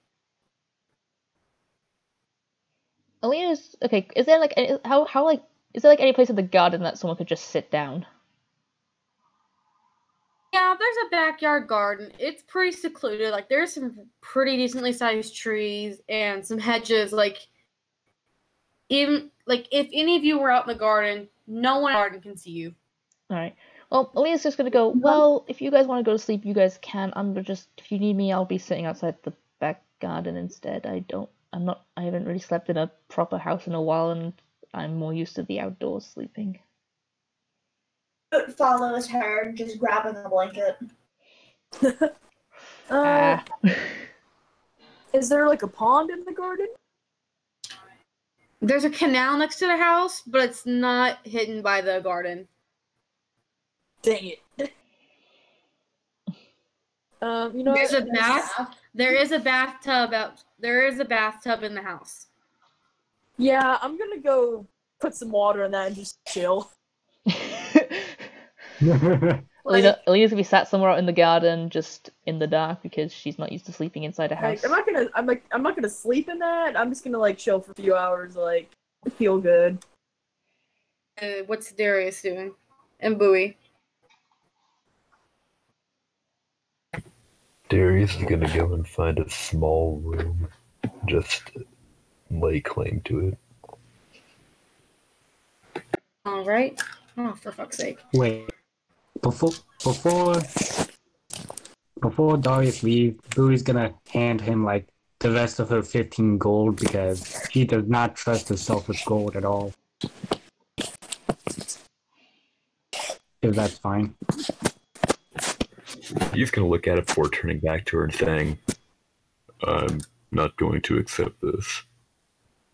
Alena's okay. Is there like any, how how like is there like any place in the garden that someone could just sit down? Yeah, there's a backyard garden. It's pretty secluded. Like there's some pretty decently sized trees and some hedges. Like even like if any of you were out in the garden, no one in the garden can see you. All right. Well, Alena's just gonna go. Well, if you guys want to go to sleep, you guys can. I'm just if you need me, I'll be sitting outside the back garden instead. I don't. I'm not. I haven't really slept in a proper house in a while, and I'm more used to the outdoors sleeping. Hoot follows her, just grabbing the blanket. Uh, Ah. is there like a pond in the garden? There's a canal next to the house, but it's not hidden by the garden. Dang it. Um, you know, There's what? a bath. There is a bathtub out. There is a bathtub in the house. yeah, I'm gonna go put some water in that and just chill. Alena, Like- Alena's gonna be sat somewhere out in the garden, just in the dark, because she's not used to sleeping inside a house. Like, I'm not gonna, I'm like, I'm not gonna sleep in that. I'm just gonna like chill for a few hours, like feel good. Uh, what's Darius doing? And Boui. Darius is gonna go and find a small room, just lay claim to it. All right. Oh, for fuck's sake. Wait, before before before Darius leaves, Boui's gonna hand him like the rest of her 15 gold because she does not trust herself with gold at all. If that's fine. He's gonna look at it before turning back to her and saying, "I'm not going to accept this.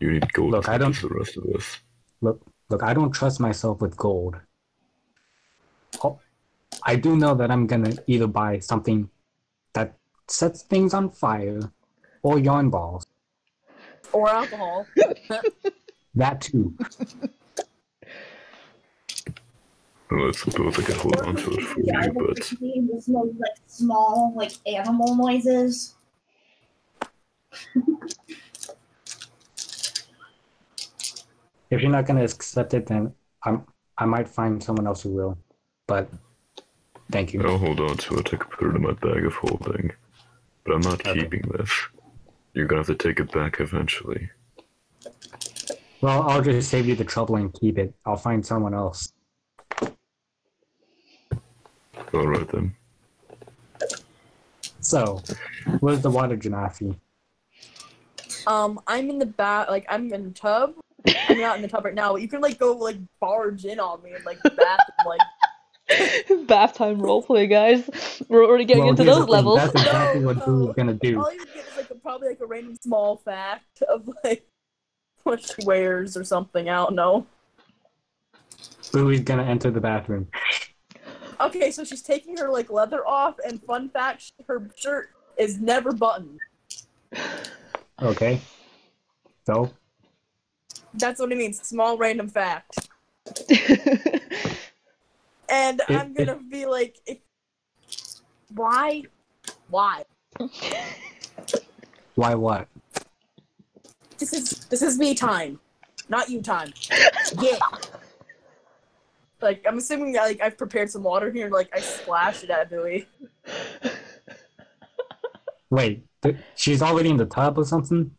You need gold Look, to I don't- the rest of this." Look, look, I don't trust myself with gold. Oh, I do know that I'm gonna either buy something that sets things on fire or yarn balls. Or alcohol. That too. Well, I suppose I could hold on to it for Yeah, I you, would but receive this no, like small like animal noises. If you're not gonna accept it, then I'm I might find someone else who will. But thank you. I'll hold on to it. I could put it in my bag of holding, but I'm not Okay. keeping this. You're gonna have to take it back eventually. Well, I'll just save you the trouble and keep it. I'll find someone else. All right then. So, where's the water genasi? Um, I'm in the bath, like I'm in the tub. I'm not in the tub right now, but you can like go like barge in on me and like the bath and, like Bath time roleplay, guys. We're already getting Well, into those thing, levels. That's exactly what Boo's no. gonna do. all you get is like a, probably like a random small fact of like what she wears or something. I don't know. Boo's gonna enter the bathroom. Okay, so she's taking her like leather off, and fun fact, her shirt is never buttoned. Okay. So, That's what it means. Small random fact. And It- I'm gonna be like, why, why? why what? This is this is me time, not you time. Yeah. Like I'm assuming that, like I've prepared some water here and like I splashed it at Boui. Wait, th- she's already in the tub or something?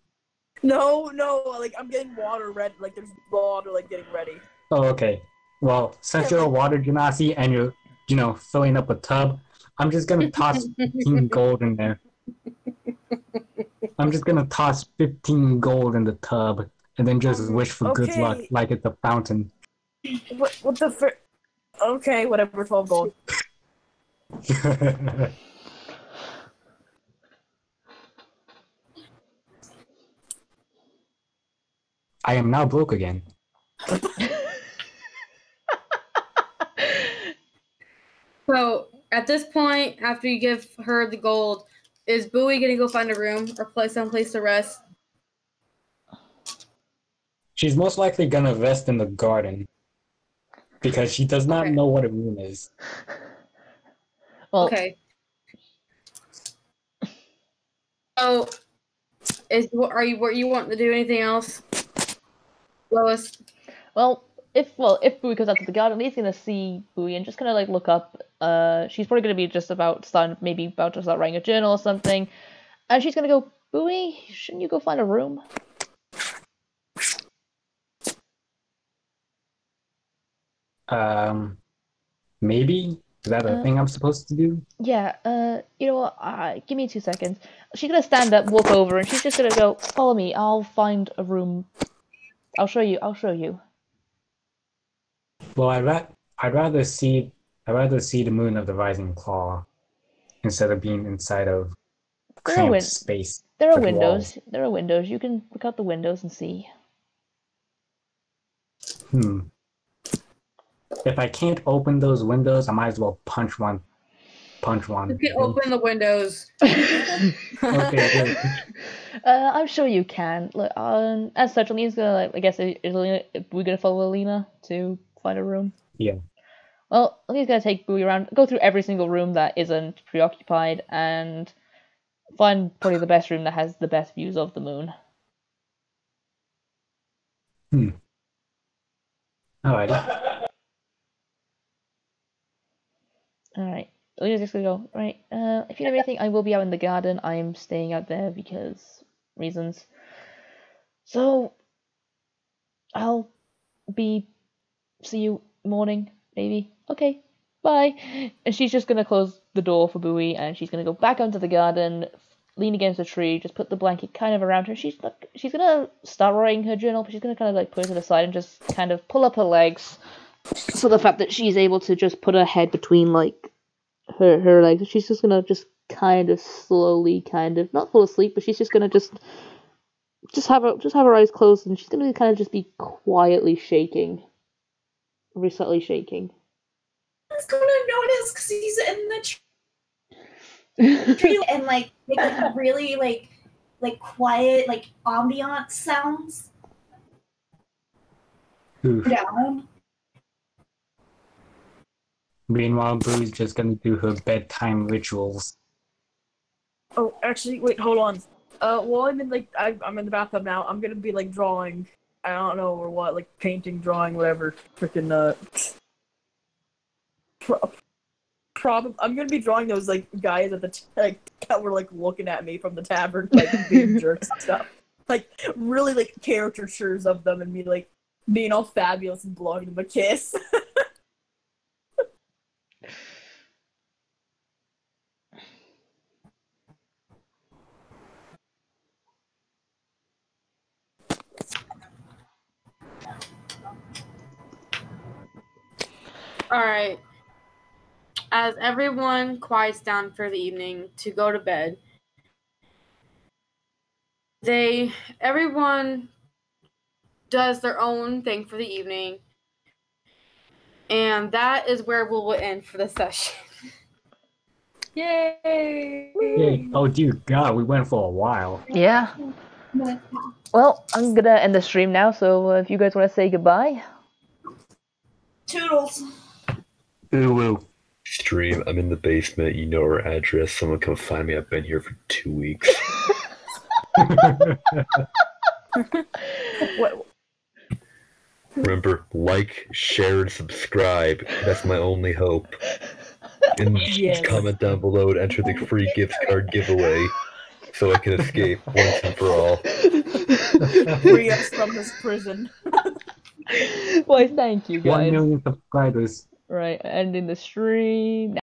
No, no, like I'm getting water ready. Like there's water like getting ready. Oh, okay. Well, since you're a water genasi and you're, you know, filling up a tub, I'm just gonna toss 15 gold in there. I'm just gonna toss 15 gold in the tub and then just wish for good luck like at the fountain. What what the fr- Okay, whatever, twelve gold. I am now broke again. So at this point, after you give her the gold, is Boui gonna go find a room or place someplace to rest? She's most likely gonna rest in the garden because she does not Okay. know what a room is. Well, Okay. So, is are you? What you want to do? Anything else, Lois? well, if well, if Boui goes out to the garden, he's gonna see Boui and just kind of like look up. Uh, she's probably gonna be just about starting, maybe about to start writing a journal or something, and she's gonna go, Boui, shouldn't you go find a room? Um, maybe is that a Uh, thing I'm supposed to do? Yeah, uh, you know what? Uh, give me two seconds. She's gonna stand up, walk over, and she's just gonna go, follow me. I'll find a room. I'll show you. I'll show you. Well, I'd, ra- I'd rather see I'd rather see the moon of the rising claw instead of being inside of There cramped win- space. There are windows. walls. There are windows. You can look out the windows and see. Hmm. If I can't open those windows, I might as well punch one. Punch one. You can open the windows. Okay, good. Uh, I'm sure you can. Look, um, as such, Alena's gonna like. I guess is Alena, we're gonna follow Alena to find a room. Yeah. Well, Alena's gonna take Boui around, go through every single room that isn't preoccupied, and find probably the best room that has the best views of the moon. Alrighty. All right. Alena's just gonna go. Right. Uh, if you know anything, I will be out in the garden. I'm staying out there because reasons. So, I'll be. See you morning, maybe. Okay. Bye. And she's just gonna close the door for Boui, and she's gonna go back onto the garden, lean against a tree, just put the blanket kind of around her. She's like, she's gonna start writing her journal, but she's gonna kind of like put it to the side and just kind of pull up her legs. So the fact that she's able to just put her head between like her her legs. She's just gonna just kind of slowly, kind of not fall asleep, but she's just gonna just just have her just have her eyes closed, and she's gonna kind of just be quietly shaking, very subtly shaking. He's gonna notice because he's in the tree and like make like really like like quiet like ambiance sounds Oof. down. Meanwhile, Boo's just gonna do her bedtime rituals. Oh, actually, wait, hold on. Uh, well, I'm in like I, I'm in the bathtub now. I'm gonna be like drawing. I don't know or what, like painting, drawing, whatever. Freaking uh. Pro- prob- I'm gonna be drawing those like guys at the t- like that were like looking at me from the tavern, like being jerks and stuff. Like really like caricatures of them and me like being all fabulous and blowing them a kiss. All right. As everyone quiets down for the evening to go to bed, they everyone does their own thing for the evening. And that is where we will end for the session. Yay! Yay. Oh dear God, we went for a while. Yeah. Well, I'm gonna end the stream now. So uh, if you guys want to say goodbye, Toodles. Ooh woo. Stream, I'm in the basement. You know her address. Someone come find me. I've been here for two weeks. What? Remember, like, share, and subscribe. That's my only hope. And Yes. comment down below and enter the free gift card giveaway so I can escape once and for all. Free us from this prison. Why, thank you guys. million subscribers. Right, ending the stream.